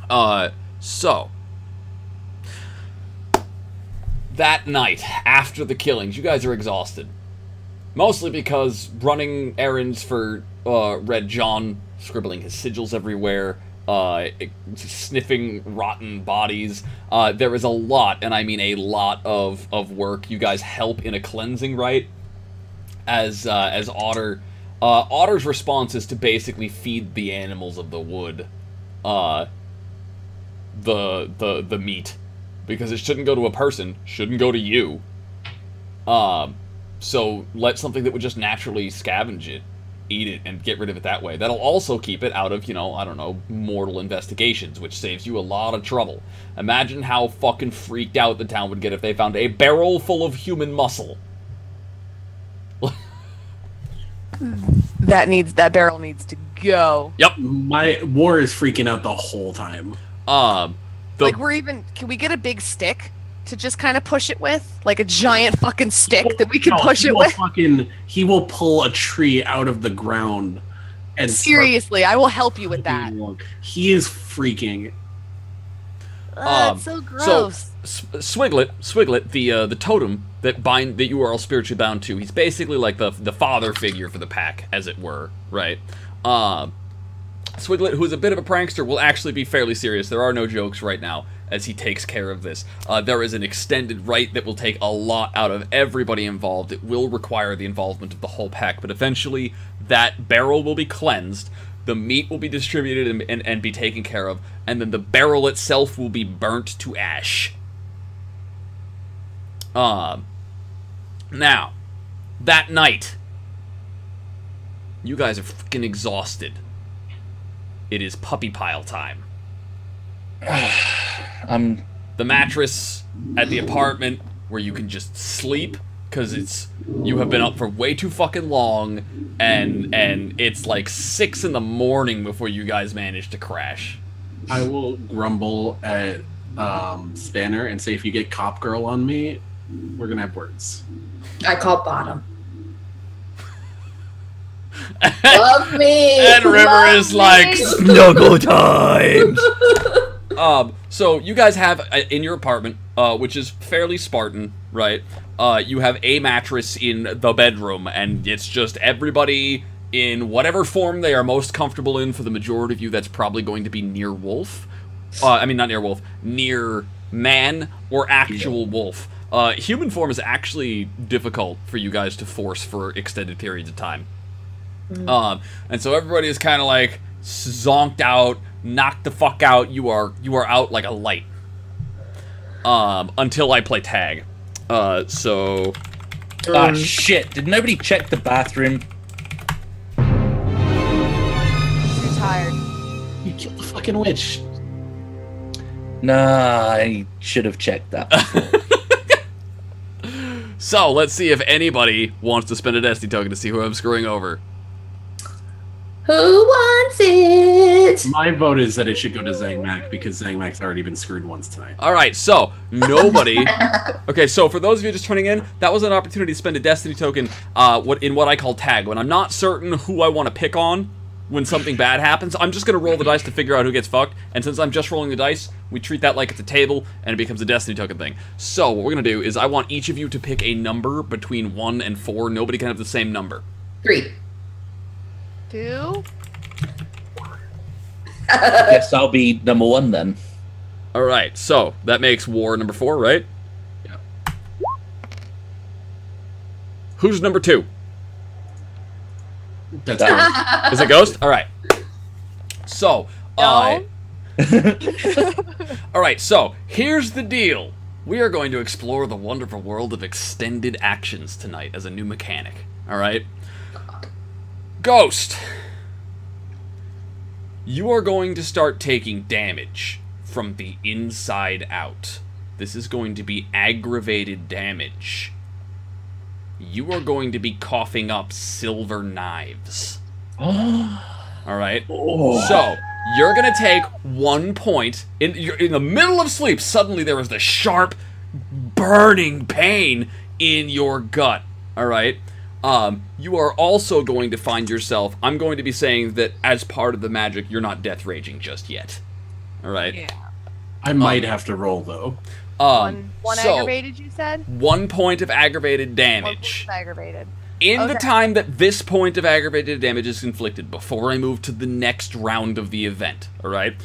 Uh so that night after the killings you guys are exhausted. Mostly because running errands for uh, red john scribbling his sigils everywhere uh, sniffing rotten bodies uh, there is a lot and i mean a lot of, of work you guys help in a cleansing rite as uh, as Otter. Uh, Otter's response is to basically feed the animals of the wood, uh, the the the meat, because it shouldn't go to a person, shouldn't go to you. Um, so let something that would just naturally scavenge it, eat it, and get rid of it that way. That'll also keep it out of you know I don't know mortal investigations, which saves you a lot of trouble. Imagine how fucking freaked out the town would get if they found a barrel full of human muscle. That needs that barrel needs to go. Yep. My war is freaking out the whole time. Um, the like we're even can we get a big stick to just kind of push it with? Like a giant fucking stick that we can No, push it with? Fucking, he will pull a tree out of the ground and start Seriously, I will help you with that. He is freaking. Ah, Um, it's so so gross. S- Swiglet, Swiglet, the uh, the totem that bind that you are all spiritually bound to. He's basically like the the father figure for the pack, as it were, right? Uh, Swiglet, who is a bit of a prankster, will actually be fairly serious. There are no jokes right now as he takes care of this. Uh, there is an extended rite that will take a lot out of everybody involved. It will require the involvement of the whole pack, but eventually that barrel will be cleansed. The meat will be distributed and, and, and be taken care of, and then the barrel itself will be burnt to ash. Um, now, that night, You guys are fucking exhausted. It is puppy pile time. *sighs* I'm The mattress at the apartment where you can just sleep because it's you have been up for way too fucking long and and it's like six in the morning before you guys manage to crash. I will grumble at um, Spanner and say, if you get Cop Girl on me, we're gonna have words. I call bottom. *laughs* Love me. And River love is like me. snuggle times. *laughs* Um, so you guys have uh, in your apartment, uh, which is fairly Spartan, right? Uh, you have a mattress in the bedroom, and it's just everybody in whatever form they are most comfortable in. For the majority of you, that's probably going to be near wolf. Uh, I mean, not near wolf, near man or actual wolf. Uh, human form is actually difficult for you guys to force for extended periods of time. Um, and so everybody is kind of like zonked out, knocked the fuck out. You are you are out like a light. Um, until I play tag. Uh, so ah shit! Did nobody check the bathroom? Too tired. You killed the fucking witch. Nah, I should have checked that. *laughs* so let's see if anybody wants to spend a destiny token to see who I'm screwing over. Who wants it? My vote is that it should go to ZangMac because ZangMac's already been screwed once tonight. All right, so nobody. *laughs* okay, so for those of you just turning in, that was an opportunity to spend a destiny token. Uh, what in what I call tag. When I'm not certain who I want to pick on when something bad happens, I'm just gonna roll the dice to figure out who gets fucked. And since I'm just rolling the dice, we treat that like it's a table, and it becomes a destiny token thing. So what we're gonna do is I want each of you to pick a number between one and four. Nobody can have the same number. Three. Two. *laughs* Guess I'll be number one then. All right, so that makes war number four, right? Yep. Who's number two? That's That. Is it Ghost? All right. So, uh, *laughs* *laughs* all right. So here's the deal. We are going to explore the wonderful world of extended actions tonight as a new mechanic. All right. Ghost. You are going to start taking damage from the inside out. This is going to be aggravated damage. You are going to be coughing up silver knives. oh, *gasps* All right. Oh. So you're gonna take one point in you're in the middle of sleep. Suddenly there is the sharp, burning pain in your gut. All right. Um, you are also going to find yourself. I'm going to be saying that as part of the magic, you're not death raging just yet. All right. Yeah. I might have to roll though. Um, One, one so, aggravated, you said? One point of aggravated One damage. was aggravated. In the time that this point of aggravated damage is inflicted, before I move to the next round of the event, alright?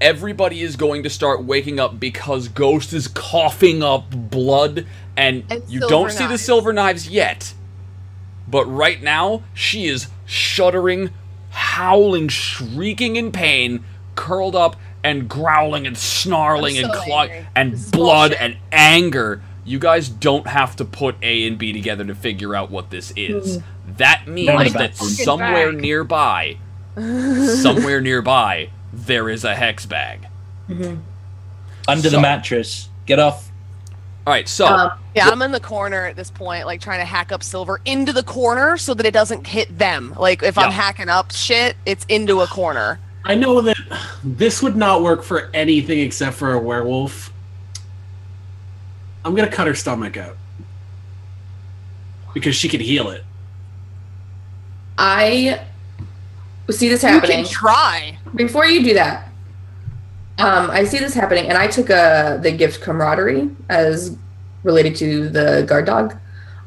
Everybody is going to start waking up because Ghost is coughing up blood, and, And you don't see the silver knives yet. But right now, she is shuddering, howling, shrieking in pain, curled up and growling and snarling I'm and so clawing, and blood bullshit. and anger. You guys don't have to put A and B together to figure out what this is. Hmm. That means Not that somewhere bag. nearby, *laughs* somewhere nearby, there is a hex bag. Mm-hmm. under So- the mattress. Get off. All right, so Um, Yeah, I'm in the corner at this point, like trying to hack up silver into the corner so that it doesn't hit them. Like if I'm hacking up shit, it's into a corner. I know that this would not work for anything except for a werewolf. I'm gonna cut her stomach out because she can heal it. I see this happening. You happening. can try. Before you do that, um, I see this happening, and I took uh, the gift camaraderie as related to the guard dog.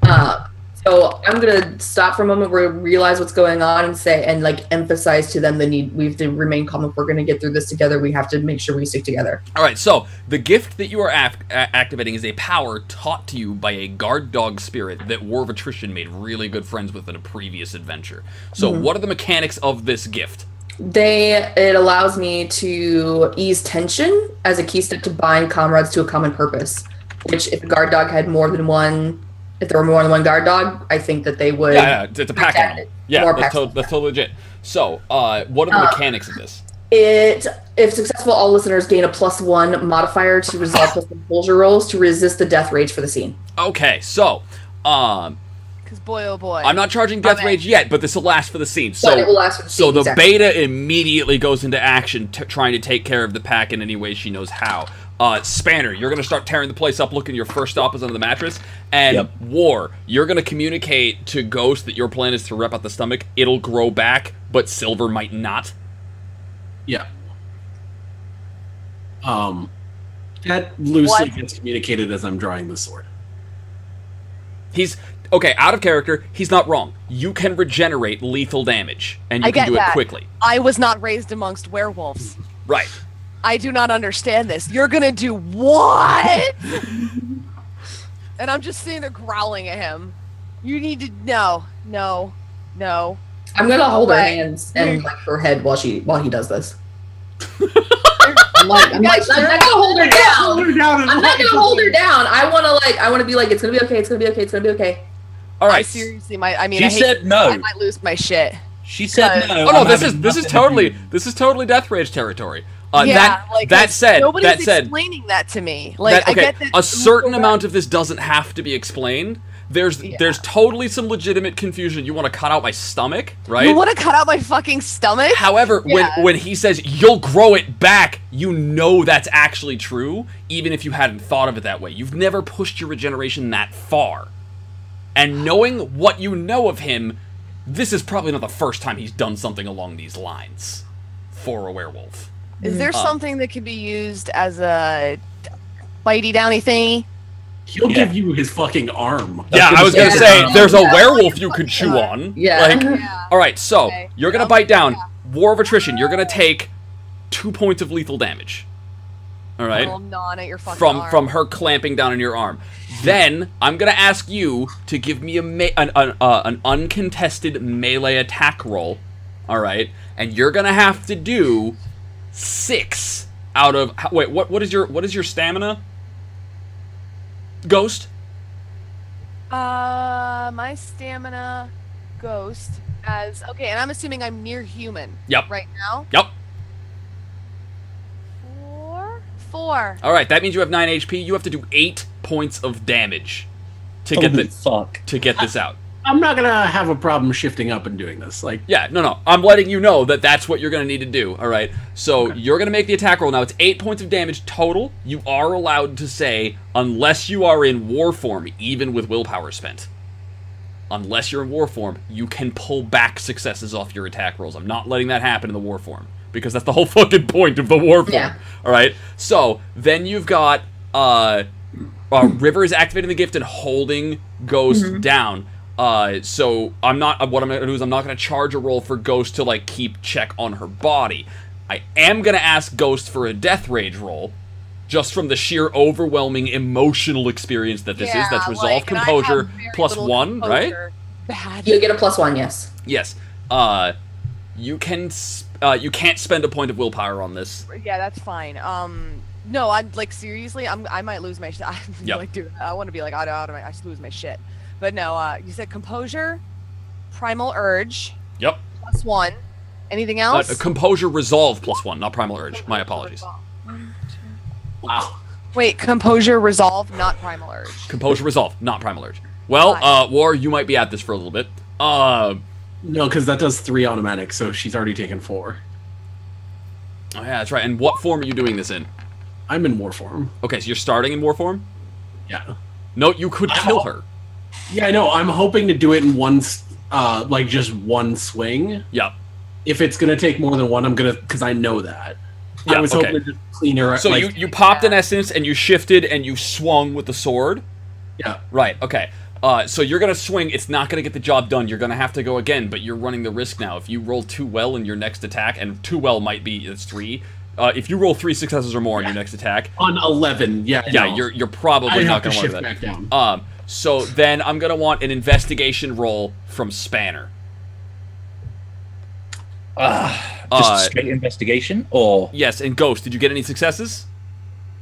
Uh, so I'm gonna stop for a moment, re- realize what's going on, and say, and like emphasize to them the need. We have to remain calm. If we're gonna get through this together, we have to make sure we stick together. all right, so the gift that you are ac- activating is a power taught to you by a guard dog spirit that War of Attrition made really good friends with in a previous adventure. So, what are the mechanics of this gift? They it allows me to ease tension as a key step to bind comrades to a common purpose. Which, if a guard dog had more than one if there were more than one guard dog, I think that they would. Yeah, yeah, it's a pack animal. it. Yeah, More that's, to- that's totally legit. So, uh, what are the Uh, mechanics of this? It, if successful, all listeners gain a plus one modifier to resolve *sighs* plus composure rolls to resist the death rage for the scene. Okay, so, um, Because boy, oh boy. I'm not charging death rage yet, but this will last for the scene. So, But it will last for the scene, so the exactly. beta immediately goes into action, t- trying to take care of the pack in any way she knows how. Uh, Spanner, you're gonna start tearing the place up, looking your first stop is under the mattress. And Yep. War, you're gonna communicate to Ghost that your plan is to rip out the stomach. It'll grow back, but Silver might not. Yeah. Um, that loosely What? gets communicated as I'm drawing the sword. He's okay, out of character. He's not wrong. You can regenerate lethal damage, and you I can do that. it quickly. I was not raised amongst werewolves. Right. I do not understand this. You're gonna do what? *laughs* and I'm just sitting there growling at him. You need to no, no, no. I'm gonna hold her hands and like her head while she while he does this. *laughs* I'm like, I'm like, I'm not gonna hold her down. her down I'm not gonna hold her down. I want to like, I want to be like, it's gonna be okay. It's gonna be okay. It's gonna be okay. All I seriously might. I mean, She I hate said no. I might lose my shit. She said no. Oh no, I'm this is this is totally this is totally Death Rage territory. Uh, yeah, that like that said, nobody's that said, explaining that to me. Like that, okay, I get that a certain amount of this doesn't have to be explained. There's Yeah. there's totally some legitimate confusion. You want to cut out my stomach, right? You want to cut out my fucking stomach? However, Yeah. when when he says you'll grow it back, you know that's actually true, even if you hadn't thought of it that way. You've never pushed your regeneration that far. And knowing what you know of him, this is probably not the first time he's done something along these lines for a werewolf. Is there Uh, something that could be used as a bitey downy thingy? He'll Yeah. give you his fucking arm. Yeah, I was gonna Yeah. say there's a Yeah. werewolf you could chew on. Yeah. Like, Yeah. all right, so Okay. you're gonna bite down. Yeah. War of attrition. You're gonna take two points of lethal damage. All right. Little at your fucking from arm. from her clamping down on your arm. Then I'm gonna ask you to give me a an an, uh, an uncontested melee attack roll. All right, and you're gonna have to do six out of wait. What what is your what is your stamina? Ghost. Uh, my stamina ghost as okay, and I'm assuming I'm near human. Yep. Right now. Yep. Four. Four. All right, that means you have nine HP. You have to do eight points of damage to get the, fuck. to get this out. I'm not gonna have a problem shifting up and doing this. Like, Yeah, no, no. I'm letting you know that that's what you're going to need to do. All right. So you're going to make the attack roll. Now it's eight points of damage total. You are allowed to say, unless you are in war form, even with willpower spent. Unless you're in war form, you can pull back successes off your attack rolls. I'm not letting that happen in the war form because that's the whole *laughs* fucking point of the war form. Yeah. All right. So then you've got uh, uh River is activating the gift and holding Ghost down. Uh, so I'm not. What I'm gonna do is I'm not gonna charge a roll for Ghost to like keep check on her body. I am gonna ask Ghost for a Death Rage roll, just from the sheer overwhelming emotional experience that this is. That's Resolve like, and I Composure very plus little one, right? composure. Bad. You get a plus one, yes. Yes. Uh, you can. s- Uh, you can't spend a point of willpower on this. Yeah, that's fine. Um, no, I'm like seriously, I'm I might lose my shit. *laughs* I'm Yep. like, dude, I want to be like, I don't, I just lose my shit. But no, uh, you said composure, primal urge, Yep. plus one. Anything Uh, else? composure Resolve plus one, not Primal Urge. My apologies. wow. Wait, composure, resolve, not primal urge. Composure Resolve, not Primal Urge. Well, uh, War, you might be at this for a little bit. Uh, No, because that does three automatic, so she's already taken four. oh yeah, that's right. And what form are you doing this in? I'm in war form. Okay, so you're starting in War form. Yeah. No, you could I'm kill her. Yeah, I know. I'm hoping to do it in one, uh, like just one swing. Yeah. If it's gonna take more than one, I'm gonna because I know that. Yeah, I was okay. hoping to just clean her. So like, you you popped an essence and you shifted and you swung with the sword. yeah. Right. Okay. Uh, so you're gonna swing. It's not gonna get the job done. You're gonna have to go again, but you're running the risk now. If you roll too well in your next attack, and too well might be it's three. Uh, if you roll three successes or more in your next attack, On eleven, yeah. Yeah, know. you're you're probably I not have to gonna want shift that. back down. Um, so then I'm gonna want an investigation roll from Spanner. Ah, just Uh, straight investigation, or Yes, and Ghost, did you get any successes?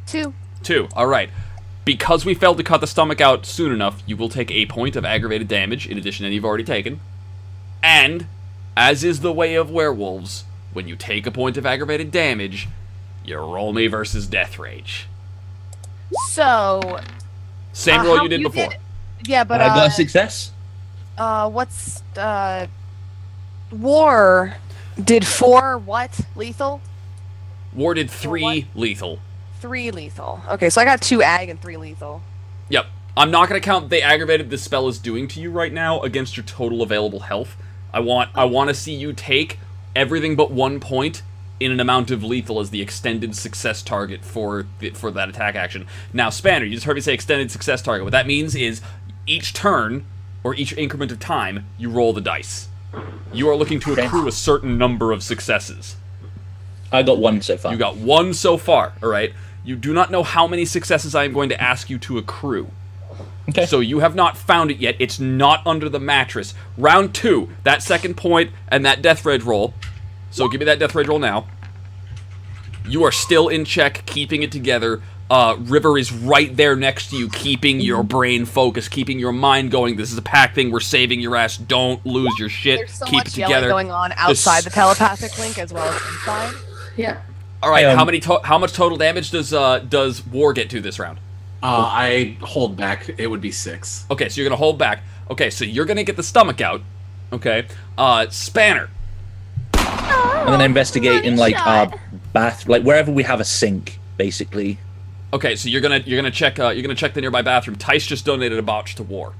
Two. Two. All right. Because we failed to cut the stomach out soon enough, you will take a point of aggravated damage in addition to any you've already taken. And, as is the way of werewolves, when you take a point of aggravated damage, you roll me versus death rage. So. Same uh, roll you did before. yeah, but I got uh, a success. uh, what's uh, war? Did four what lethal? War did three lethal. Three lethal. Okay, so I got two ag and three lethal. Yep. I'm not going to count the aggravated this spell is doing to you right now against your total available health. I want I want to see you take everything but one point in an amount of lethal as the extended success target for the, for that attack action. Now, Spanner, you just heard me say extended success target. What that means is each turn or each increment of time, you roll the dice. You are looking to accrue a certain number of successes. I got one so far. You got one so far, all right? You do not know how many successes I am going to ask you to accrue. okay. So you have not found it yet. It's not under the mattress. Round two, that second point and that death rage roll. So give me that death rage roll now. You are still in check, keeping it together. Uh, River is right there next to you, keeping your brain focused, keeping your mind going. This is a pack thing. We're saving your ass. Don't lose your shit. There's so Keep much it yelling together. going on outside This- the telepathic link as well as inside. Yeah. All right. Um, how many? To- how much total damage does uh, does War get to this round? Uh, I hold back. It would be six. Okay, so you're gonna hold back. Okay, so you're gonna get the stomach out. Okay, uh, Spanner. I'm gonna investigate in like our bath, like wherever we have a sink, basically. Okay, so you're gonna you're gonna check uh, you're gonna check the nearby bathroom. Tice just donated a botch to War.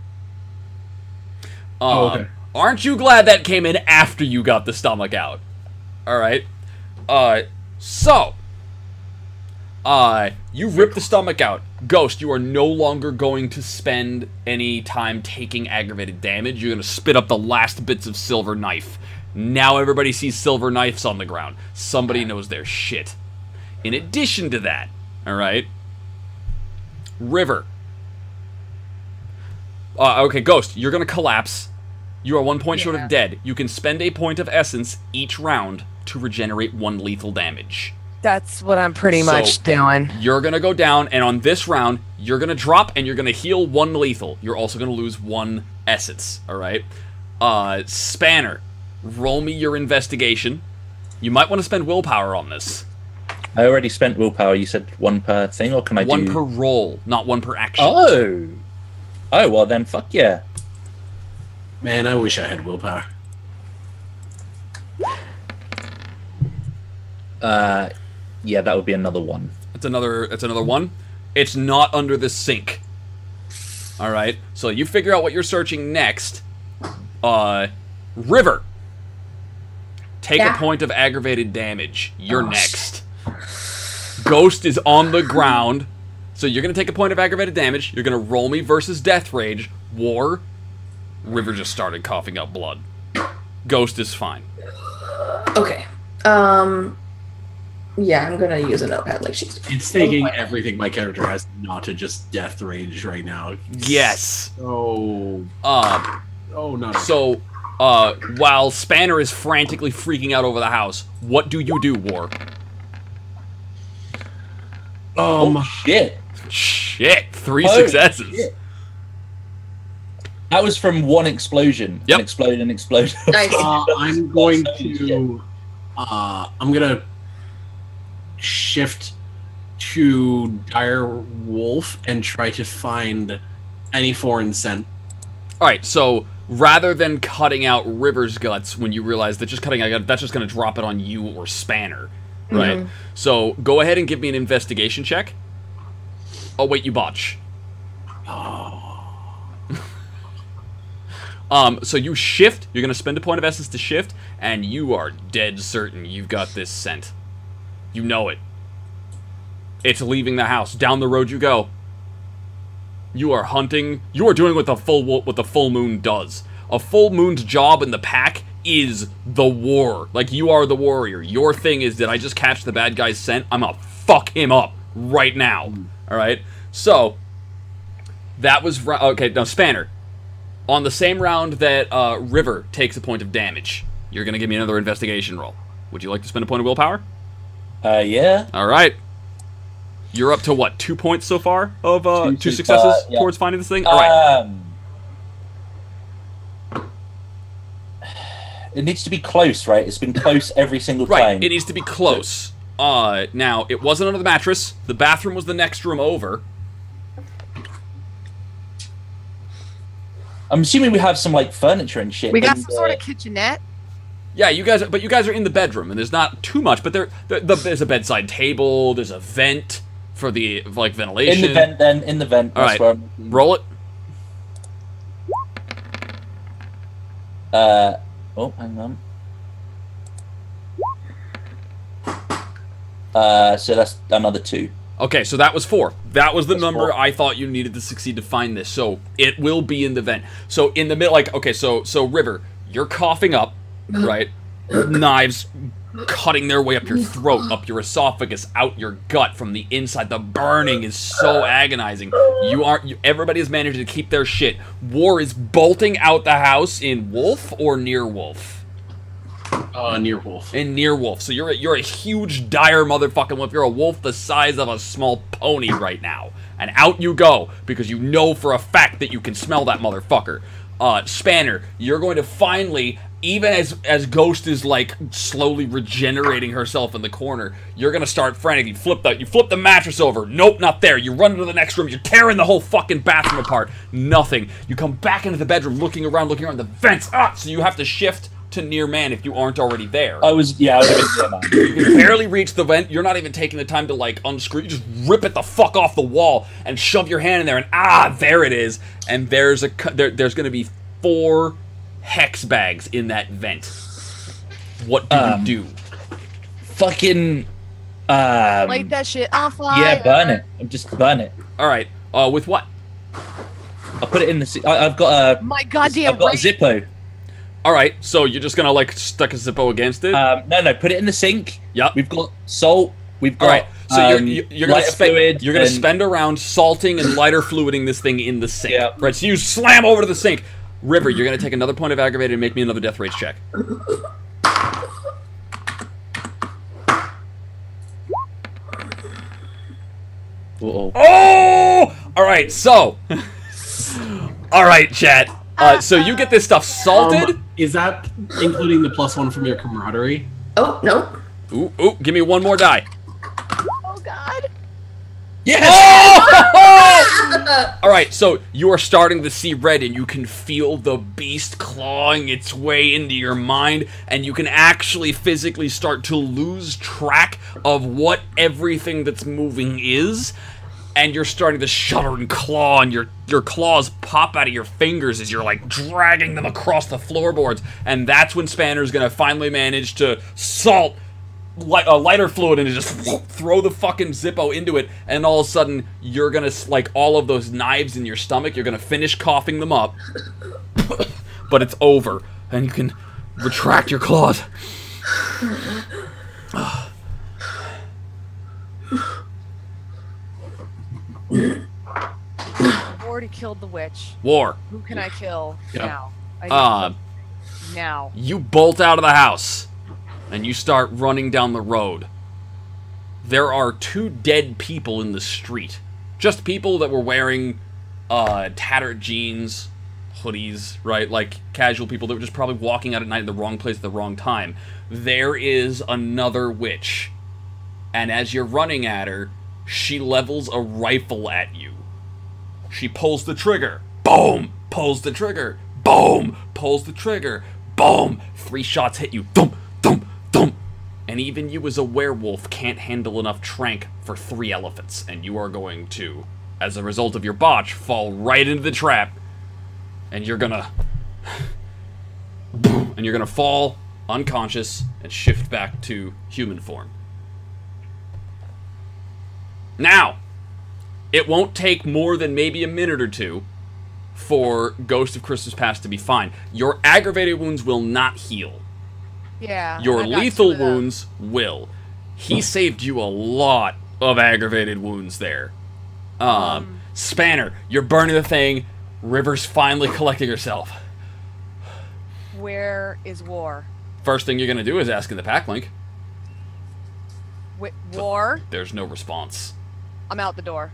Uh, Oh, okay. Aren't you glad that came in after you got the stomach out? All right. Uh, so. Uh, you rip the stomach out. Ghost, you are no longer going to spend any time taking aggravated damage. You're gonna spit up the last bits of silver knife. Now everybody sees silver knives on the ground. Somebody knows their shit. In addition to that, all right. River. Uh, okay, Ghost, you're gonna collapse. You are one point short of dead. You can spend a point of essence each round to regenerate one lethal damage. That's what I'm pretty So- much doing. You're gonna go down, and on this round, you're gonna drop and you're gonna heal one lethal. You're also gonna lose one essence. All right. Uh, Spanner, roll me your investigation. You might want to spend willpower on this. I already spent willpower. You said one per thing, or can I one do per roll, not one per action. Oh, oh well then, fuck yeah. Man, I wish I had willpower. Uh, yeah, that would be another one. It's another. It's another one. It's not under the sink. All right. So you figure out what you're searching next. Uh, River. Take Yeah. a point of aggravated damage. You're Oh, next. Ghost is on the ground. So you're gonna take a point of aggravated damage. You're gonna roll me versus Death Rage. War. River just started coughing up blood. Ghost is fine. Okay. Um. Yeah, I'm gonna use a notepad like she's. It's taking everything my character has not to just death rage right now. Yes. Oh, Uh, oh, no. So, uh, while Spanner is frantically freaking out over the house, what do you do, War? Um, Shit. Shit, three Holy successes. shit. That was from one explosion. Yep. An explode and explode. Nice. uh, I'm *laughs* going to. Uh, I'm gonna shift to dire wolf and try to find any foreign scent. All right, so rather than cutting out River's guts when you realize that just cutting out gut- that's just going to drop it on you or Spanner, right? So go ahead and give me an investigation check. Oh wait, you botch. *laughs* Um, so you shift. You're gonna spend a point of essence to shift, and you are dead certain you've got this scent. You know it. It's leaving the house. Down the road you go. You are hunting. You are doing what the full what the full moon does. A full moon's job in the pack is the war. Like you are the warrior. Your thing is did I just catch the bad guy's scent? I'm gonna fuck him up right now. All right. So that was okay. Now Spanner, on the same round that uh, River takes a point of damage, you're gonna give me another investigation roll. Would you like to spend a point of willpower? Uh, yeah. All right. You're up to what? Two points so far of uh, Two, two, two, successes uh, yeah. towards finding this thing. All right. Um, it needs to be close, right? It's been close every single Right. time. It needs to be close. Uh, now it wasn't under the mattress. The bathroom was the next room over. I'm assuming we have some like furniture and shit. We got and, some sort of kitchenette. Yeah, you guys, but you guys are in the bedroom, and there's not too much. But there, there the, there's a bedside table. There's a vent for the for, like ventilation. in the vent. Then in the vent. All right. Roll it. Uh, oh, hang on. Uh, so that's another two. Okay, so that was four. That was the That's number four. I thought you needed to succeed to find this. So it will be in the vent. So in the middle, like okay, so so River, you're coughing up, right? Knives cutting their way up your throat, up your esophagus, out your gut from the inside. The burning is so agonizing. You aren't. You, everybody has managed to keep their shit. War is bolting out the house in Wolf or near Wolf. Uh, near wolf. and near wolf. So you're a, you're a huge dire motherfucking wolf. You're a wolf the size of a small pony right now, and out you go because you know for a fact that you can smell that motherfucker. Uh, Spanner, you're going to finally, even as as Ghost is like slowly regenerating herself in the corner, you're gonna start frantic. You flip that, you flip the mattress over. Nope, not there. You run into the next room. You're tearing the whole fucking bathroom apart. Nothing. You come back into the bedroom, looking around, looking around the vents. Ah, so you have to shift to near man if you aren't already there. I was yeah, I was. You barely reach the vent. You're not even taking the time to like unscrew. You just rip it the fuck off the wall and shove your hand in there, and ah, there it is. And there's a there, there's going to be four hex bags in that vent. What do Um, you do? Fucking. Um, Light that shit on fire. yeah, burn it. Just burn it. All right. Uh, with what? I'll put it in the. si- I, I've got a. My goddamn I've got a. Zippo. All right. So you're just gonna like stuck a Zippo against it. Um, no, no, put it in the sink. Yep. We've got salt. We've got. All right. So um, you're you're gonna spend fluid you're gonna and- spend around salting and lighter fluiding this thing in the sink. Yeah. Right. So you slam over to the sink. River, you're gonna take another point of aggravated and make me another death rage check. Uh-oh. Oh! All right, so. *laughs* All right, chat. Uh, so you get this stuff salted. Um, is that including the plus one from your camaraderie? Oh no. ooh, ooh, give me one more die. Oh god. Yes. Oh! *laughs* *laughs* All right, so you are starting to see red, and you can feel the beast clawing its way into your mind, and you can actually physically start to lose track of what everything that's moving is. And you're starting to shudder and claw, and your your claws pop out of your fingers as you're like dragging them across the floorboards. And that's when Spanner's gonna finally manage to salt light, uh, lighter fluid and just throw the fucking Zippo into it, and all of a sudden you're gonna like all of those knives in your stomach. You're gonna finish coughing them up, *coughs* but it's over, and you can retract your claws. *sighs* I've already killed the witch. War. Who can I kill Yeah. now? I Uh, now. you bolt out of the house, and you start running down the road. There are two dead people in the street. Just people that were wearing uh, tattered jeans, hoodies, right? Like casual people that were just probably walking out at night in the wrong place at the wrong time. There is another witch. And as you're running at her, she levels a rifle at you. She pulls the trigger. Boom! Pulls the trigger. Boom! Pulls the trigger. Boom! Three shots hit you. Thump! Thump! And even you as a werewolf can't handle enough trank for three elephants. And you are going to, as a result of your botch, fall right into the trap. And you're gonna. *sighs* And you're gonna fall unconscious and shift back to human form. Now, it won't take more than maybe a minute or two for Ghost of Christmas Past to be fine. Your aggravated wounds will not heal. Yeah. Your I got two lethal wounds will. He saved you a lot of aggravated wounds there. Um, Spanner, you're burning the thing. River's finally collecting herself. Where is war? First thing you're gonna do is ask in the pack link. Wi- war? There's no response. I'm out the door.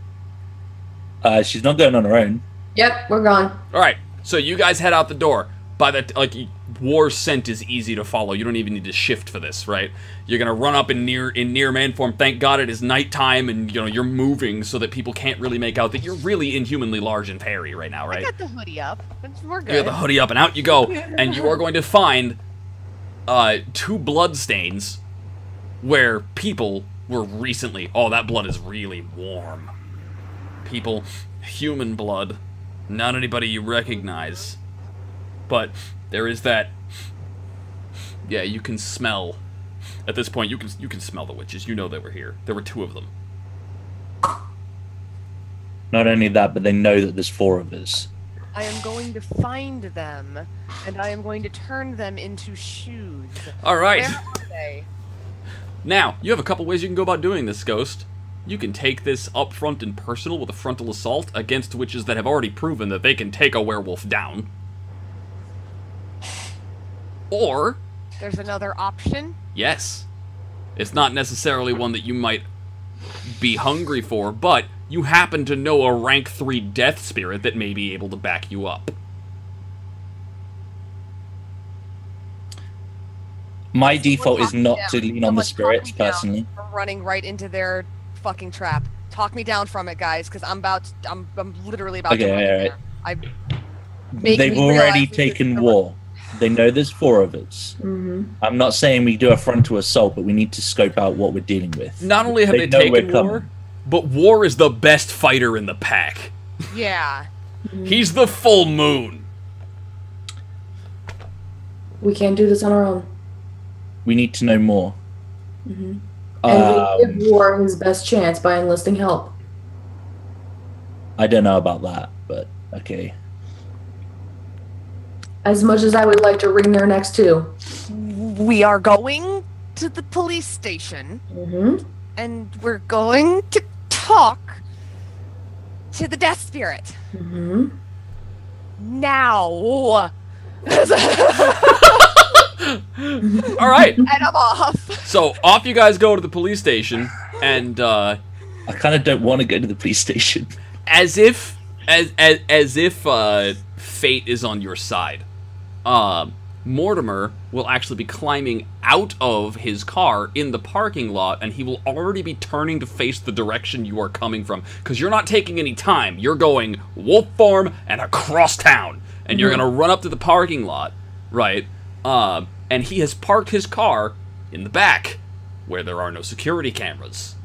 Uh, she's not going on her own. Yep, we're gone. All right, so you guys head out the door. By the like, war scent is easy to follow. You don't even need to shift for this, right? You're gonna run up in near in near man form. Thank God it is nighttime, and you know you're moving so that people can't really make out that you're really inhumanly large and hairy right now, right? I got the hoodie up. We're You good. got the hoodie up, and out you go, and you are *laughs* going to find uh, two blood stains where people were recently. Oh, that blood is really warm. People, human blood, not anybody you recognize, but there is that. Yeah, you can smell. At this point, you can you can smell the witches. You know they were here. There were two of them. Not only that, but they know that there's four of us. I am going to find them, and I am going to turn them into shoes. All right. Where are they? Now, you have a couple ways you can go about doing this, Ghost. You can take this up front and personal with a frontal assault against witches that have already proven that they can take a werewolf down. Or, There's another option. yes, it's not necessarily one that you might be hungry for, but you happen to know a rank 3 death spirit that may be able to back you up. My default is not to lean on the spirits me down personally. running right into their fucking trap. Talk me down from it, guys, because I'm about. To, I'm. I'm literally about Okay, to. run in alright. I. They've already realize this is taken the- war. They know there's four of us. Mm-hmm. I'm not saying we do a frontal assault, but we need to scope out what we're dealing with. Not only have They they, taken war, coming. but War is the best fighter in the pack. Yeah. He's the full moon. We can't do this on our own. We need to know more. Mm-hmm. And Um, we give War his best chance by enlisting help. I don't know about that, but okay. As much as I would like to wring their necks too. We are going to the police station, Mm-hmm. and we're going to talk to the death spirit Mm-hmm. now. and *laughs* All right. I'm off. So off you guys go to the police station, and uh, I kind of don't want to go to the police station. as if as as, as if uh, fate is on your side, uh, Mortimer will actually be climbing out of his car in the parking lot, and he will already be turning to face the direction you are coming from, because you're not taking any time. You're going wolf form and across town, and you're gonna run up to the parking lot, right? Uh, and he has parked his car in the back, where there are no security cameras.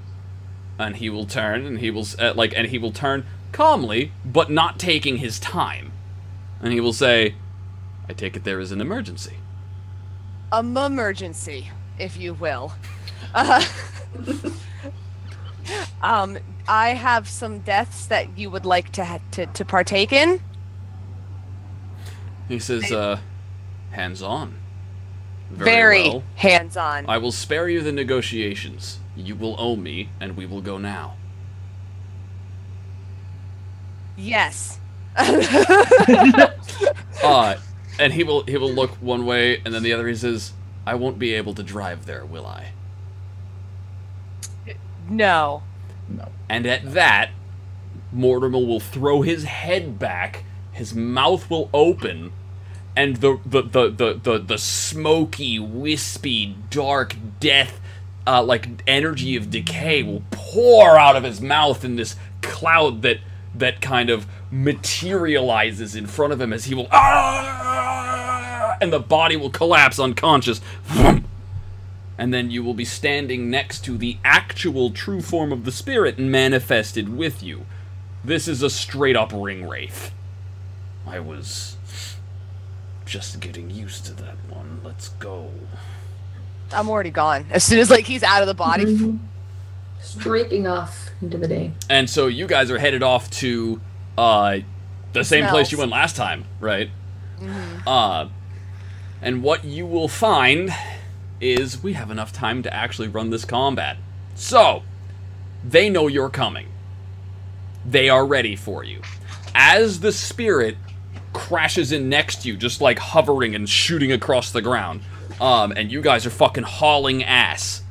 And he will turn and he will uh, like and he will turn calmly but not taking his time. And he will say i take it there is an emergency Um, emergency, if you will. *laughs* Uh, *laughs* um, I have some deaths that you would like to ha- to, to partake in. he says uh hands on Very, well. hands-on. i will spare you the negotiations you will owe me and we will go now yes. *laughs* uh and he will he will look one way and then the other he says i won't be able to drive there will i no. No. And at that, Mortimer will throw his head back, his mouth will open, and the the the the the, the smoky, wispy, dark death uh, like energy of decay will pour out of his mouth in this cloud that that kind of materializes in front of him as he will "Ah!" and the body will collapse unconscious. and then you will be standing next to the actual true form of the spirit manifested with you. This is a straight up ring wraith. I was just getting used to that one. Let's go. I'm already gone. As soon as like he's out of the body. Mhm. *laughs* Streaking off into the day. And so you guys are headed off to uh, the same place you went last time, right? Uh, and what you will find is we have enough time to actually run this combat. So, they know you're coming. They are ready for you. As the spirit crashes in next to you, just like hovering and shooting across the ground, um, and you guys are fucking hauling ass.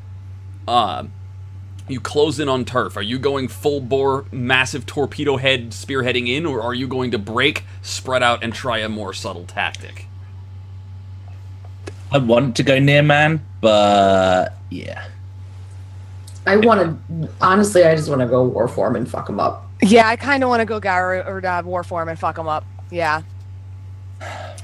Um, You close in on turf. Are you going full bore, massive torpedo head spearheading in, or are you going to break, spread out, and try a more subtle tactic? I want to go near man, but yeah. I want to. Honestly, I just want to go war form and fuck them up. Yeah, I kind of want to go Gauru or uh, Warform and fuck them up. Yeah.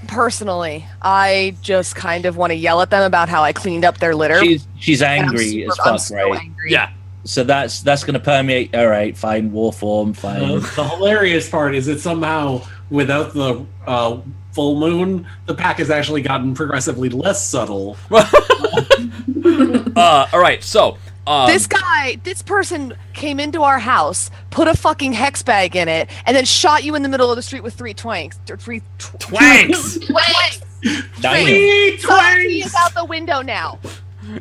Personally, I just kind of want to yell at them about how I cleaned up their litter. She's she's angry super- as fuck, so right? angry. Yeah. So that's that's gonna permeate. All right, fine. War form, The, fine. the hilarious part is that somehow, without the uh, full moon, the pack has actually gotten progressively less subtle. *laughs* Uh, all right. So um, This guy, this person came into our house, put a fucking hex bag in it, and then shot you in the middle of the street with three twanks. Or three tw- twanks. twanks. Damn. He is out the window now.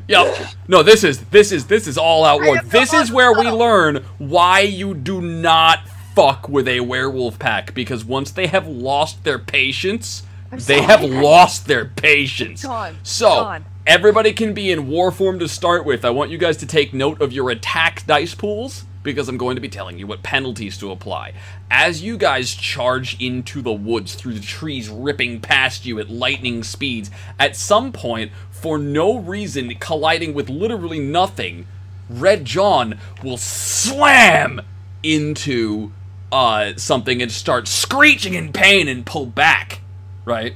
Yep. No, this is this is this is all out war. This is where we learn why you do not fuck with a werewolf pack because once they have lost their patience, they sorry. have lost their patience. Gone. So Gone. everybody can be in war form to start with. I want you guys to take note of your attack dice pools because I'm going to be telling you what penalties to apply. As you guys charge into the woods through the trees ripping past you at lightning speeds, at some point, for no reason, colliding with literally nothing, Red John will slam into uh, something and start screeching in pain and pull back, right?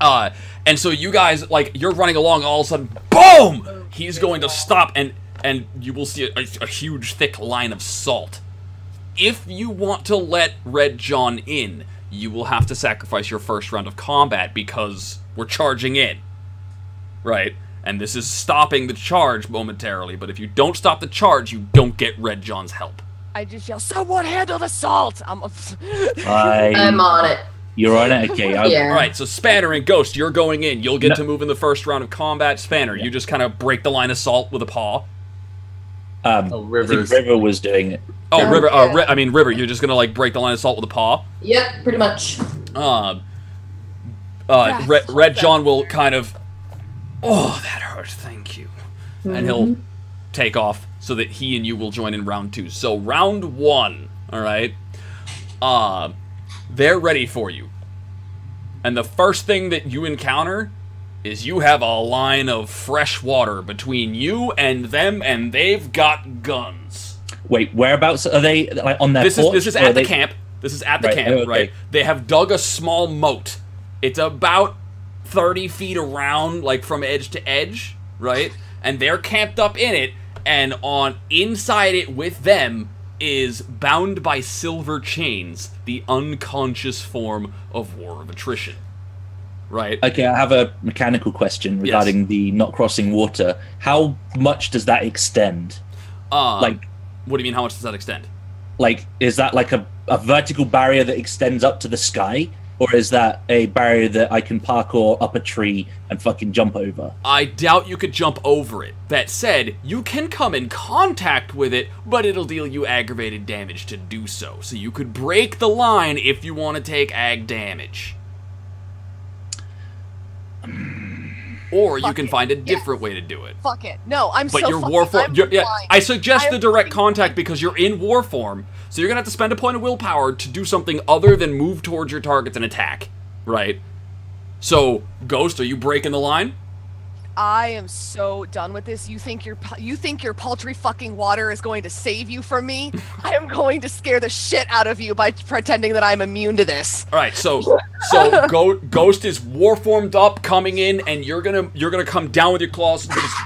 Uh, and so you guys like you're running along, all of a sudden, boom! He's going to stop, and and you will see a, a huge, thick line of salt. If you want to let Red John in, you will have to sacrifice your first round of combat because we're charging in, right? And this is stopping the charge momentarily. But if you don't stop the charge, you don't get Red John's help. I just yell, "Someone handle the salt!" I'm. *laughs* I, I'm on it. you're on it. Okay. *laughs* I, Yeah. All right, so Spanner and Ghost, you're going in. You'll get No. to move in the first round of combat. Spanner, you just kind of break the line of salt with a paw. Um, Oh, I think River was doing it. Oh, Oh, River. Uh. Ri- I mean, River. You're just gonna like break the line of salt with a paw. Yep, pretty much. Um. Uh, Yes, Red, Red John will kind of. Oh, that hurt. Thank you. And he'll take off so that he and you will join in round two. So round one. All right. Uh, they're ready for you. And the first thing that you encounter is you have a line of fresh water between you and them, and they've got guns. Wait, whereabouts are they? Like on their This is this is at the they- camp. This is at the Right, camp, okay. right? They have dug a small moat. It's about thirty feet around, like from edge to edge, right? And they're camped up in it, and on inside it with them is bound by silver chains, the unconscious form of War of Attrition. Right? Okay, I have a mechanical question regarding the not crossing water. How much does that extend? Uh, like- what do you mean? How much does that extend? Like, is that like a, a vertical barrier that extends up to the sky? Or is that a barrier that I can parkour up a tree and fucking jump over? I doubt you could jump over it. That said, you can come in contact with it, but it'll deal you aggravated damage to do so. So you could break the line if you want to take ag damage. Hmm. Or you can it. find a Yes. different way to do it. Fuck it. No, I'm But so you're war form. You're- yeah. I suggest I the direct contact because you're in war form, so you're gonna have to spend a point of willpower to do something other than move towards your targets and attack, right? So, Ghost, are you breaking the line? I am so done with this. You think your you think your paltry fucking water is going to save you from me? *laughs* I am going to scare the shit out of you by pretending that I'm immune to this. All right, so so *laughs* Go, Ghost is war formed up, coming in, and you're gonna you're gonna come down with your claws and just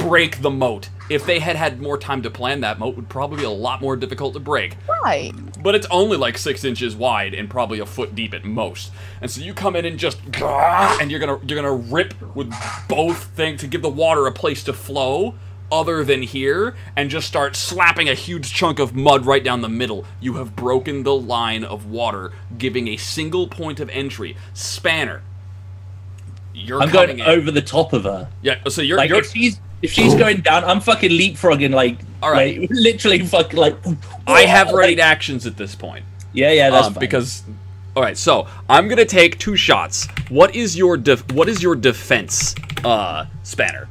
break the moat. If they had had more time to plan, that moat would probably be a lot more difficult to break. Right. But it's only like six inches wide and probably a foot deep at most. And so you come in and just *clears throat* and you're gonna you're gonna rip with both things to give the water a place to flow. Other than here, and just start slapping a huge chunk of mud right down the middle. You have broken the line of water, giving a single point of entry. Spanner, you're I'm coming going in. over the top of her. Yeah, so you're Like you're if she's if she's going down, I'm fucking leapfrogging like, All right. like *laughs* literally fucking like. I have like- actions at this point. Yeah, yeah, that's um, fine. because all right so i'm gonna take two shots what is your def- what is your defense uh spanner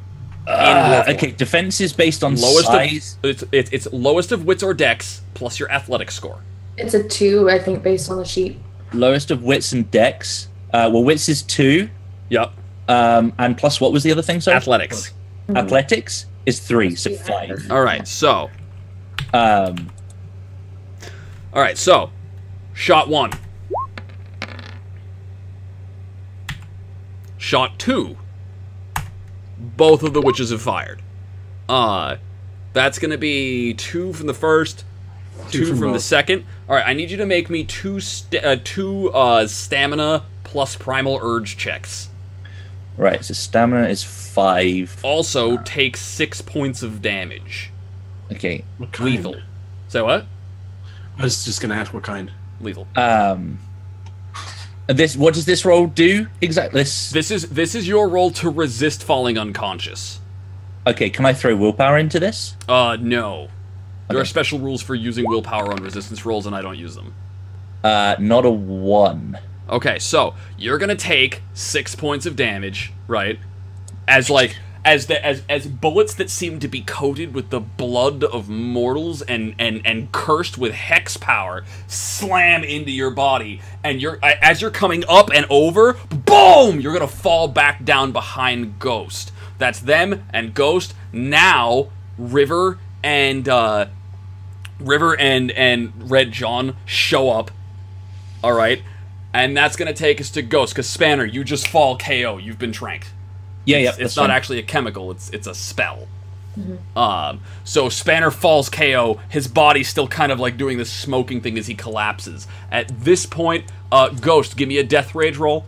Uh, okay, defense is based on Lowest size. of it's, it's it's lowest of wits or dex plus your athletic score. It's a two, I think, based on the sheet. lowest of wits and dex. Uh, well, wits is two, Yep. um, and plus what was the other thing? Sorry, Athletics. Athletics is three, so five. All right. So Um, all right. So shot one. Shot two. Both of the witches have fired. Uh, that's gonna be two from the first, two, from from, the second. All right. I need you to make me two st- uh, two uh, stamina plus primal urge checks. Right, so stamina is five. Also, take six points of damage. Okay, What kind? Lethal. So what? I was just gonna ask what kind. Lethal. um, this what does this roll do exactly? This This is this is your role to resist falling unconscious. okay? Can I throw willpower into this? Uh, no. There are special rules for using willpower on resistance rolls, and I don't use them. Uh, not a one. Okay, so you're gonna take six points of damage, right? As like as the as as bullets that seem to be coated with the blood of mortals and and and cursed with hex power slam into your body, and you're as you're coming up and over, boom! You're gonna fall back down behind Ghost. That's them and Ghost. Now River and uh, River and and Red John show up all right, and that's gonna take us to Ghost. Cause Spanner, you just fall KO. You've been tranked. Yeah, yeah. It's, it's not fine. actually a chemical. It's it's a spell. Um, so Spanner falls KO. His body's still kind of like doing this smoking thing as he collapses. At this point, uh, Ghost, give me a death rage roll.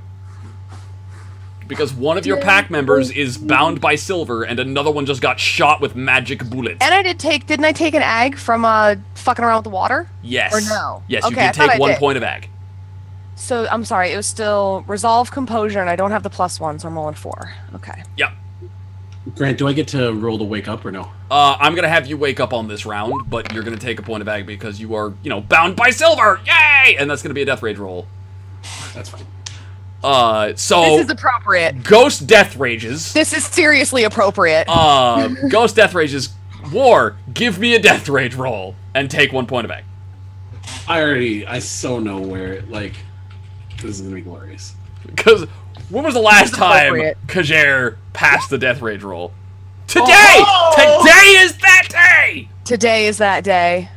Because one of your pack members is bound by silver, and another one just got shot with magic bullets. And I did take, didn't I take an ag from uh fucking around with the water? Yes. Or no? Yes, you Okay, can I take one did. point of ag. So I'm sorry, it was still resolve composure, and I don't have the plus one, so I'm rolling four. Okay. Yep. Grant, do I get to roll to wake up or no? Uh, I'm gonna have you wake up on this round, but you're gonna take a point of ag because you are, you know, bound by silver. Yay! And that's gonna be a death rage roll. That's fine. Uh, so This is appropriate. ghost death rages. This is seriously appropriate. Uh, *laughs* ghost death rages. War, give me a death rage roll and take one point of ag. I already, I so know where, like, this is gonna be glorious. Because when was the last time appropriate. Kjaere passed the death rage roll? Today! Oh! Today is that day! Today is that day.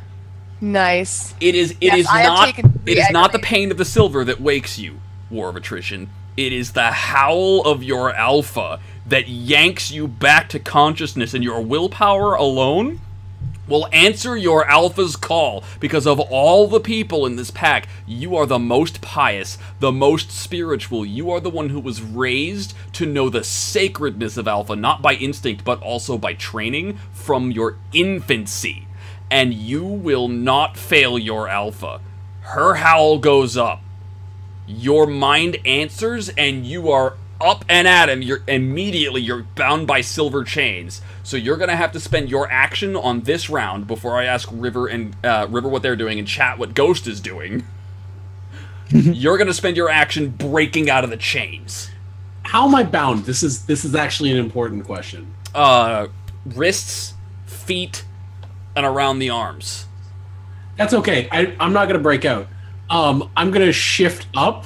Nice. It is. It is Yes, I not. It is not the pain of the silver that wakes you, War of Attrition. It is the howl of your alpha that yanks you back to consciousness, and your willpower alone will answer your alpha's call because of all the people in this pack you are the most pious the most spiritual. You are the one who was raised to know the sacredness of alpha not by instinct but also by training from your infancy. And you will not fail your alpha. Her howl goes up. Your mind answers and you are up and at him you're immediately you're bound by silver chains so you're gonna have to spend your action on this round before i ask river and uh, river what they're doing and chat what ghost is doing *laughs* you're gonna spend your action breaking out of the chains How am I bound? This is this is actually an important question. uh wrists feet and around the arms That's okay. I, I'm not gonna break out. Um, I'm gonna shift up.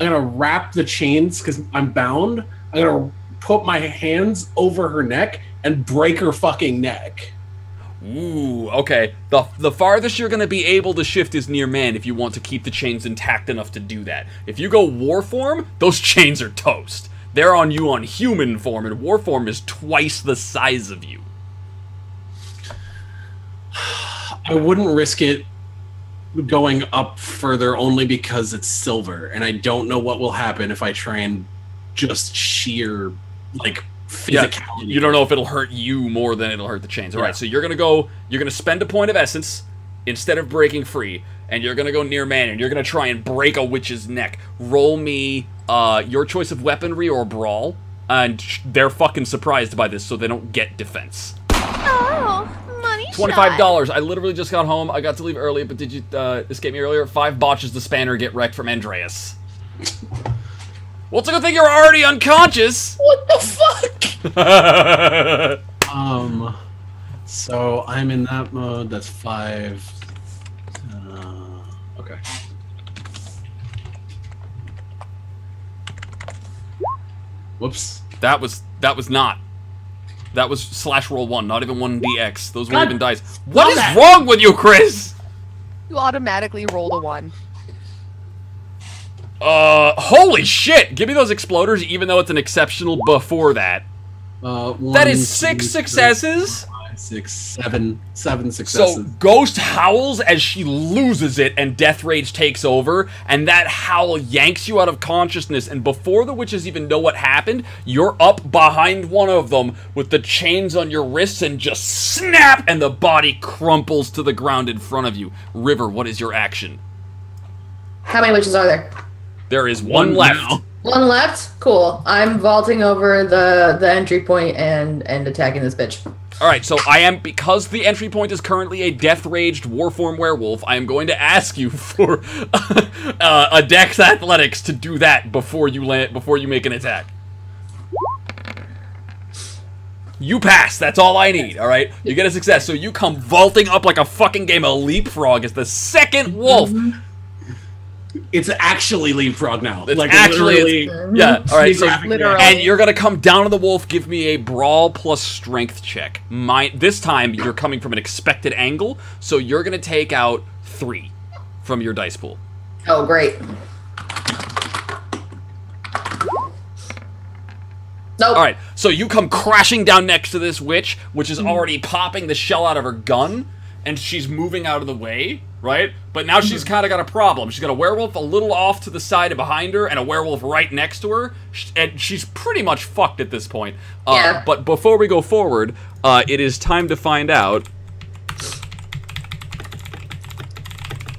I'm gonna wrap the chains because I'm bound. I'm gonna put my hands over her neck and break her fucking neck. Ooh, okay. The the farthest you're gonna be able to shift is near man if you want to keep the chains intact enough to do that. If you go war form, those chains are toast. They're on you on human form, and war form is twice the size of you. *sighs* I wouldn't risk it going up further only because it's silver, and I don't know what will happen if I try and just sheer like Yeah, you don't know if it'll hurt you more than it'll hurt the chains. All right, Yeah. so you're gonna go. You're gonna spend a point of essence instead of breaking free, and you're gonna go near man, and you're gonna try and break a witch's neck. Roll me uh, your choice of weaponry or brawl, and sh- they're fucking surprised by this, so they don't get defense. Oh, money Twenty-five dollars. I literally just got home. I got to leave early, but did you uh, escape me earlier? Five botches the spanner get wrecked from Andreas. Well, it's a good thing you're already unconscious. What the fuck? *laughs* Um, so I'm in that mode. That's five. Uh, okay. Whoops. that was that was not. That was slash roll one, not even one dx. Those weren't even dice. What is that. wrong with you, Chris? You automatically rolled a one. Uh, holy shit! Give me those exploders, even though it's an exceptional before that. Uh, one, That is two, six three, successes. five, six, seven, seven successes. So. Ghost howls as she loses it, and Death Rage takes over, and that howl yanks you out of consciousness. And before the witches even know what happened, you're up behind one of them with the chains on your wrists, and just snap, and the body crumples to the ground in front of you. River, what is your action? How many witches are there? There is one, left. now. One left. Cool. I'm vaulting over the the entry point and and attacking this bitch. All right, so I am because the entry point is currently a death raged warform werewolf. I am going to ask you *laughs* for uh, a Dex Athletics to do that before you land before you make an attack. You pass. That's all I need. All right, you get a success. So you come vaulting up like a fucking game of leapfrog as the second wolf. It's actually leapfrog now. It's like actually- literally. Yeah. All right. So And you're gonna come down to the wolf. Give me a brawl plus strength check. My this time you're coming from an expected angle, so you're gonna take out three from your dice pool. Oh, great. Nope. All right. So you come crashing down next to this witch, which is already popping the shell out of her gun, and she's moving out of the way, right? But now she's kind of got a problem. She's got a werewolf a little off to the side and behind her, and a werewolf right next to her, and she's pretty much fucked at this point. Uh, Yeah. But before we go forward, uh, it is time to find out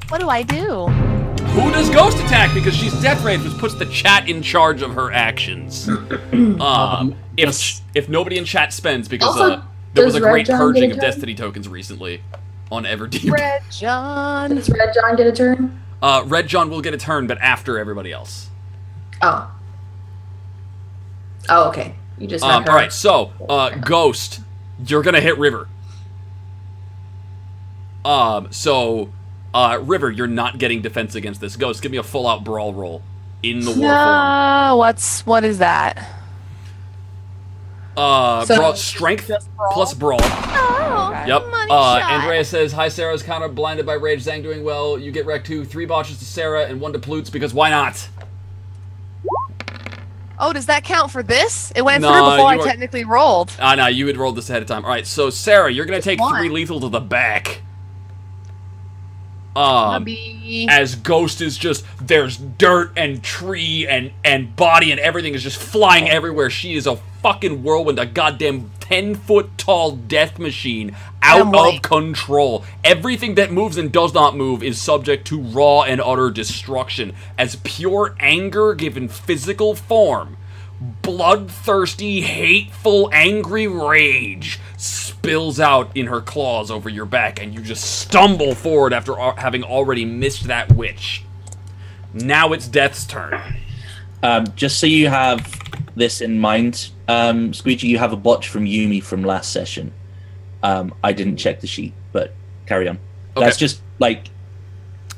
What do I do? Who does Ghost attack? Because she's Death Rage, which puts the chat in charge of her actions. *clears throat* um, if yes. if nobody in chat spends, because Also, uh, there was a great purging of? Destiny tokens recently on Everdeep. Red *laughs* John. Does Red John get a turn? Uh, Red John will get a turn, but after everybody else. Oh. Oh, okay. You just Um, all right, so uh, Ghost, you're gonna hit River. Um, so uh, River, you're not getting defense against this Ghost. Give me a full-out brawl roll in the war form. No, what's what is that? Uh, So- brawl, strength brawl? plus brawl. Oh, Yep. money Uh, shot. Andrea says, "Hi, Sarah's is kind of blinded by rage. Zhang doing well. You get wrecked too. Three botches to Sarah and one to Plutz because why not? Oh, does that count for this? It went No, through before I you technically rolled. Ah, no, you had rolled this ahead of time. All right, so Sarah, you're gonna take One. three lethal to the back. Um, as Ghost is just there's dirt and tree and and body and everything is just flying everywhere. She is a fucking whirlwind, a goddamn ten foot tall death machine out of control. Everything that moves and does not move is subject to raw and utter destruction as pure anger given physical form. Bloodthirsty, hateful, angry rage spills out in her claws over your back, and you just stumble forward after having already missed that witch. Now it's Death's turn. Um, just so you have this in mind, um, Squeegee, you have a botch from Yumi from last session. Um, I didn't check the sheet, but carry on. That's just like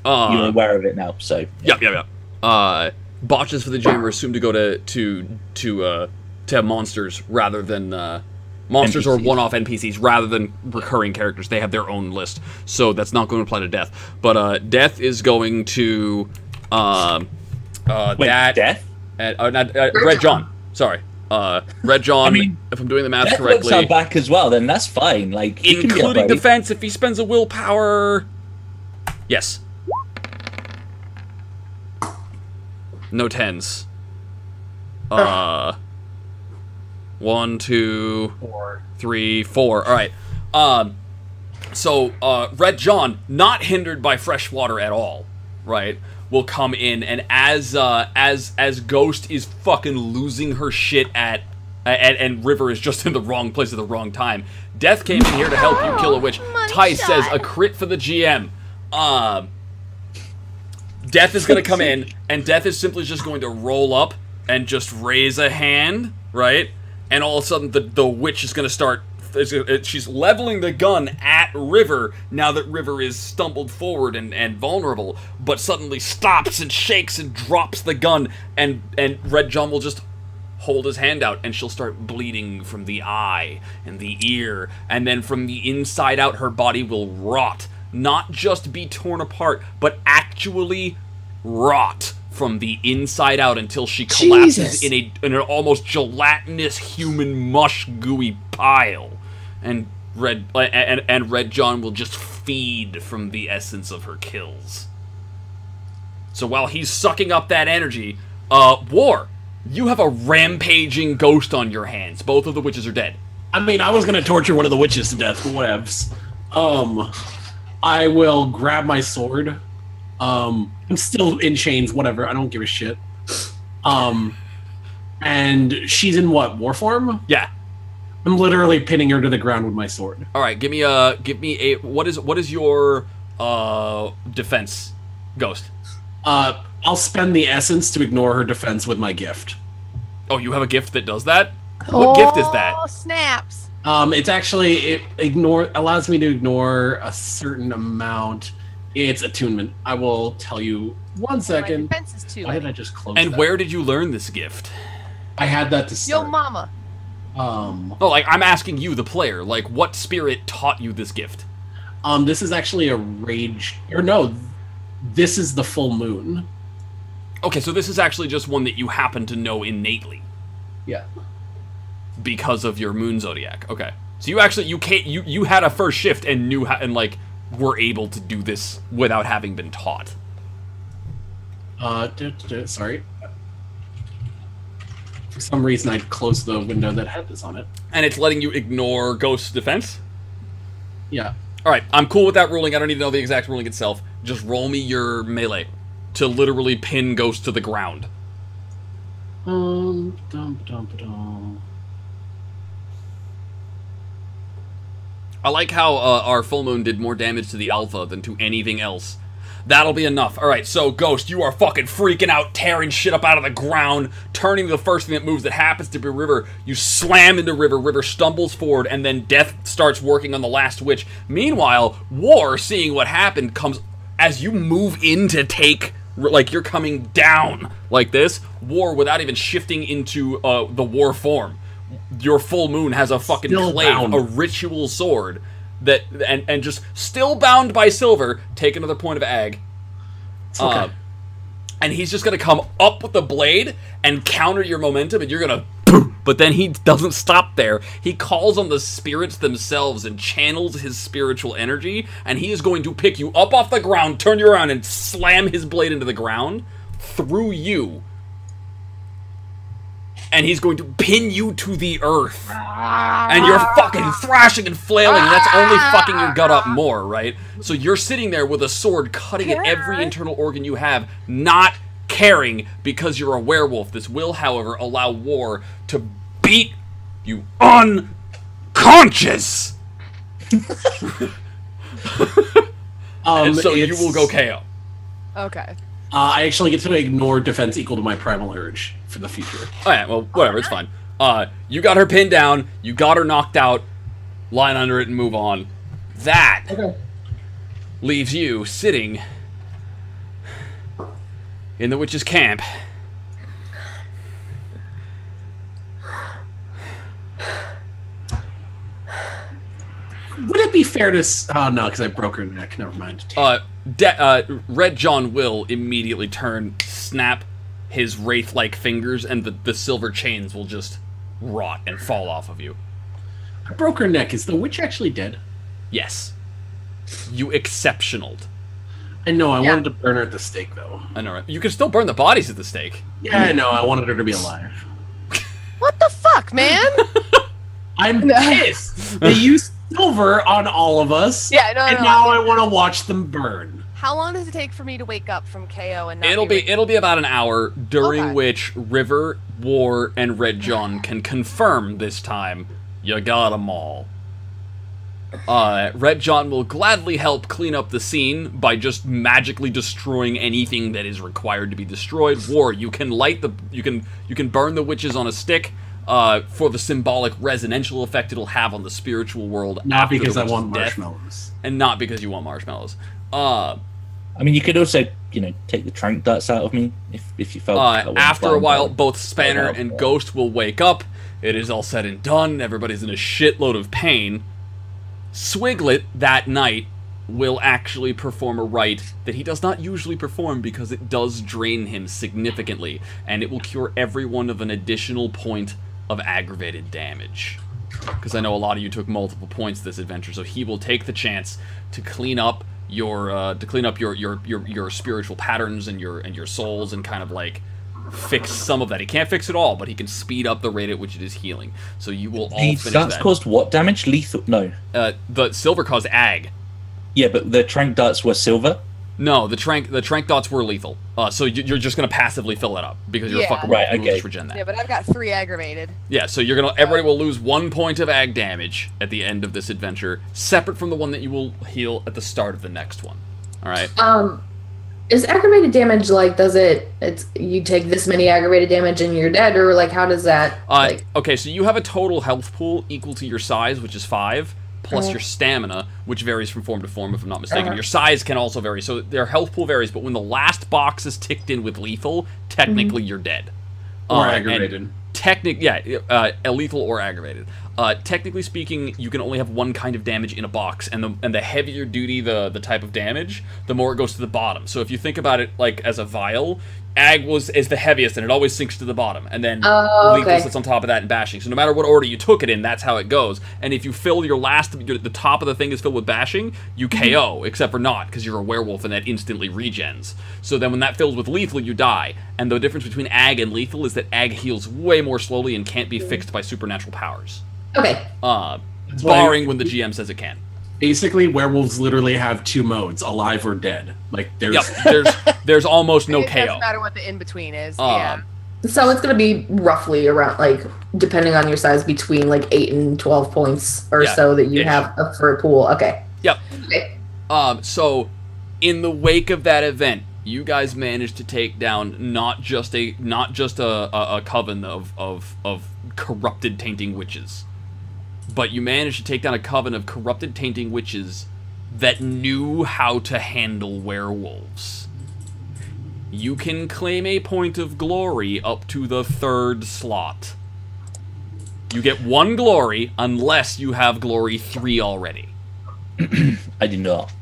Uh, you're aware of it now. So Yep, yep, yep. Uh, botches for the game are assumed to go to to to uh, to monsters rather than uh, monsters or NPCs. one-off NPCs rather than recurring characters. They have their own list, so that's not going to apply to Death. But uh, Death is going to um, uh, wait, that death. uh, uh, not, uh, Red John. Sorry, uh, Red John. I mean, if I'm doing the math Death looks correctly, our back as well. Then that's fine. Like he can including defense, if he spends a willpower. Yes. No tens. Uh. One, two, Or three, four. All right. Um. So, uh, Red John, not hindered by fresh water at all, right? Will come in and as uh as as Ghost is fucking losing her shit at. And, and River is just *laughs* in the wrong place at the wrong time. Death came in here to help you kill a witch. Money Tice says a crit for the GM. Um, Death is going to come *laughs* in, and Death is simply just going to roll up and just raise a hand, right? And all of a sudden, the the witch is gonna start. She's leveling the gun at River now that River is stumbled forward and, and vulnerable, but suddenly stops and shakes and drops the gun, and and Red John will just hold his hand out and she'll start bleeding from the eye and the ear and then from the inside out her body will rot not just be torn apart but actually rot from the inside out until she collapses Jesus. in a in an almost gelatinous human mush gooey pile and red uh, and, and red john will just feed from the essence of her kills so while he's sucking up that energy uh war you have a rampaging ghost on your hands both of the witches are dead I mean, I was gonna torture one of the witches to death, but whatevs. Um, I will grab my sword. Um, I'm still in chains, whatever. I don't give a shit. Um, and she's in what war form? yeah I'm literally pinning her to the ground with my sword. all right give me a give me a what is what is your uh defense ghost Uh, I'll spend the essence to ignore her defense with my gift. oh you have a gift that does that what gift is that Oh, snaps. Um, it's actually it ignore allows me to ignore a certain amount. It's attunement. I will tell you one second. My defense is too. Why did I just close? and that? where did you learn this gift I had that to Yo, start. mama. Um, Oh, like I'm asking you, the player, like what spirit taught you this gift? um, this is actually a rage, or no, this is the full moon. Okay, so this is actually just one that you happen to know innately Yeah. because of your moon zodiac. Okay, so you actually you can't you you had a first shift and knew how and like were able to do this without having been taught. Uh, sorry. For some reason, I closed the window that had this on it. And it's letting you ignore ghost defense. Yeah. All right, I'm cool with that ruling. I don't need to know the exact ruling itself. Just roll me your melee to literally pin ghost to the ground. Um, dum, dum, dum. I like how uh, our full moon did more damage to the alpha than to anything else. That'll be enough. All right, so Ghost, you are fucking freaking out, tearing shit up out of the ground, turning the first thing that moves that happens to be River. You slam into River. River stumbles forward, and then Death starts working on the last witch. Meanwhile, War, seeing what happened, comes as you move in to take. Like you're coming down like this, War without even shifting into uh, the War form. Your full moon has a fucking Still clave, bound. a ritual sword that and and just still bound by silver. Take another point of ag. It's okay. Uh, and he's just gonna come up with the blade and counter your momentum, and you're gonna. But then he doesn't stop there. He calls on the spirits themselves and channels his spiritual energy, and he is going to pick you up off the ground, turn you around, and slam his blade into the ground through you. And he's going to pin you to the earth. And you're fucking thrashing and flailing, and that's only fucking your gut up more, right? So you're sitting there with a sword cutting at every internal organ you have, not caring because you're a werewolf. This will, however, allow War to beat you unconscious. *laughs* Um, and so you will go KO. Okay. Uh, I actually get to ignore defense equal to my primal urge for the future. Oh yeah, well, whatever, it's fine. Uh, you got her pinned down, you got her knocked out, line under it and move on. That Okay. leaves you sitting in the witch's camp. Would it be fair to? s- Oh no, because I broke her neck. Never mind. Uh, De- uh, Red John will immediately turn, snap his wraith-like fingers, and the, the silver chains will just rot and fall off of you. I broke her neck. Is the witch actually dead? Yes. You exceptional. I know. I Yeah. wanted to burn her at the stake, though. I know, right? You can still burn the bodies at the stake. Yeah, I know. I wanted her to be alive. What the fuck, man? *laughs* I'm *laughs* pissed. They used silver on all of us. yeah, no, no, and no. now I want to watch them burn. How long does it take for me to wake up from KO and not It'll be ready? it'll be about an hour during Okay. which River, War, and Red John can confirm this time you got 'em all. Uh, Red John will gladly help clean up the scene by just magically destroying anything that is required to be destroyed. War, you can light the, you can, you can burn the witches on a stick. Uh, for the symbolic resonantial effect it'll have on the spiritual world. Not because I want death, marshmallows. and not because you want marshmallows. Uh, I mean, you could also, you know, take the trank darts out of me if, if you felt. Uh, I after a while, by both Spanner Oh, and yeah. Ghost will wake up. It is all said and done. Everybody's in a shitload of pain. Swiglet that night will actually perform a rite that he does not usually perform because it does drain him significantly, and it will cure everyone of an additional point of aggravated damage. Because I know a lot of you took multiple points this adventure, so he will take the chance to clean up your uh, to clean up your, your your your spiritual patterns and your and your souls and kind of like fix some of that. He can't fix it all, but he can speed up the rate at which it is healing. So you will all The finish darts that. caused what damage? Lethal? No. Uh, the silver caused ag. Yeah, but the trank darts were silver. No, the trank the trank dots were lethal. Uh, so you- you're just gonna passively fill that up because you're Yeah. a fucking Right, wolf. You'll okay. just regen that. Yeah, but I've got three aggravated. Yeah, so you're gonna everybody will lose one point of ag damage at the end of this adventure, separate from the one that you will heal at the start of the next one. All right. Um, is aggravated damage like? Does it? It's you take this many aggravated damage and you're dead, or like how does that? Uh, like, okay, so you have a total health pool equal to your size, which is five, plus Uh-huh. your stamina, which varies from form to form, if I'm not mistaken. Uh-huh. Your size can also vary, so their health pool varies. But when the last box is ticked in with lethal, technically you're dead. Or Uh, aggravated. Technic, yeah, uh, lethal or aggravated. Uh, technically speaking, you can only have one kind of damage in a box, and the and the heavier duty the the type of damage, the more it goes to the bottom. So if you think about it like as a vial, ag was is the heaviest, and it always sinks to the bottom, and then Oh, lethal okay. sits on top of that and bashing. So no matter what order you took it in, that's how it goes. And if you fill your last, your, the top of the thing is filled with bashing, you Mm-hmm. KO, except for not because you're a werewolf and that instantly regens. So then when that fills with lethal, you die. And the difference between ag and lethal is that ag heals way more slowly and can't be fixed by supernatural powers. okay, Uh, barring when the GM says it can. Basically, werewolves literally have two modes: alive or dead. Like there's Yep. There's *laughs* there's almost no it KO. doesn't matter what the in between is. Uh, yeah. so it's gonna be roughly around like depending on your size between like eight and twelve points or Yeah, so that you ish. have up for a pool. Okay. Yep. Okay. Um, so, in the wake of that event, you guys managed to take down not just a not just a, a, a coven of, of of corrupted tainting witches, but you managed to take down a coven of corrupted tainting witches that knew how to handle werewolves. You can claim a point of glory up to the third slot. You get one glory unless you have glory three already. *clears throat* I do not.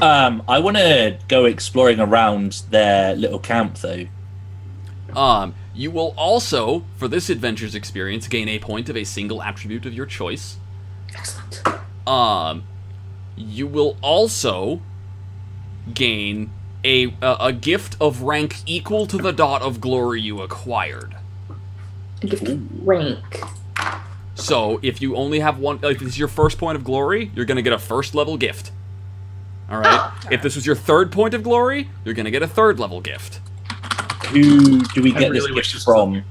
Um, I want to go exploring around their little camp, though. Um, you will also, for this adventure's experience, gain a point of a single attribute of your choice. Excellent. Um, you will also gain a, a a gift of rank equal to the dot of glory you acquired. Gift rank. So if you only have one, if this is your first point of glory, you're gonna get a first level gift. All right. Oh. *gasps* If this was your third point of glory, you're gonna get a third level gift. Who do we get really this gift this from? the.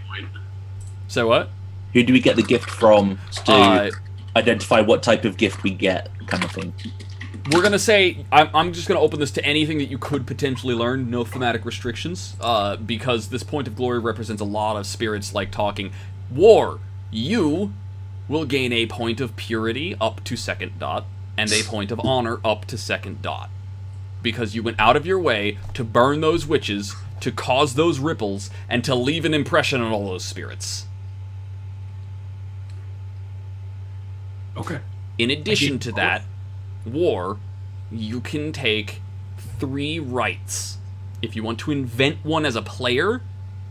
So what? Who do we get the gift from to Uh, identify what type of gift we get, kind of thing? We're gonna say I'm, I'm just gonna open this to anything that you could potentially learn, no thematic restrictions, uh, because this point of glory represents a lot of spirits like talking. War, you will gain a point of purity up to second dot, and a point of honor up to second dot, because you went out of your way to burn those witches, to cause those ripples, and to leave an impression on all those spirits. Okay. In addition to that, war, you can take three rites. If you want to invent one as a player,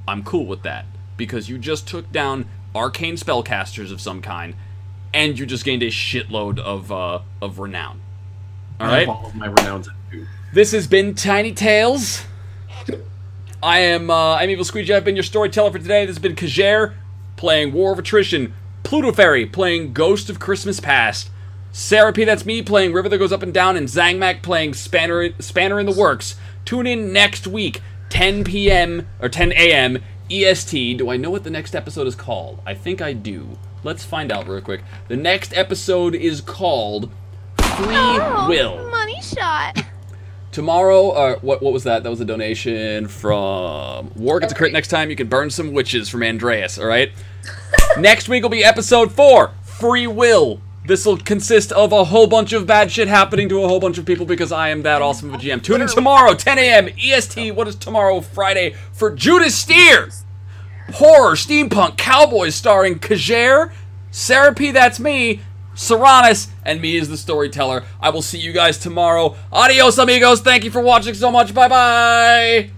I'm cool with that. Because you just took down arcane spellcasters of some kind, and you just gained a shitload of uh, of renown. I Alright? all of my renowns. This has been Tiny Tales. I am uh, I'm Evil Squeegee. I've been your storyteller for today. This has been Kjaere playing War of Attrition, PlutoFaerie playing Ghost of Christmas Past, Sarah P. That's me playing River That Goes Up and Down, and ZangMac playing Spanner Spanner in the Works. Tune in next week, 10 p.m. or 10 a.m. EST. Do I know what the next episode is called? I think I do. Let's find out real quick. The next episode is called free Oh, will. Money shot. *laughs* Tomorrow, uh, what what was that? That was a donation from War gets a crit next time. You can burn some witches from Andreas. All right. *laughs* next week will be episode four, free will. This will consist of a whole bunch of bad shit happening to a whole bunch of people because I am that awesome of a GM. Tune in tomorrow, 10 a.m. EST. What is tomorrow, Friday, for Judas Steer? Horror, steampunk, cowboys starring Kjaere, Sarah P. That's me, Serranus, and me as the storyteller. I will see you guys tomorrow. Adios, amigos. Thank you for watching so much. Bye bye.